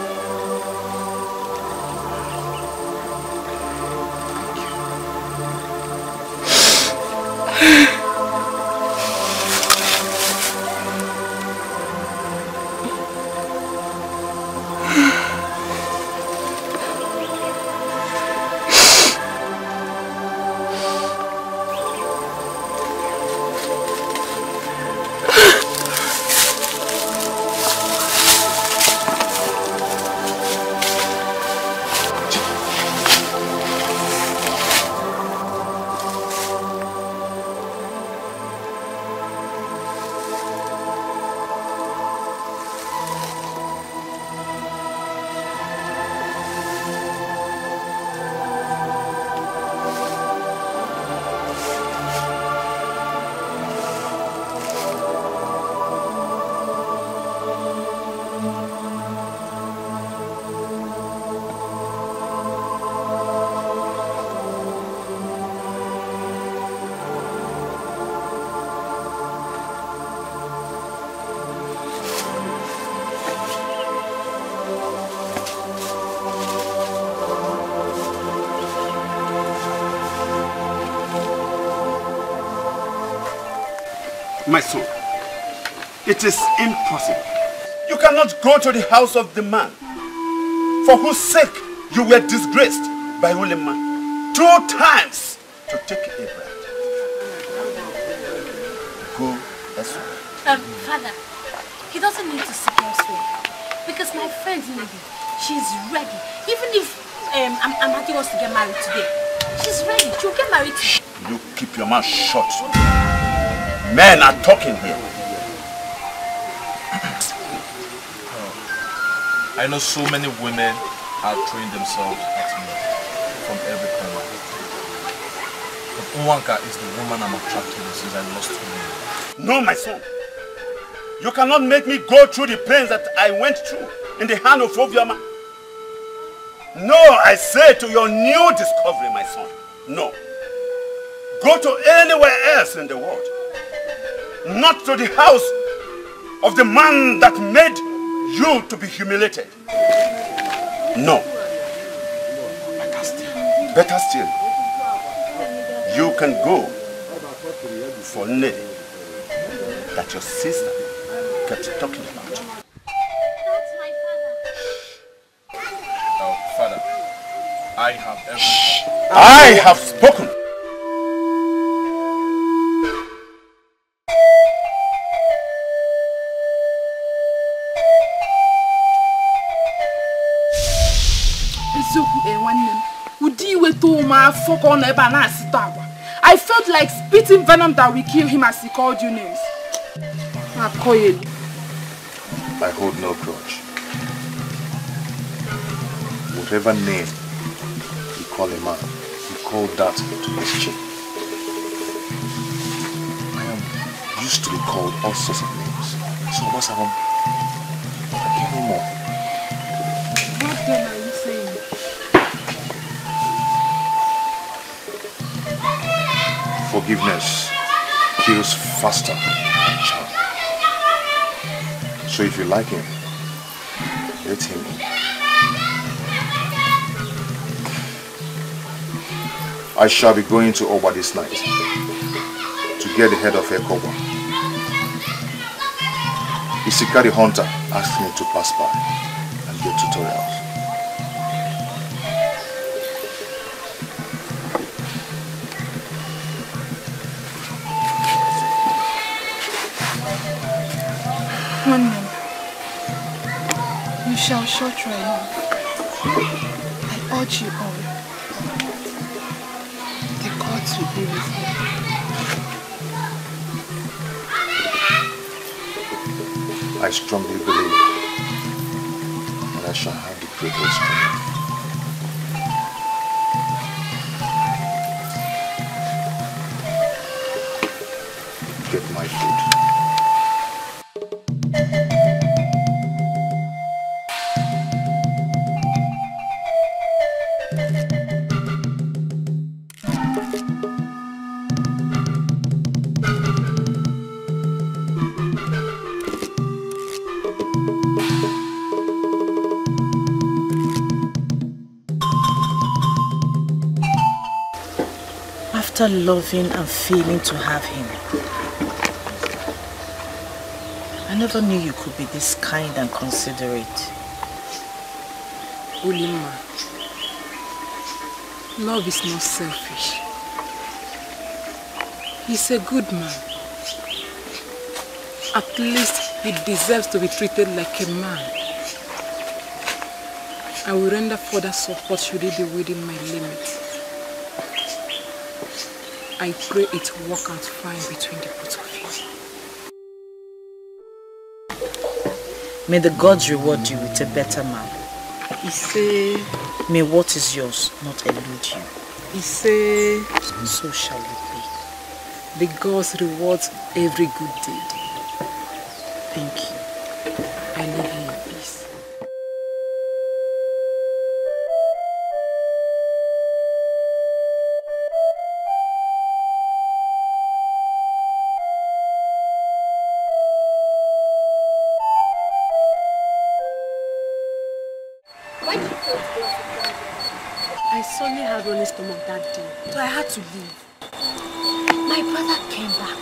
It is impossible. You cannot go to the house of the man for whose sake you were disgraced by Ulima two times to take a bride. Go elsewhere. Um, father, he doesn't need to seek elsewhere. Because my friend Lady, she's ready. Even if um, Am- Amandi wants to get married today, she's ready. She'll get married today. You keep your mouth shut. Men are talking here. I know so many women are throwing themselves at me from every corner. But Nwanka is the woman I'm attracted to since I lost her. No, my son. You cannot make me go through the pains that I went through in the hand of Obioma. No, I say to your new discovery, my son. No. Go to anywhere else in the world. Not to the house of the man that made you to be humiliated. No. Better still, you can go for Nelly that your sister kept talking about. Oh, father, I have everything. I have spoken. Na-asịtọ agwa I felt like spitting venom that will kill him as he called you names. elu I hold no grudge. Whatever name you call a man, you call that to his chin. I am used to be called all sorts of names. So what's I can't more. What Forgiveness kills faster than charm. So if you like him, let him. I shall be going to Oba this night to get the head of Ekoba. Isika the hunter asked me to pass by shall show love. I urge you all. The gods will be with you. I strongly believe that I shall have the strength. Loving and feeling to have him, I never knew you could be this kind and considerate. Ulima, love is not selfish. He's a good man. At least he deserves to be treated like a man. I will render further support should he be within my limits. I pray it will work out fine between the both of you. May the gods reward you with a better man. He say, May what is yours not elude you. he say, So shall it the gods reward every good deed. To leave. My brother came back.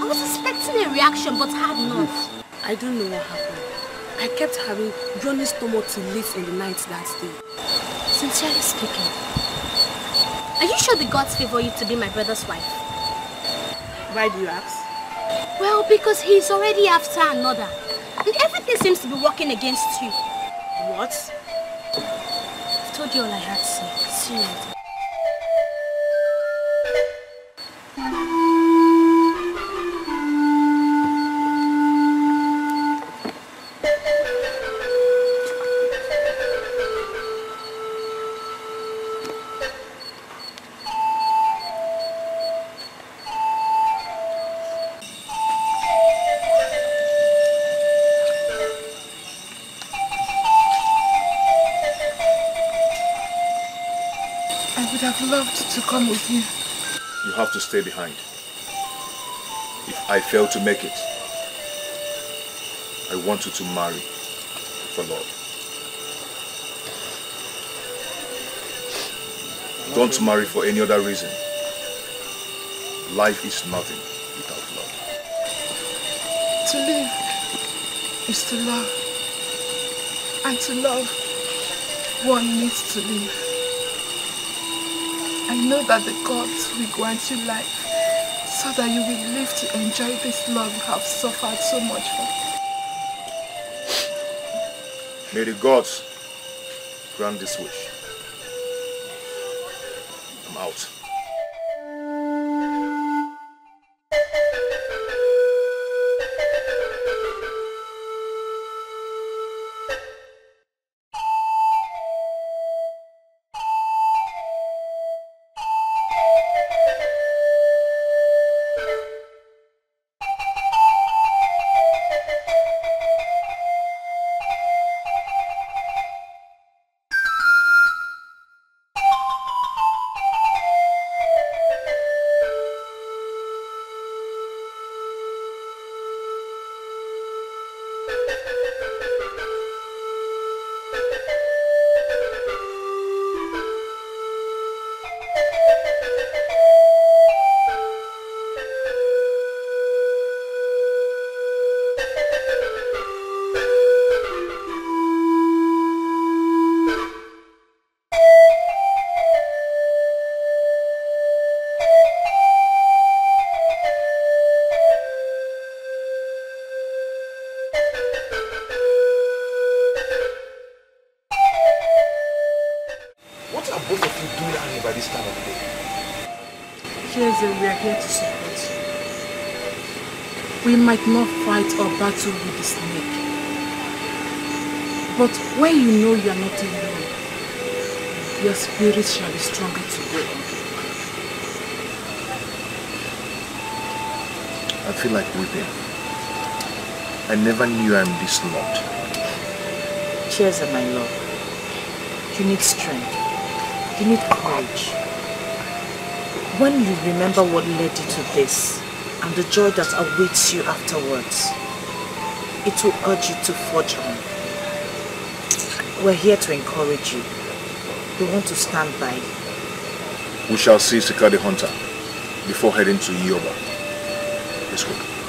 I was expecting a reaction but had none. I don't know what happened. I kept having running stomach to late in the night that day. Sincerely speaking, are you sure the gods favor you to be my brother's wife? Why do you ask? Well, because he's already after another. And everything seems to be working against you. What? I've told you all I had to say. See you later. Come with you. You have to stay behind. If I fail to make it, I want you to marry for love. Don't marry for any other reason. Life is nothing without love. To live is to love. And to love, one needs to live. Know that the gods will grant you life so that you will live to enjoy this love you have suffered so much for. May the gods grant this wish. I'm out. Battle with the snake. But when you know you are not alone, your spirit shall be stronger together. I feel like weeping. I never knew I'm this loved. Cheers, my love. You need strength. You need courage. When you remember what led you to this and the joy that awaits you afterwards, it will urge you to forge on. We're here to encourage you. We want to stand by you. We shall see Sika the hunter before heading to Yoba. Let's go.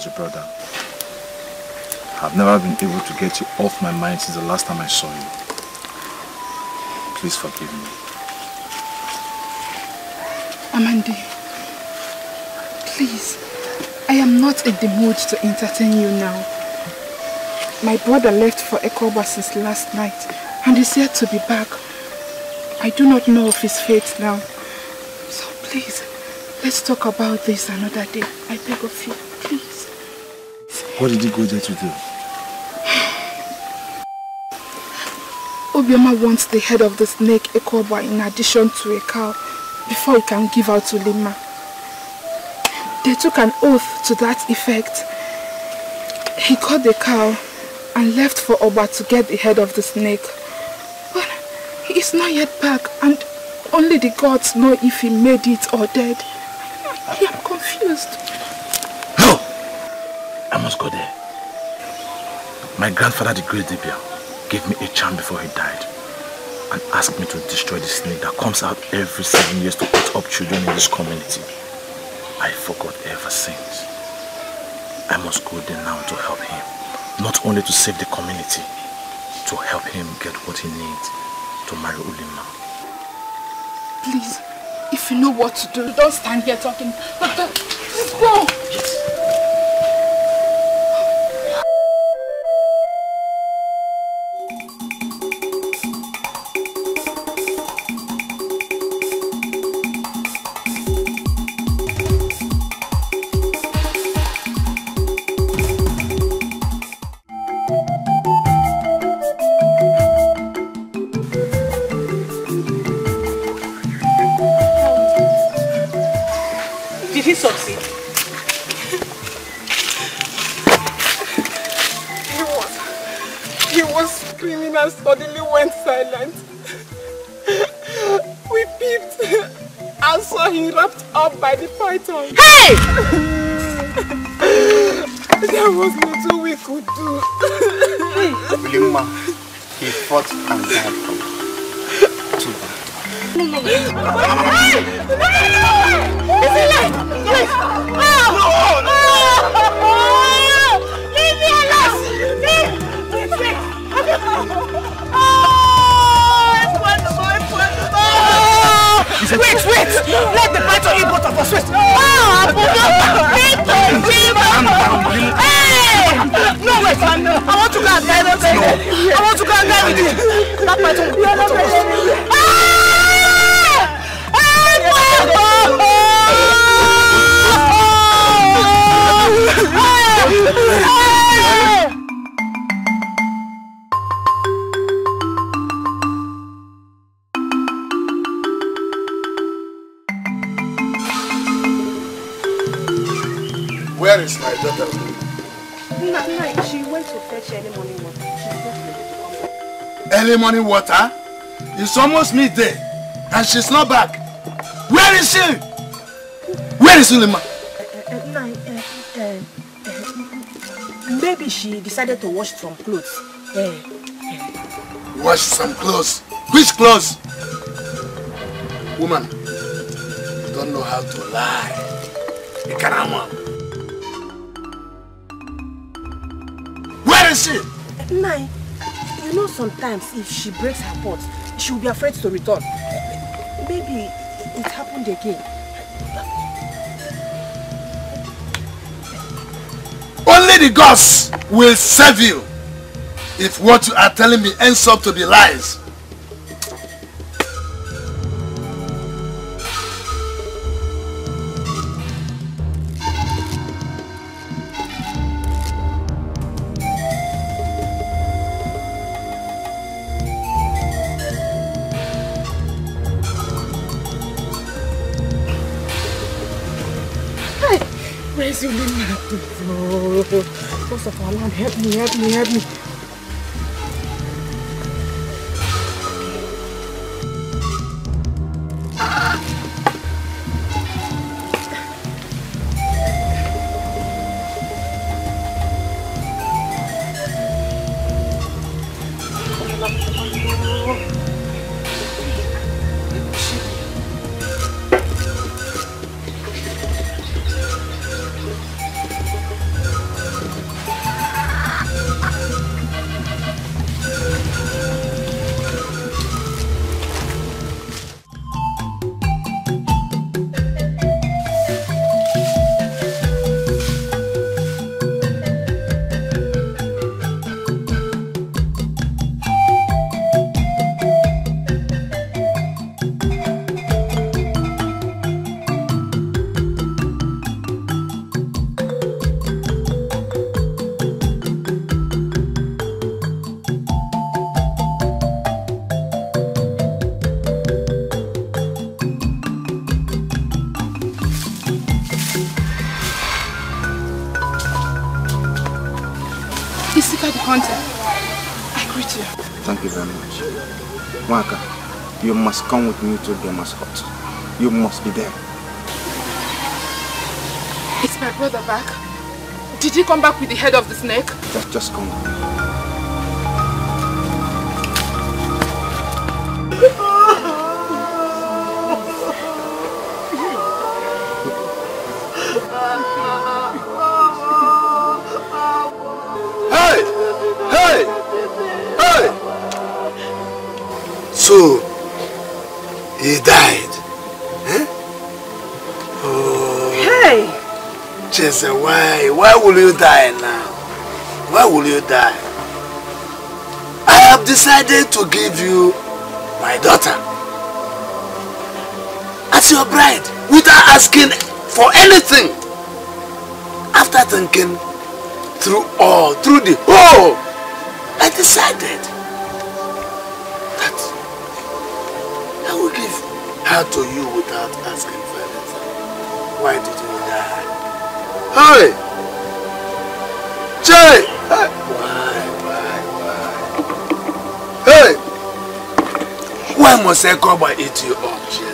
Was your brother. I've never been able to get you off my mind since the last time I saw you. Please forgive me. Amandi, please, I am not in the mood to entertain you now. My brother left for Ekoba since last night and is yet to be back. I do not know of his fate now. So please, let's talk about this another day. I beg of you. What did he go there to do? Obioma wants the head of the snake Ekoba in addition to a cow before he can give out to Lima. They took an oath to that effect. He caught the cow and left for Oba to get the head of the snake. But he is not yet back and only the gods know if he made it or dead. I am confused. Go there. My grandfather, the great Dibia, gave me a charm before he died and asked me to destroy the snake that comes out every seven years to eat up children in this community. I forgot ever since. I must go there now to help him. Not only to save the community, to help him get what he needs to marry Ulima. Please, if you know what to do, don't stand here talking. But, uh, Let's go. He fought water? It's almost midday and she's not back. Where is she? Where is Ulima? Uh, uh, uh, maybe she decided to wash some clothes. Uh, Wash some clothes. Which clothes? Woman, you don't know how to lie. Ikarama. Where sometimes if she breaks her pot, she will be afraid to return. Maybe it happened again. Only the gods will save you if what you are telling me ends up to be lies. All, Alan, help must come with me to Gema's hut. You must be there. Is my brother back? Did he come back with the head of the snake? Just, just come with me. Why? Will you die now? Why will you die? I have decided to give you my daughter as your bride without asking for anything. After thinking through all, through the whole, I decided that I will give her to you without asking for anything. Why did you die? Hey! Jay! Hey! Why, why, why? Hey! Why must I come and eat up, Jay?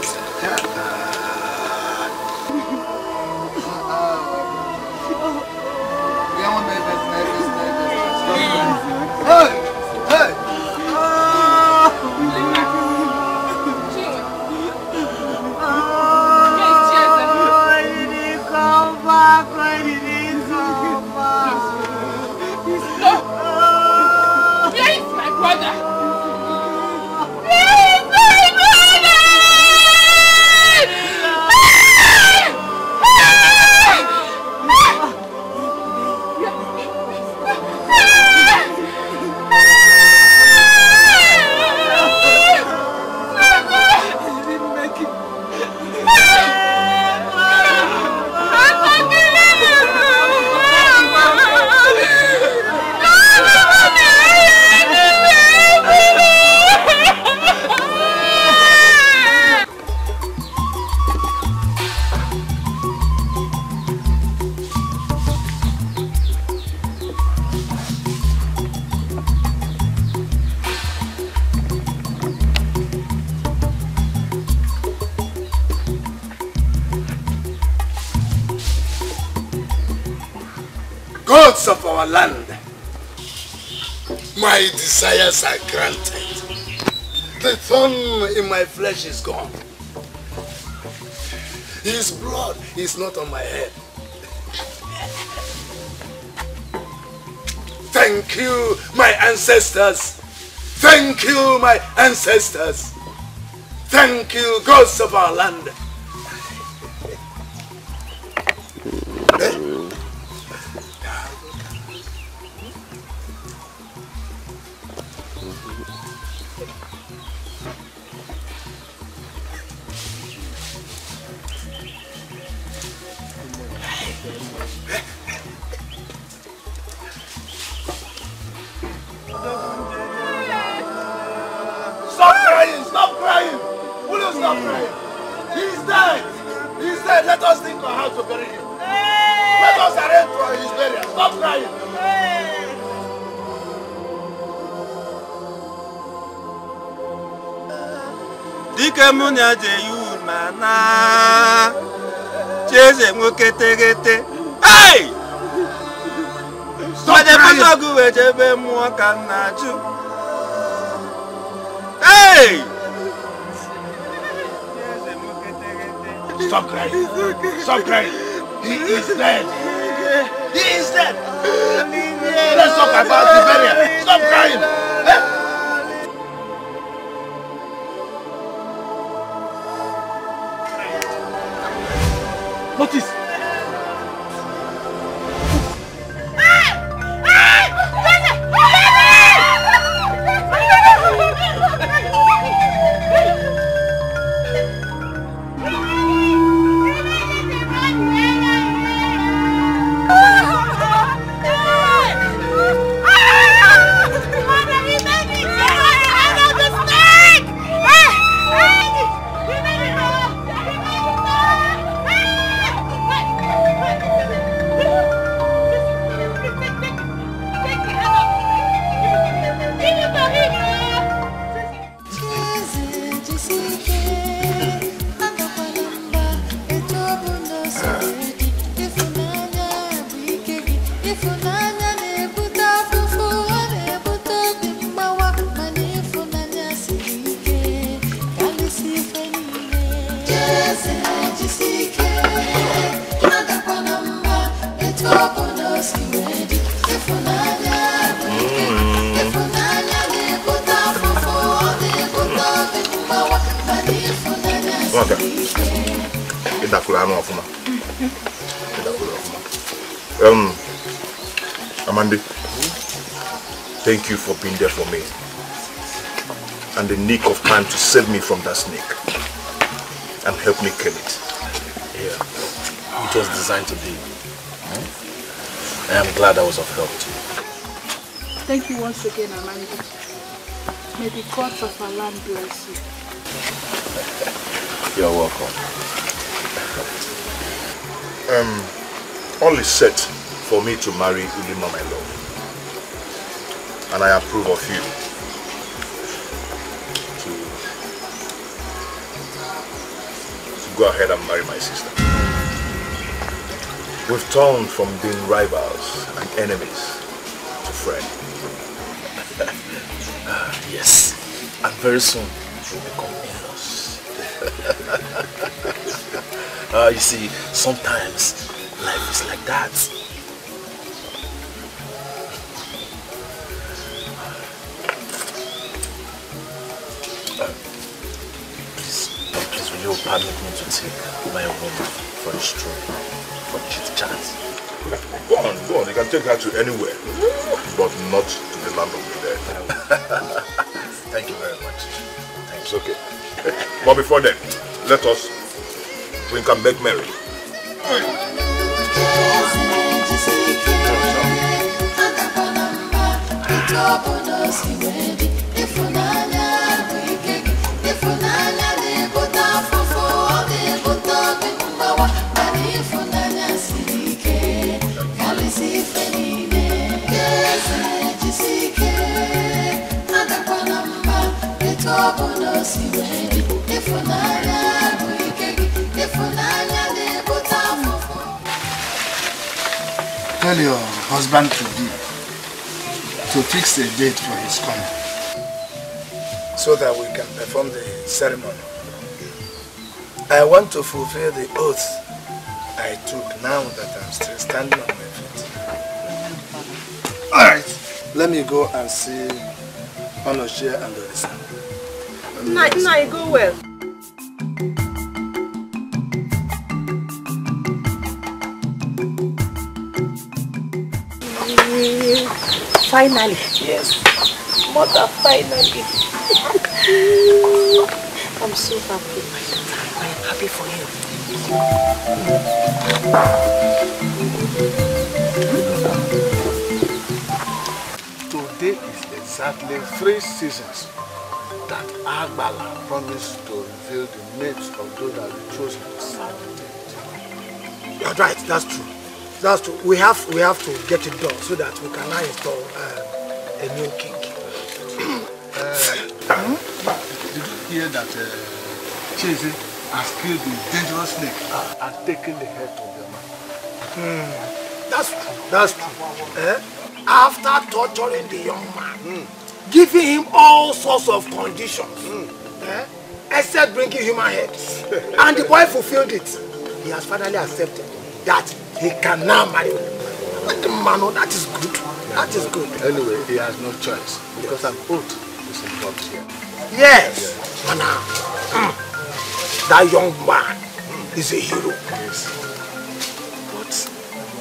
My desires are granted. The thorn in my flesh is gone. His blood is not on my head. Thank you, my ancestors. Thank you, my ancestors. Thank you, gods of our land. He is dead! Again, Amandi. May the gods of our land bless you. You're welcome. Um, all is set for me to marry Ulima, my love. And I approve of you to go ahead and marry my sister. We've turned from being rivals and enemies very soon we'll become in-laws. uh, you see, sometimes life is like that. Please, will you permit me to take my woman for a stroll, for chit chat? Go on, go on. You can take her to anywhere, but not But before then, let us drink and make merry. To be to fix a date for his coming so that we can perform the ceremony. I want to fulfill the oath I took now that I'm still standing on my feet. Alright, let me go and see Onoshia and Orisa. Nna, you go well. Finally. Yes. Mother, finally. I'm so happy. I am happy for you. Today is exactly three seasons that Agbala promised to reveal the names of those that were chosen to serve the dead. You're right, that's true. That's true. We have we have to get it done so that we can now install uh, a new king. Uh, Did you hear that uh, Cheze has killed the dangerous snake and taken the head of the man? Hmm. That's true. That's true. Eh? After torturing the young man, giving him all sorts of conditions, eh? except bringing human heads, and the boy fulfilled it. He has finally accepted that he can now marry the man. oh, That is good. That is good. Anyway, he has no choice because an oath is involved here. Yes. Now, mm, that young man is a hero. Yes. But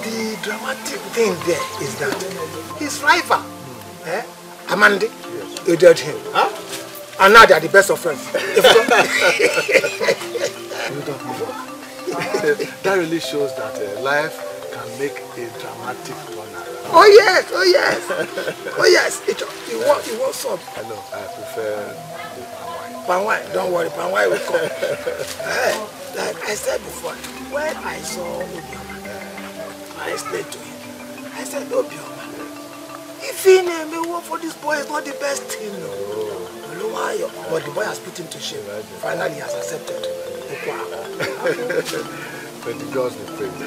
the dramatic thing there is that his rival, eh, Amandi, aided him. Huh? And now they are the best of friends. You that really shows that uh, life can make a dramatic turn around. oh yes, oh yes, oh yes. It, it, was, it was up. I know, I prefer Pan wine, don't worry, pan wine will come. Eh, like I said before, when I saw Obioma, I explained to him. I said, Obioma, if he name me work for this boy is not the best thing, no. Oluwayo. But the boy has put him to shame. Finally, he has accepted. Gods be praised.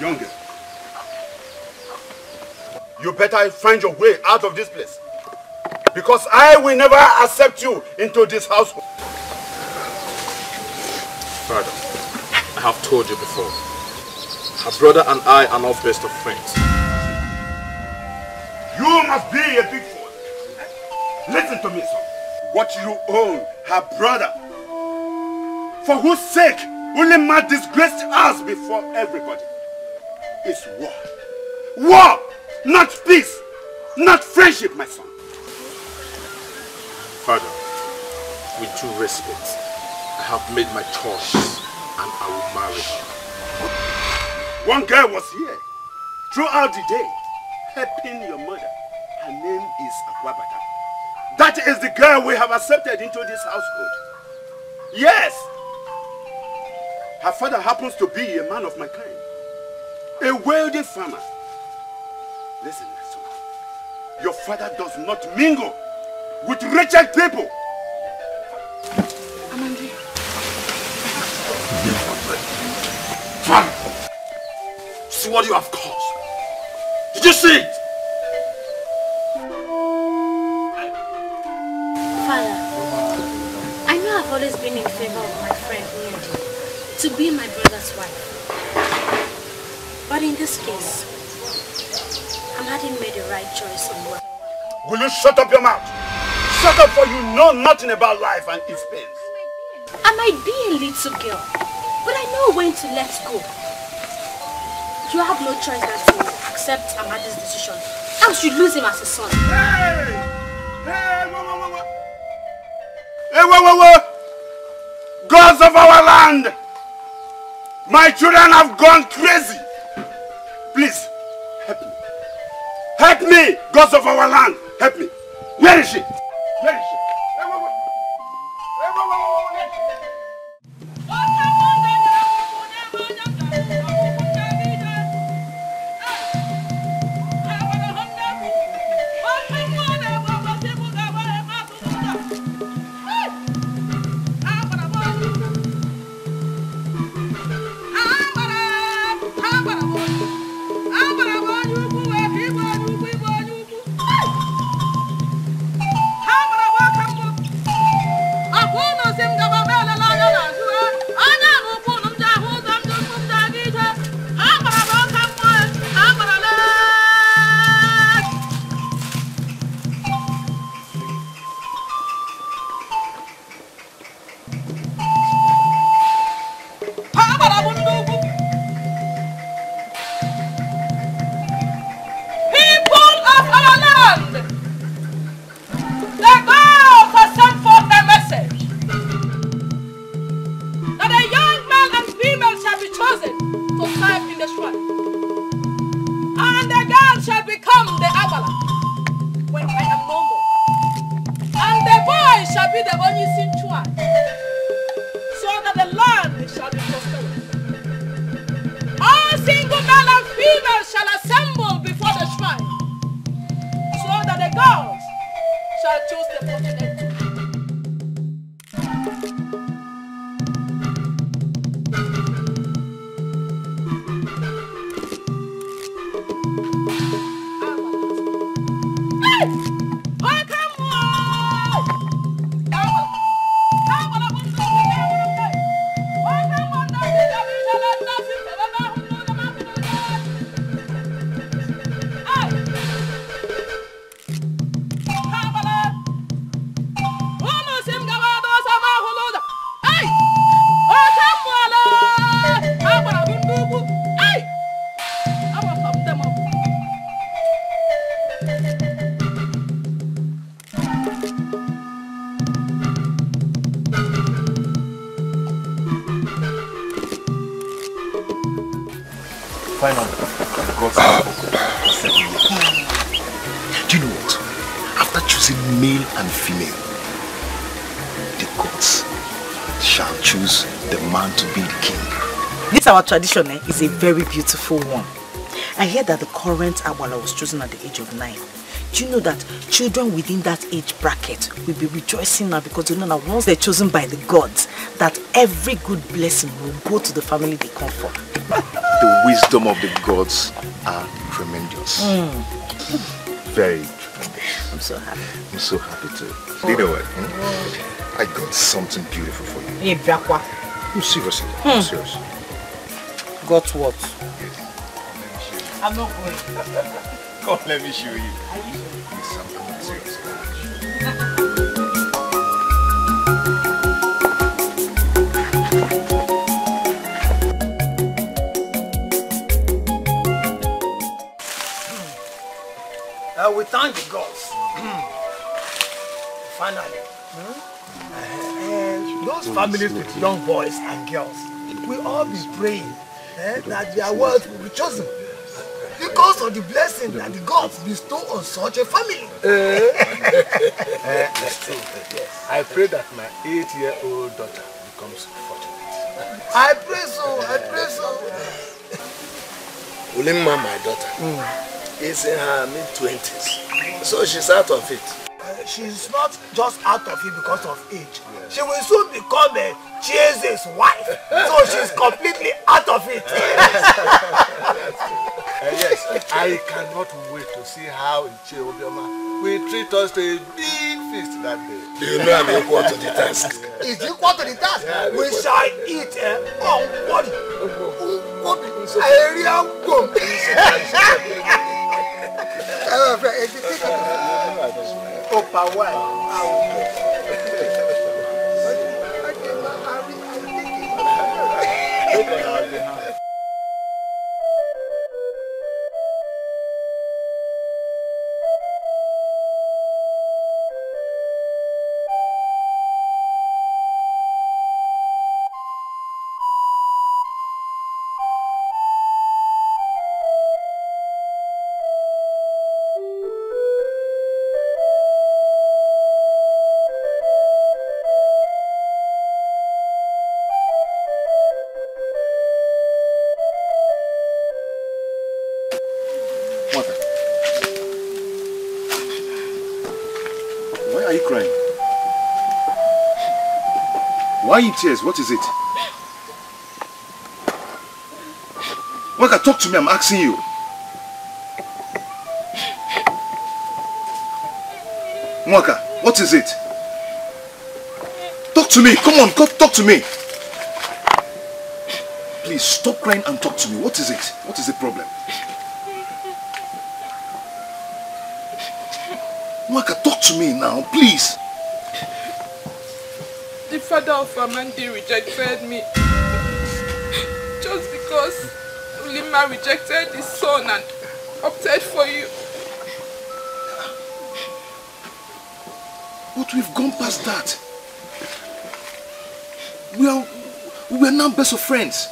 Younger. You better find your way out of this place. Because I will never accept you into this household. Father, I have told you before. Her brother and I are not best of friends. You must be a big fool. Listen to me, son. What you own, her brother, for whose sake Ulima disgraced us before everybody, is war. War! Not peace! Not friendship, my son. Father, with due respect, I have made my choice and I will marry her. One girl was here throughout the day helping your mother. Her name is Akwabata. That is the girl we have accepted into this household. Yes! Her father happens to be a man of my kind. A wealthy farmer. Listen, my son. Your father does not mingle with wretched people. Amandi. Father, see what you have caused. Did you see it? Father, I know I've always been in favor of my friend Ned to be my brother's wife. But in this case, I'm hadn't made the right choice in what Will you shut up your mouth? Shut up for you know nothing about life and its pains. I might be a little girl, but I know when to let go. You have no choice than to accept Amandi's decision. Else you lose him as a son. Hey, Whoa! Gods of our land! My children have gone crazy! Please, help me. Help me, gods of our land! Help me. Where is she? Where is she? Tradition eh, is a very beautiful one. I hear that the current Awala was chosen at the age of nine. Do you know that children within that age bracket will be rejoicing now because they know that once they're chosen by the gods, that every good blessing will go to the family they come from. The wisdom of the gods are tremendous. Very tremendous. I'm so happy. I'm so happy too. You know what? hmm? I got something beautiful for you. Hey. No, seriously. Hmm. Serious. Got what? I'm not going. Come, let me show you. Are you sure? Yes, I'm, I'm serious. Uh, we thank the gods. Finally. And those families with young boys and girls will all be praying eh, that their words will be chosen because of the blessing that the gods bestow on such a family. Eh, listen, I pray that my eight-year-old daughter becomes fortunate. I pray so, I pray so. Ulimma, my daughter, is in her mid-twenties, so she's out of it. She's not just out of it because of age. She will soon become a Chieze's wife. So she's completely out of it. Uh, yes, I cannot wait to see how Ichie Obioma will treat us to a big feast that day. You know I'm equal to the task. Is equal to the task. We shall eat eh, on body. Nkwobi. Area gom. Opa wine. Mother. Why you tears? What is it? Waka, talk to me. I'm asking you. Nwaka, what is it? Talk to me. Come on, come talk to me. Please stop crying and talk to me. What is it? What is the problem? Nwaka, talk to me now, please. The father of Amandi rejected me. Just because Lima rejected his son and opted for you. But we've gone past that. We are, we are now best of friends.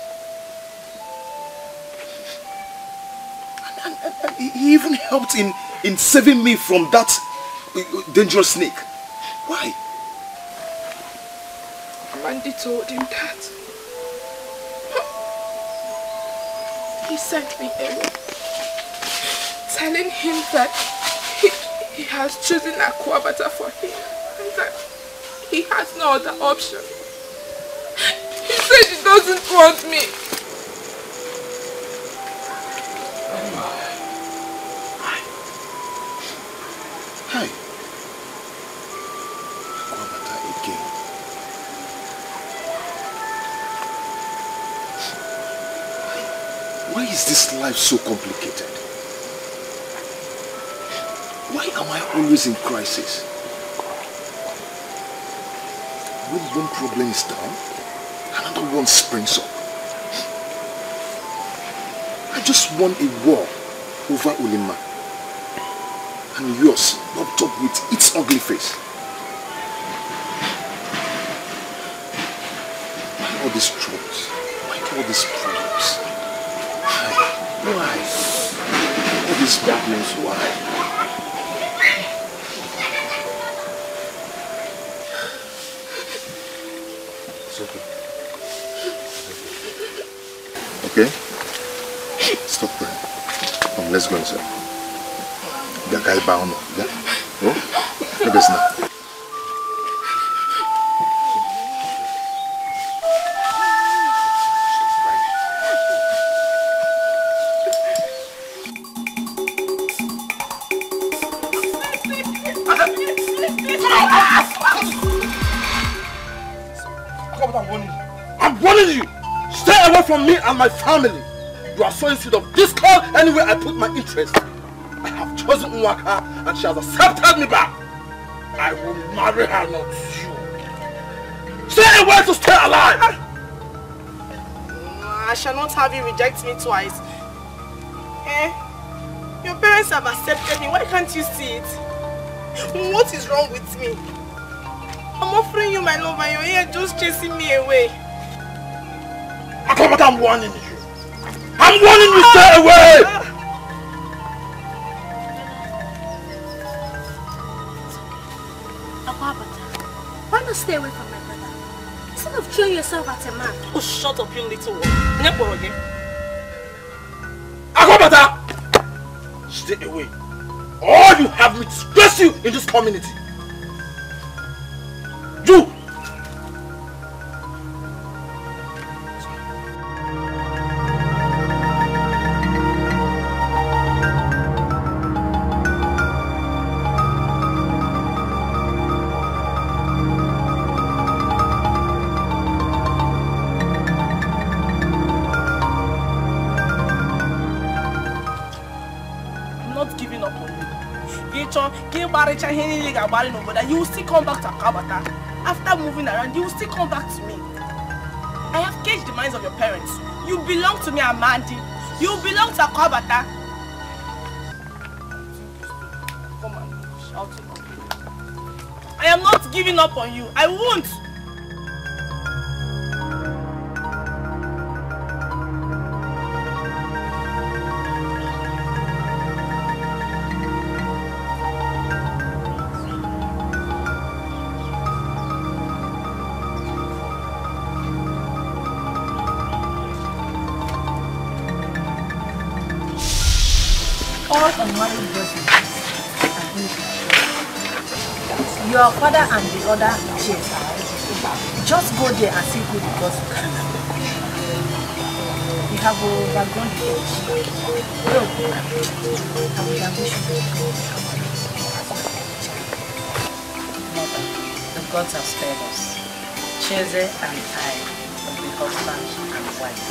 And, and, and, he- even helped in, in saving me from that uh, dangerous snake. Why? Amandi told him that. He sent me away, telling him that he, he has chosen Akwabata for him and that he has no other option. He said he doesn't want me. Is this life so complicated? Why am I always in crisis? When one problem is down, another one springs up. I just won a war over Ulima. And yours popped up with its ugly face. Why all these troubles? Why all these problems? Why? Why? All these problems, why? It's okay. Okay? Stop praying. Come, let's go inside. Bịa ka anyị baa ụlọ. Bịa. O? Ebezina. And my family. You are sowing seed of discord anywhere I put my interest. I have chosen Nwaka and she has accepted me back. I will marry her, not you. Say Stay away to stay alive. I shall not have you reject me twice. Eh? Your parents have accepted me. Why can't you see it? What is wrong with me? I'm offering you my love and you're here just chasing me away. Akamata, I'm warning you. I'm warning you, stay away. Akwabata, why not stay away from my brother? Instead of throwing yourself at a man. Oh, shut up, you little one. Nyekporo again. Akamata, stay away. Or you have me disgrace you in this community. N'obodo a, you will still come back to Akwabata. After moving around you will still come back to me. I have caged the minds of your parents. You belong to me Amandi. You belong to Akwabata. Come shout it. I am not giving up on you. I won't father and the other chairs Just go there and see who the gods can. We have overgrown the edge. Look, I would have wished Mother, the gods have spared us. Cheze and I will be husband and wife.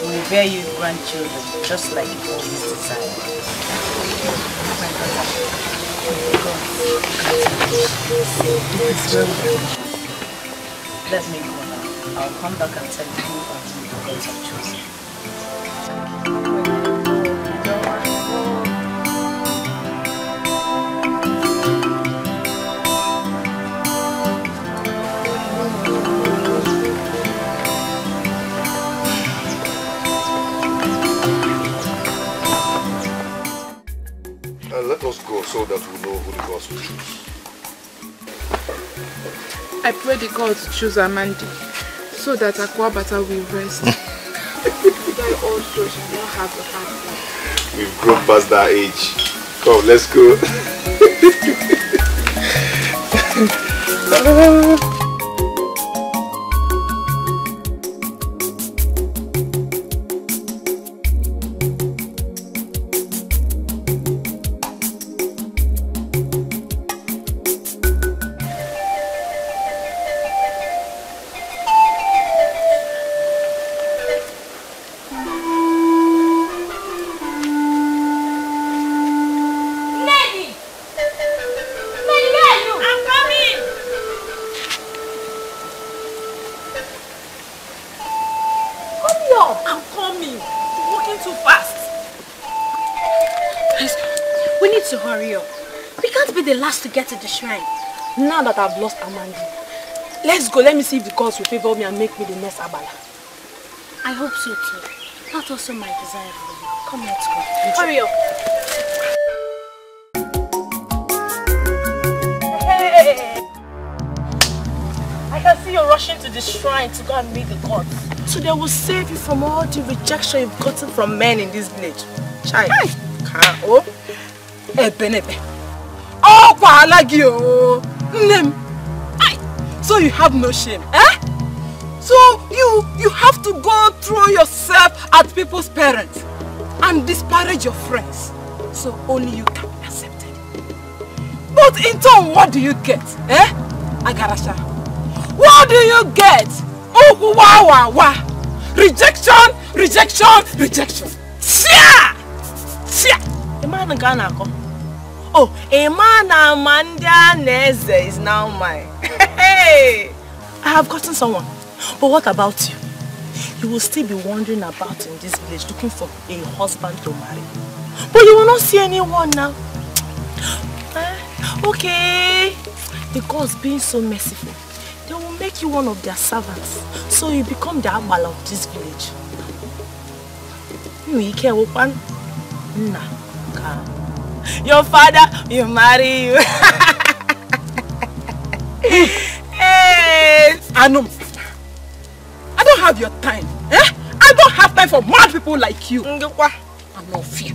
We will bear you grandchildren just like you always desired. My daughter, Let me. I'll come back and tell you who who the. I pray the gods choose Amandi so that Akwabata will rest. I also shall not have a hard life. We've grown past that age. Come, let's go. I've lost Amandi, let's go. Let me see if the gods will favor me and make me the next Agbala. I hope so too. That's also my desire for you. Come, let's go. Hurry up. Hey! I can see you're rushing to the shrine to go and meet the gods. So they will save you from all the rejection you've gotten from men in this village. Chai. Ka o. Ebe nebe. Oh, kwa alagi o. Oh. Nnem. Ai. So you have no shame, eh? So you you have to go throw yourself at people's parents and disparage your friends. So only you can be accepted. But in turn, what do you get? Eh? Agarasha. What do you get? Oh, wa wa wa. Rejection, rejection, rejection. Tia! Tia! A man nke a na-akọ. A man ama ndị is now mine. Hey! I have gotten someone. But what about you? You will still be wandering about in this village looking for a husband to marry. But you will not see anyone now. Eh? Okay. The gods being so merciful, they will make you one of their servants. So you become the agbala of this village. You ike wokwan nna ka. Your father will marry you. hey. Anum. I don't have your time. Eh? I don't have time for mad people like you. Ngekwa. I'm not fear.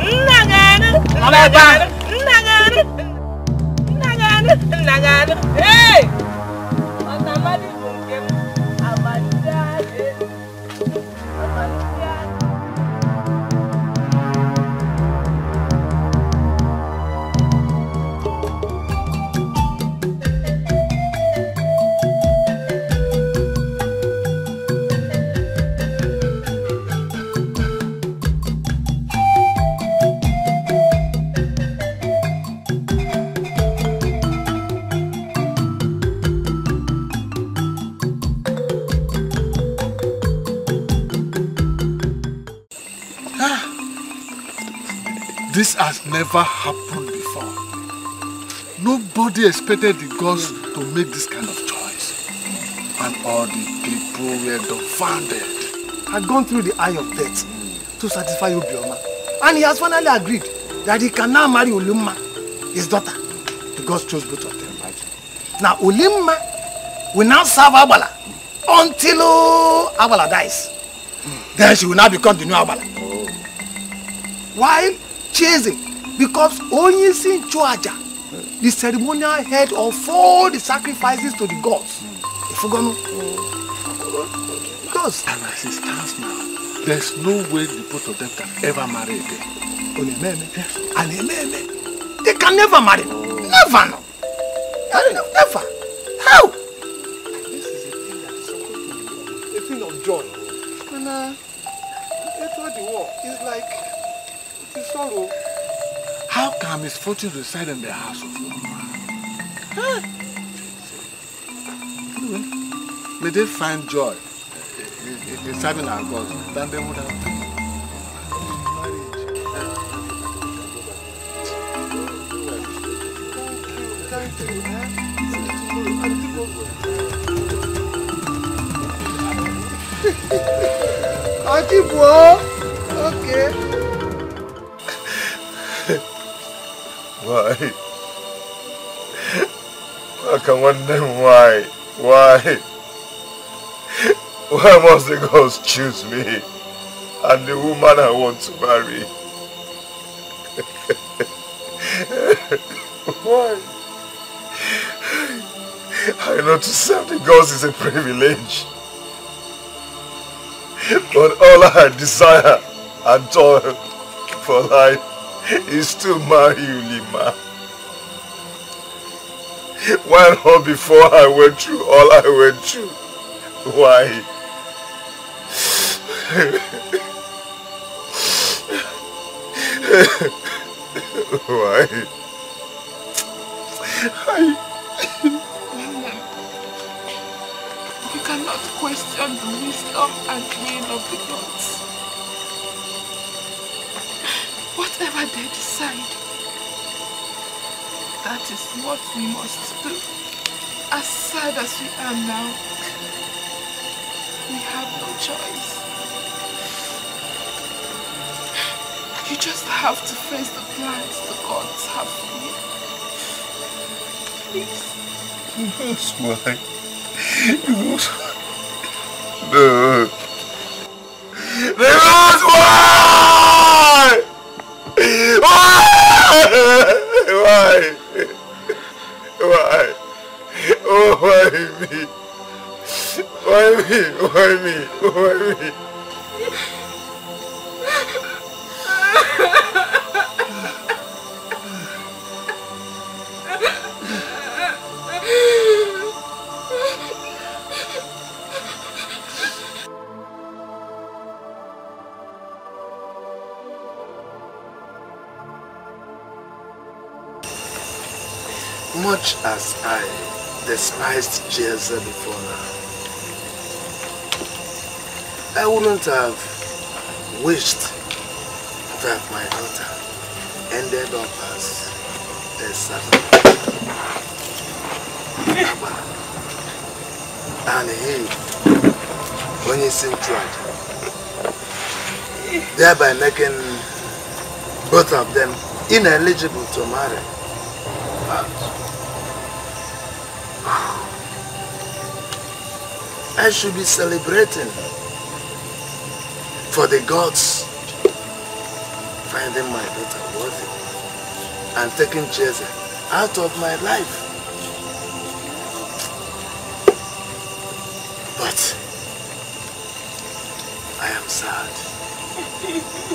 Nnagana. Nnagana. Nnagana. Nnagana. Hey! Never happened before. Nobody expected the gods to make this kind of choice. And all the people were dumbfounded. Had gone through the eye of death to satisfy Obioma. And he has finally agreed that he can now marry Olumma, his daughter. The gods chose both of them. Now Olumma will now serve Abala until uh, Abala dies. Then she will now become the new Abala. While Cheze becomes Onyisi Chuaja, the ceremonial head of all the sacrifices to the gods. Ifugonu. Because And as it stands now, there's no way the both of them can ever marry again. Onememe and Ememe, they can never marry. Never no. Never. How? A thing of joy. And uh, after the war, it's like it is sorrow. How can misfortune reside in the house of Olumma? Anyway, may they find joy in, in, in serving our gods than they would have done. Ajibo. Okay. Why? I can name why? Why? Why must the gods choose me and the woman I want to marry? Why? I know to serve the gods is a privilege. But all I desire and toil for life is to marry you. Why not before I went through all I went through? Why? Why? You cannot question the wisdom and will of the gods. Whatever they decide, that is what we must do. As sad as we are now, we have no choice. You just have to face the plans the gods have for you. Please. That's why. That's No. That's why! Why? Why? Why? Oh, why me? Why me? Why me? Why me? Much as I despised Jezebel before now, I wouldn't have wished that my daughter ended up as a servant. and he, when he's in charge, thereby making both of them ineligible to marry. I should be celebrating for the gods finding my daughter worthy and taking Cheze out of my life. But I am sad.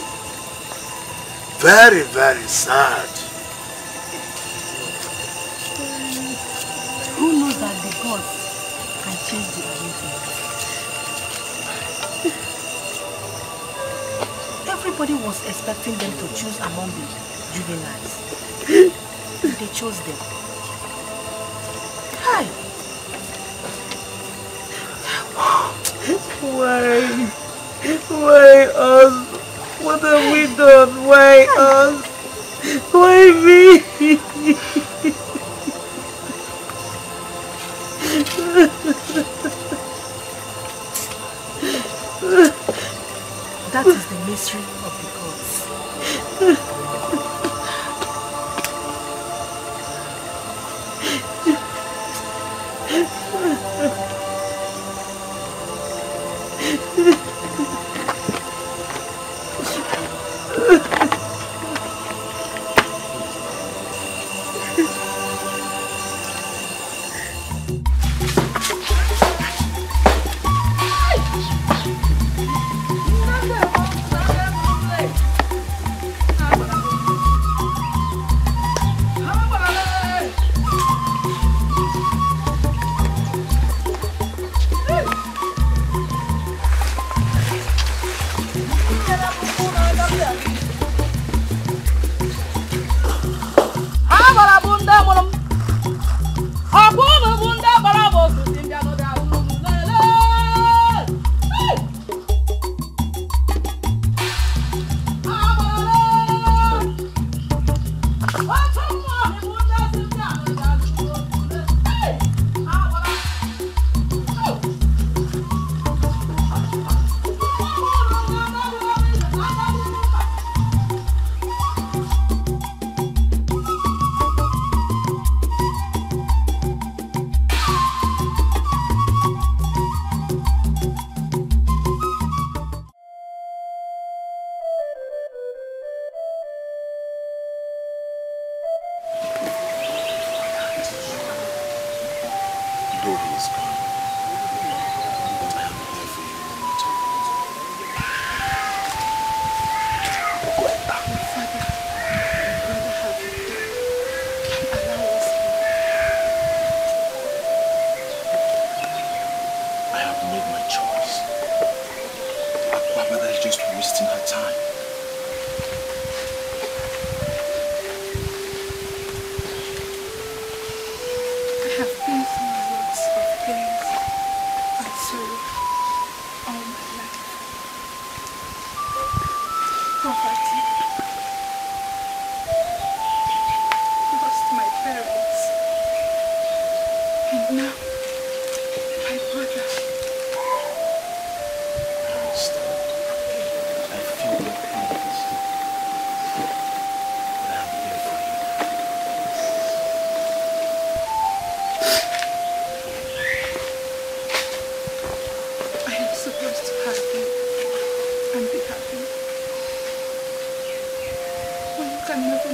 Very, very sad. Who knows that the gods can change the arrangement? Everybody was expecting them to choose among the juveniles. They chose them. Hi. Why? Why us? What have we done? Why us? Why me? That is the mystery of the gods.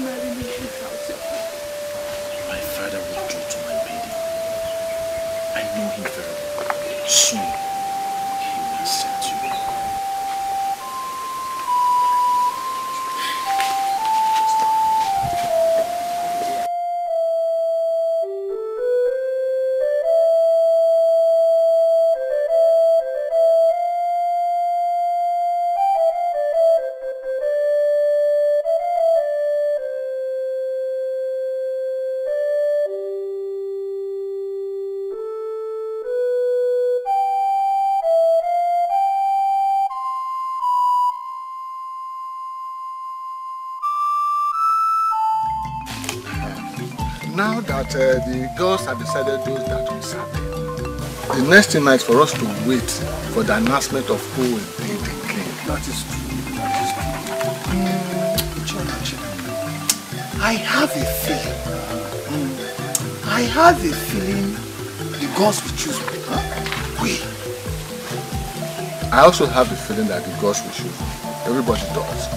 Marry me. My father will do to my baby. I know him very well. Soon, that uh, the girls have decided those that will serve them, the next thing is for us to wait for the announcement of who will be the king. That is true. That is true. Mm, I have a feeling. Mm, I have a feeling the gods will choose me. We. I also have the feeling that the gods will choose me. Everybody does,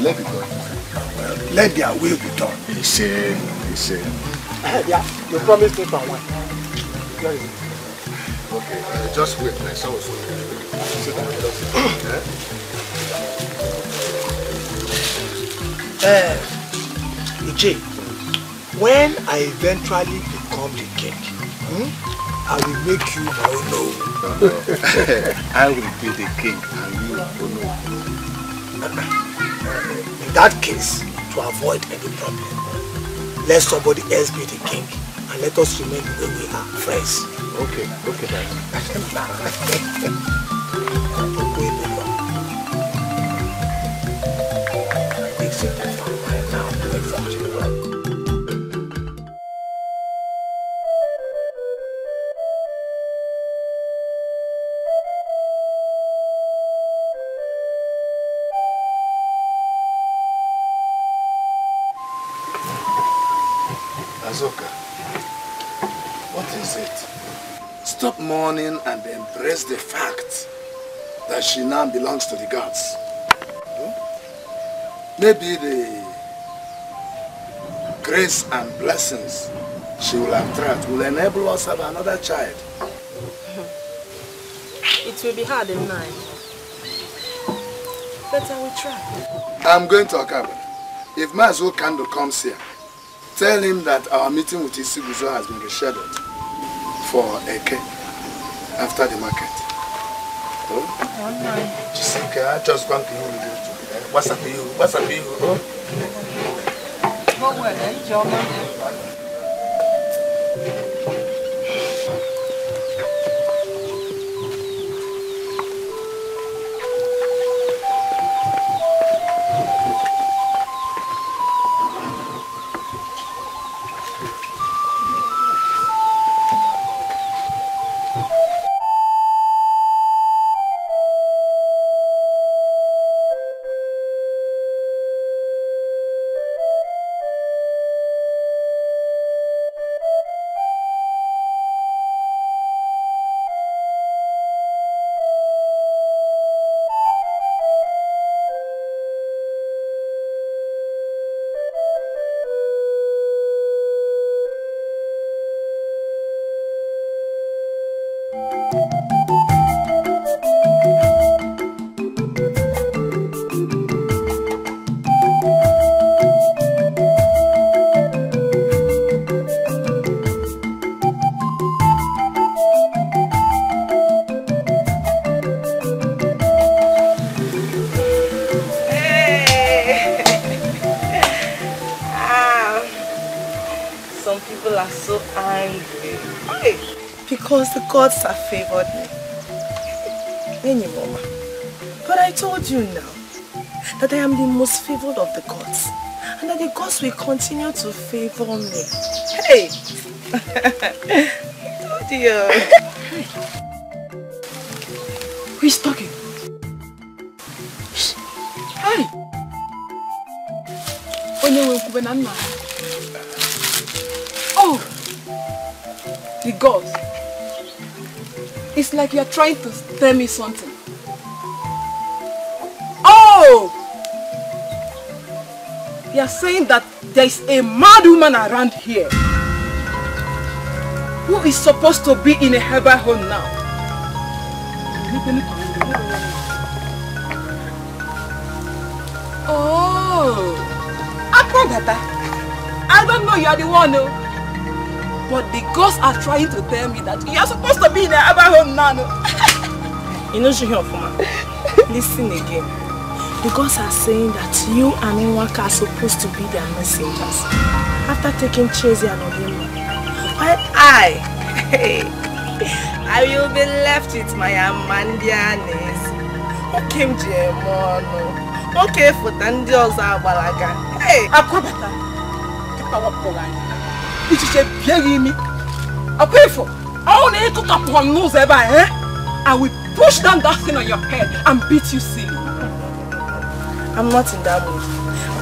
let the gods decide. Let their will be done. He said, he said. Yeah, you promised me for one. Okay, uh, just wait, my son will soon Sit down, let. Eh? Uh, Uche, when I eventually become the king, hmm, I will make you my own no. I will be the king and you will know. In that case, to avoid any problem, let somebody else be the king and let us remain the way we are, friends. Okay, okay, Daddy. embrace the fact that she now belongs to the gods. Maybe the grace and blessings she will attract will enable us to have another child. It will be hard in nine. But I will try. I'm going to Akaba. If Mazo Kando comes here, tell him that our meeting with Isiguzo has been rescheduled for Eke after the market. Oh? Jessica, I just want to you. What's up you? What's up you? Oh? And that the gods will continue to favor me. Hey! told oh you. Who is talking? Hey! Onye nwe nkwube na nna. Oh! The gods. It's like you're trying to tell me something. You're saying that there's a mad woman around here who is supposed to be in a herbal home now. Oh, Akwabata, I don't know you are the one, no. But the ghosts are trying to tell me that you are supposed to be in a herbal home now. No? You know, listen again. The gods are saying that you and Nwaka are supposed to be their messengers after taking Cheze and Odimo. While I, I will be left with my ji eme ọnụ. Oke fụta ndị ọzọ agbalaga. Hey! Akwabata, kịta wapụrụ anyị. Ichiche bie gị imi. Akwa ifo, ọ na ịkụkapụ m n'ụzọ ebe a, eh? I will push down that thing on your head and beat you silly. I'm not in that mood.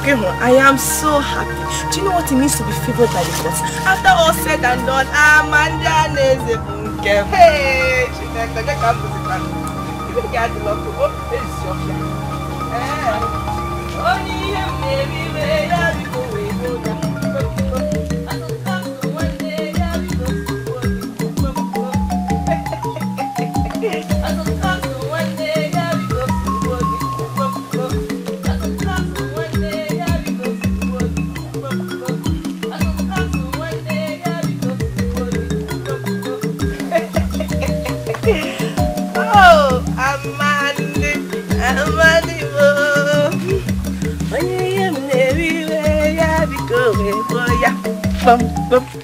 Okay, hon, I am so happy. Do you know what it means to be favored by the gods? After all said and done, Amanda Neze Bunke. Hey, "Go get come to the ground." You will get the luck. Oh, this is your plan. Eh. Only him, baby, baby, I Bam, bam.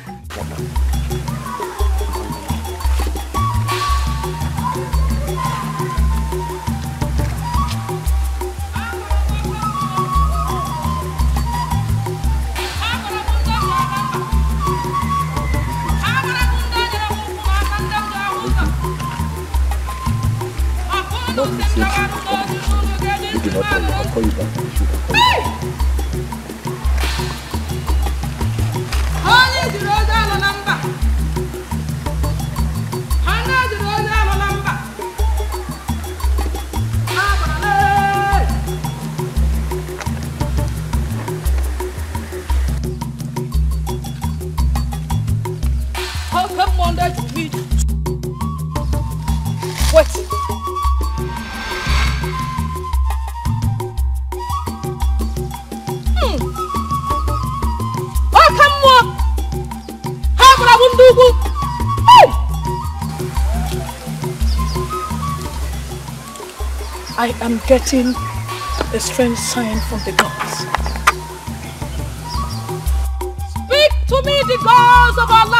I'm getting a strange sign from the gods. Speak to me, the gods of our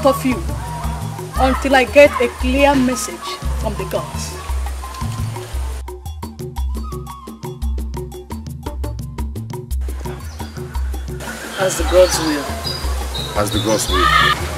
both of you until I get a clear message from the gods. As the gods will. As the gods will.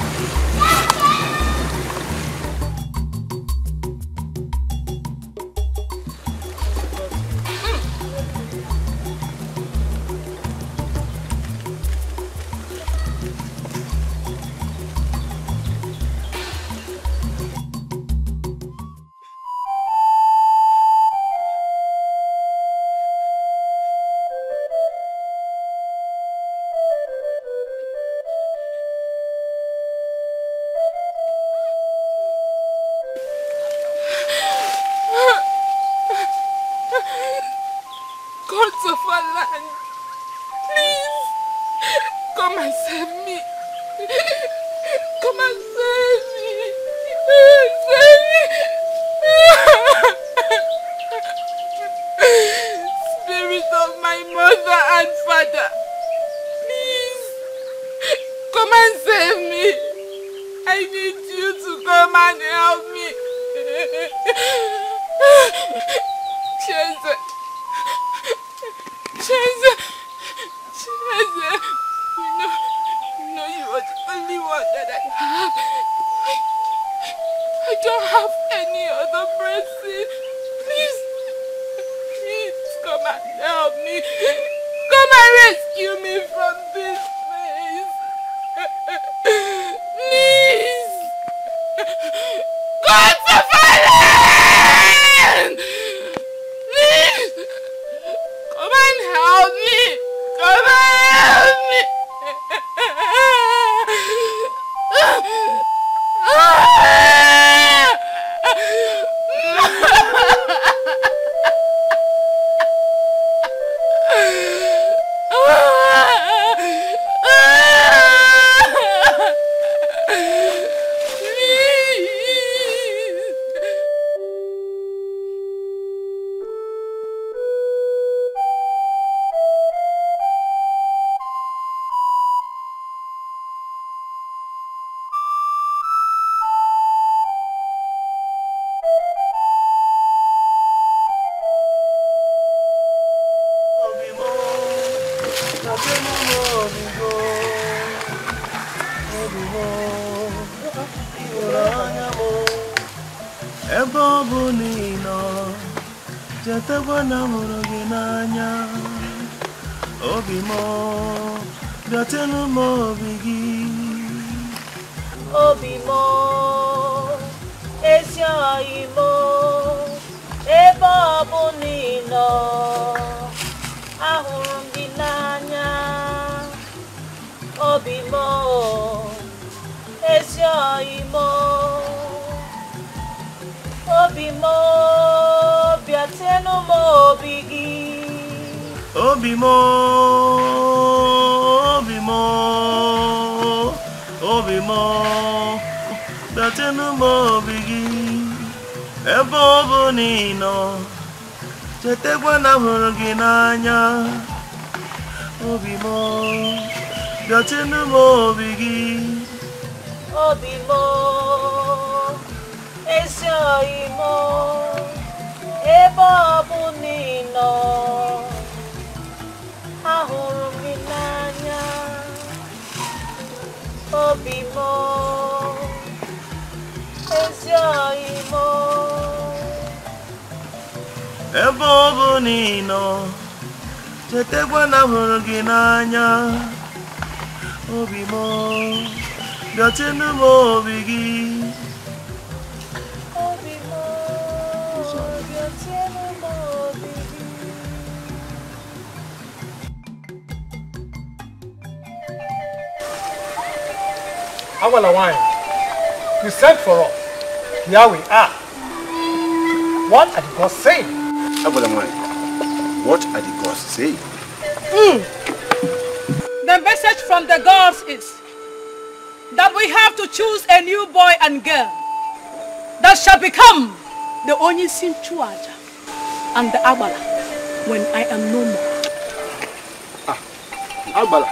Mr. You sent for us. Here we are. What are the gods saying? Abulaman, what are the gods saying? Mm. The message from the gods is that we have to choose a new boy and girl that shall become the only Chuaja and the Agbala when I am no more. Ah, Agbala,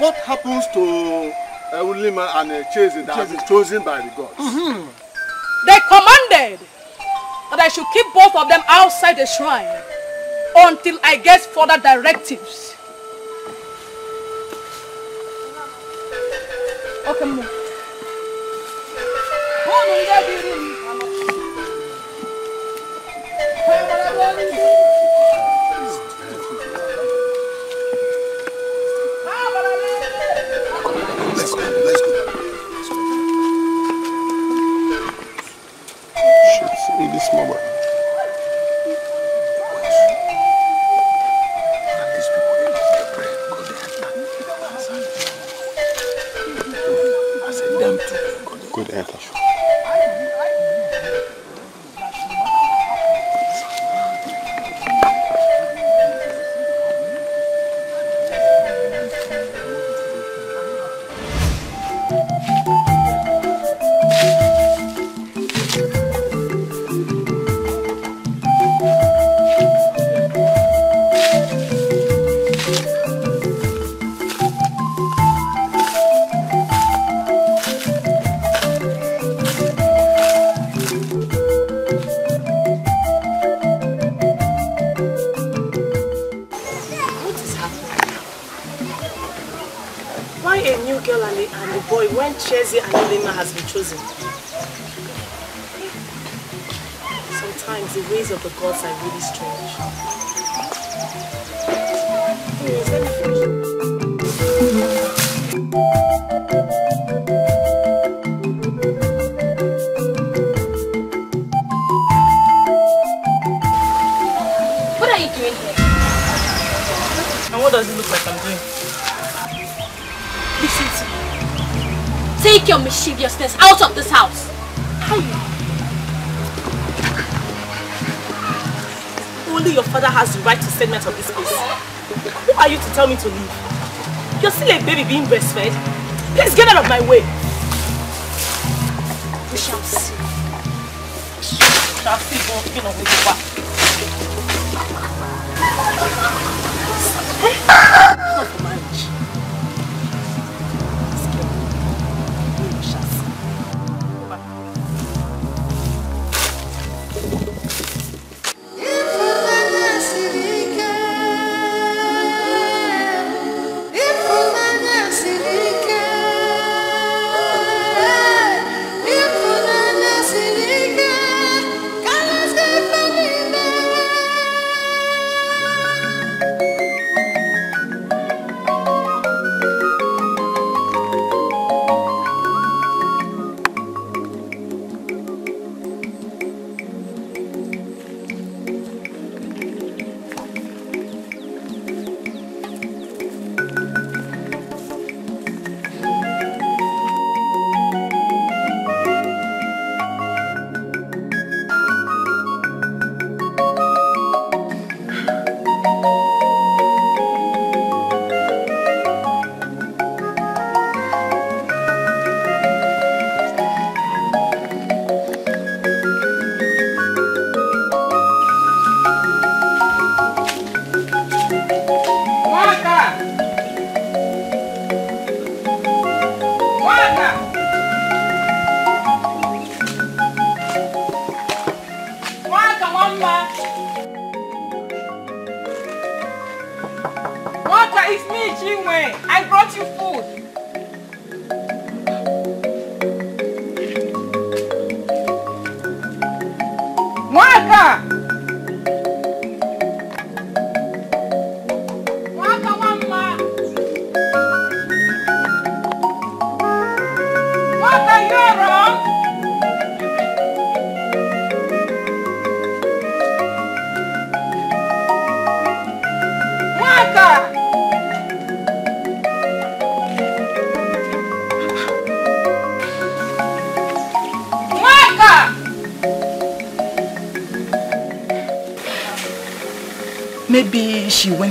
what happens to a woman and a chasing that is chosen by the gods. Mm-hmm. They commanded that I should keep both of them outside the shrine until I get further directives.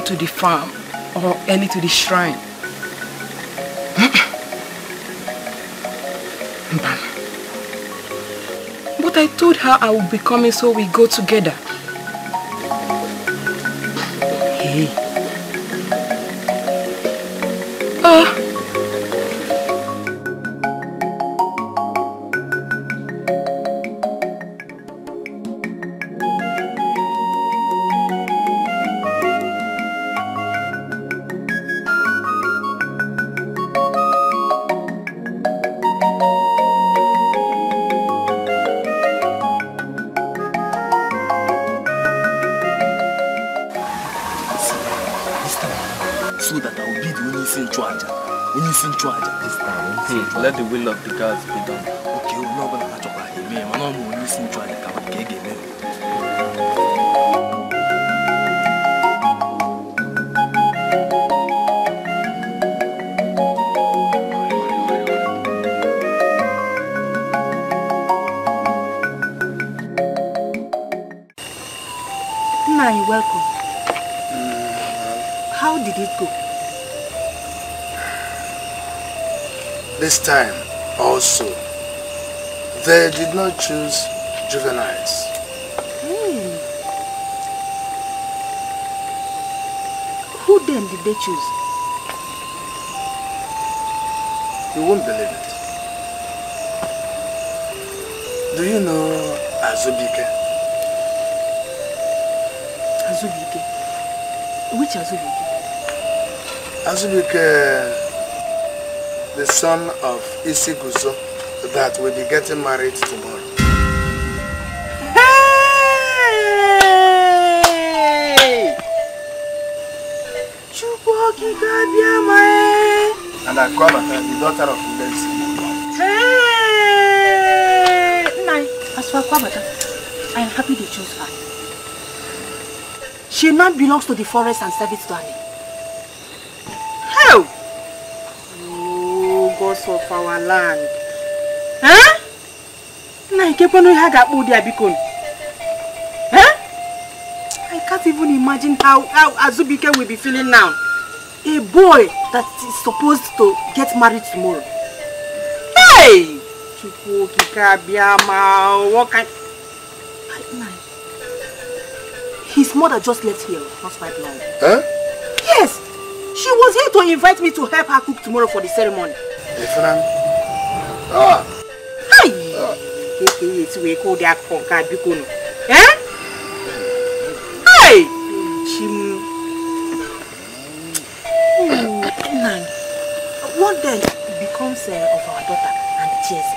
To the farm or early to the shrine. But I told her I would be coming so we go together. Let the will of the gods be done. Okay, onye ọbụla ha chọkwara eme ya mana ọ bụ onye isi nchụaja ka ka ị ga-eme Nna anyị, welcome. How did it go? This time also, they did not choose juveniles. Hmm. Who then did they choose? You won't believe it. Do you know Azubike? Azubike. Which Azubike? Azubike, the son of Isiguzo, that will be getting married tomorrow. Hey! Chukwokike abịama e! And Akwabata, the daughter of Udensi. Hey! Anyị, as for Akwabata, I am happy they chose her. She now belongs to the forest and service to Ani. Our land. Huh? Nna anyị, kekwanụ ihe a ga-akpọ ụdị a biko nụ? Huh? I can't even imagine how, how Azubike will be feeling now. A boy that is supposed to get married tomorrow. Hey! Chukwu okike abịama, what kind... Nna His mother just left here not quite long. Huh? Yes! She was here to invite me to help her cook tomorrow for the ceremony. Ifeanyi. Ah! Hi! Keke esi wee kụ ụdị akụkọ nke a biko nụ. Eh? Hey! Chim. Hmm, Nna anyị, What then becomes uh, of our daughter and Cheze?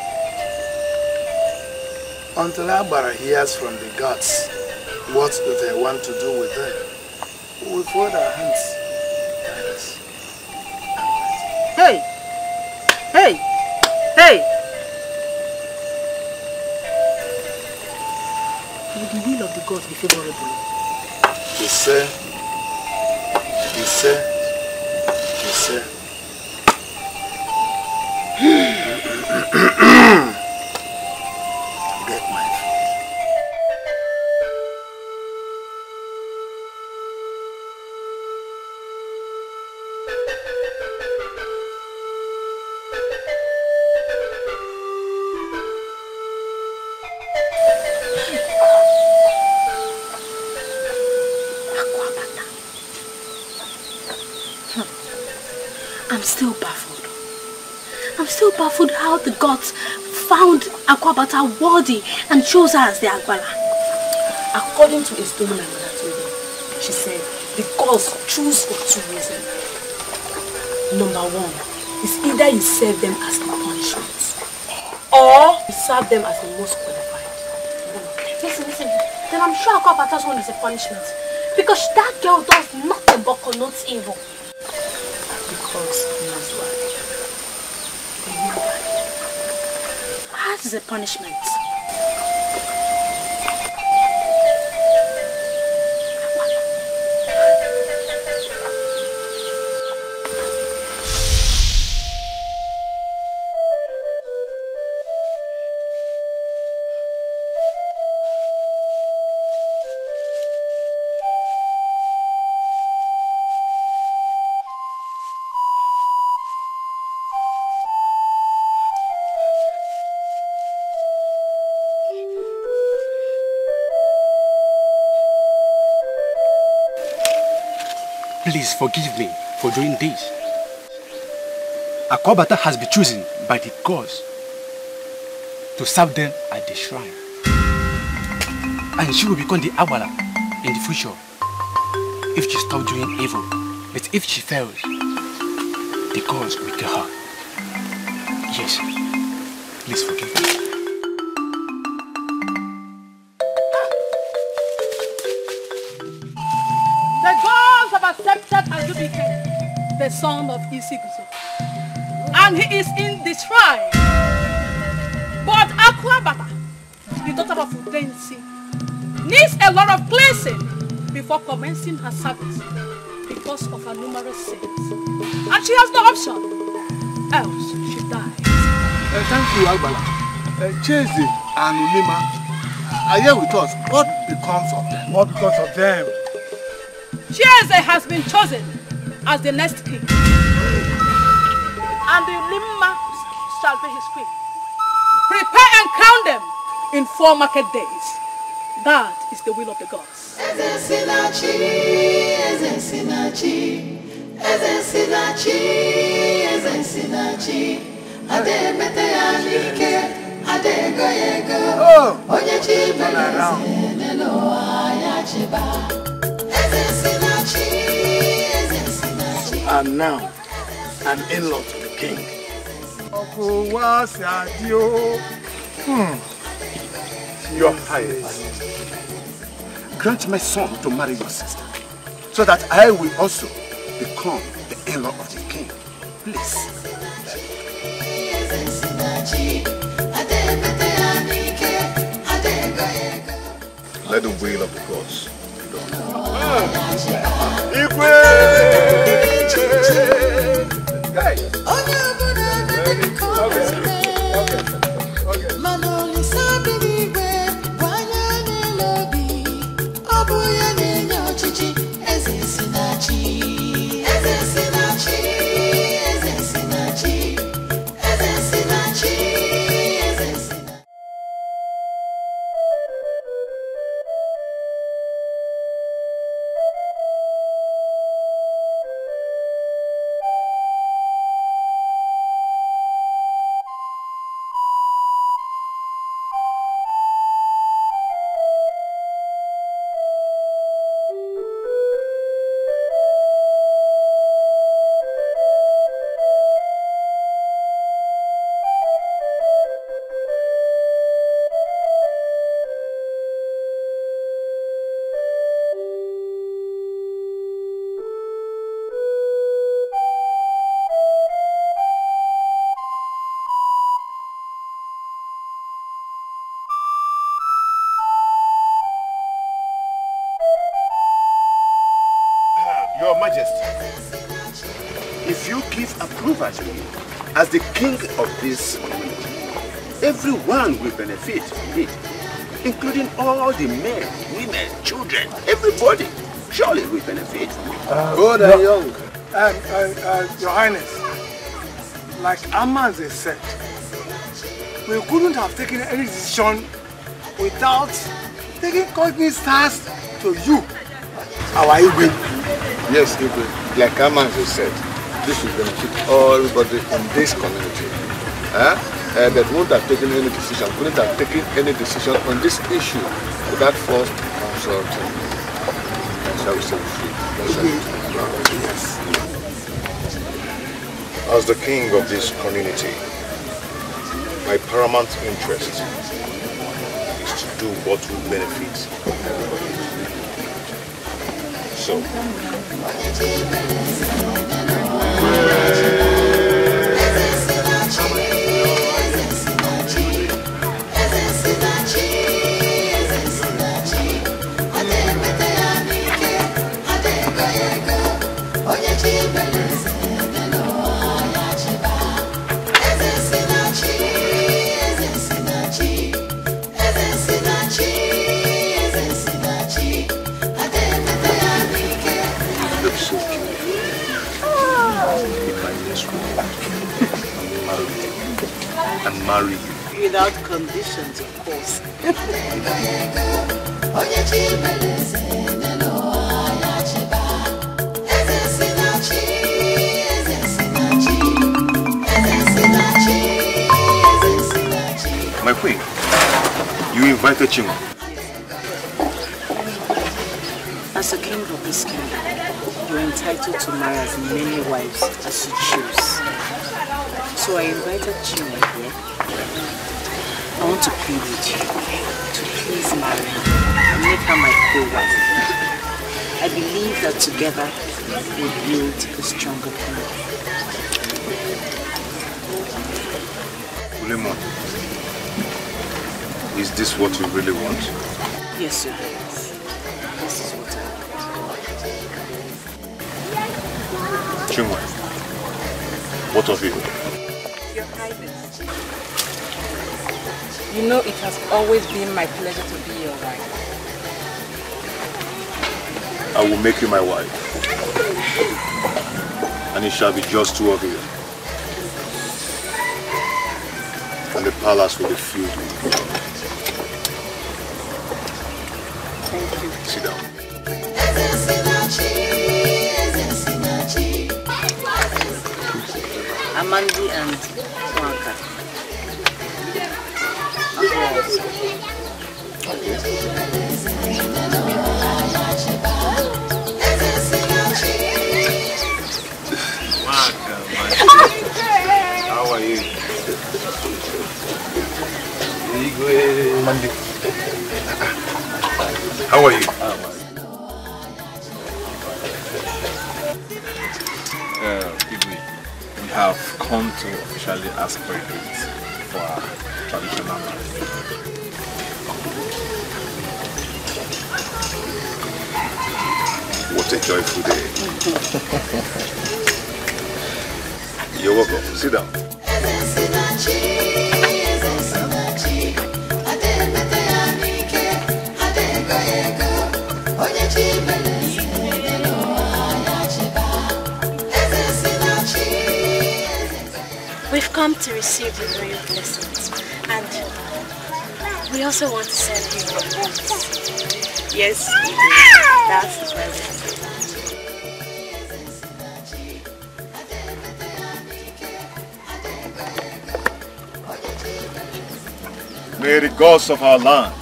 Until Abara hears from the gods what do they want to do with them, we will fold our hands. The be favorable? You say, you say, found Akwabata worthy and chose her as their Agbala. According to a story my mother told me, she said the gods choose for two reasons. Number one is either you serve them as a punishment or you serve them as the most qualified. Listen, listen. Then I'm sure Akwabata's one is a punishment. Because that girl does nothing but connotes evil. Is a punishment. Please forgive me for doing this. Akwabata has been chosen by the gods to serve them at the shrine. And she will become the Agbala in the future if she stops doing evil. But if she fails, the gods will kill her. Yes, please forgive me. Son of Isiguzo. And he is in the shrine. But Akwabata, the daughter of Udensi, needs a lot of cleansing before commencing her service because of her numerous sins. And she has no option, else she dies. Uh, thank you, Agbala. Uh, Cheze and Ulima are here with us. What becomes of them? What becomes of them? Cheze has been chosen as the next king. And the Limma shall be his queen. Prepare and crown them in four market days. That is the will of the gods. Sinachi. Oh. And now, an in-law to the king. Ọkụ wa si o. Hmm. Your Highness, grant my son to marry your sister, so that I will also become the in-law of the king. Please. Eze Sinachi, ade mete ya n'ike, ade ego ya ego. Let the will of the gods be done. Onye ọbụla everyone will benefit from including all the men, women, children, everybody. Surely will benefit. Old and young. And, uh, uh, Your Highness, like Amanze said, we couldn't have taken any decision without taking cognizance to you, our Igwe. Yes, Igwe, like Amanze said, this will benefit everybody in this community. Huh? Uh, that wouldn't have taken any decision, couldn't have taken any decision on this issue without first consulting. Yes. As the king of this community, my paramount interest is to do what will benefit everybody. So, marry you. Without conditions, of course. My queen, you invited Chinwe. As a king of this kingdom, you're entitled to marry as many wives as you choose. So I invited Chinwe To plead with you to please marry her and make her my co-wife. I believe that together we'll build a stronger kingdom. Ulima, is this what you really want? Yes, sir. This is what I Chinwe, what of you? You know it has always been my pleasure to be your wife. I will make you my wife. And it shall be just two of you. And the palace will be filled with you. Thank you. Sit down. Amandi and How are you? Igwe How are you? Uh, we have come to officially ask for a date for our traditional marriage. A joyful day. You're welcome. Sit down. We've come to receive the royal blessings and we also want to send you your. Yes, that's the present. May the gods of our land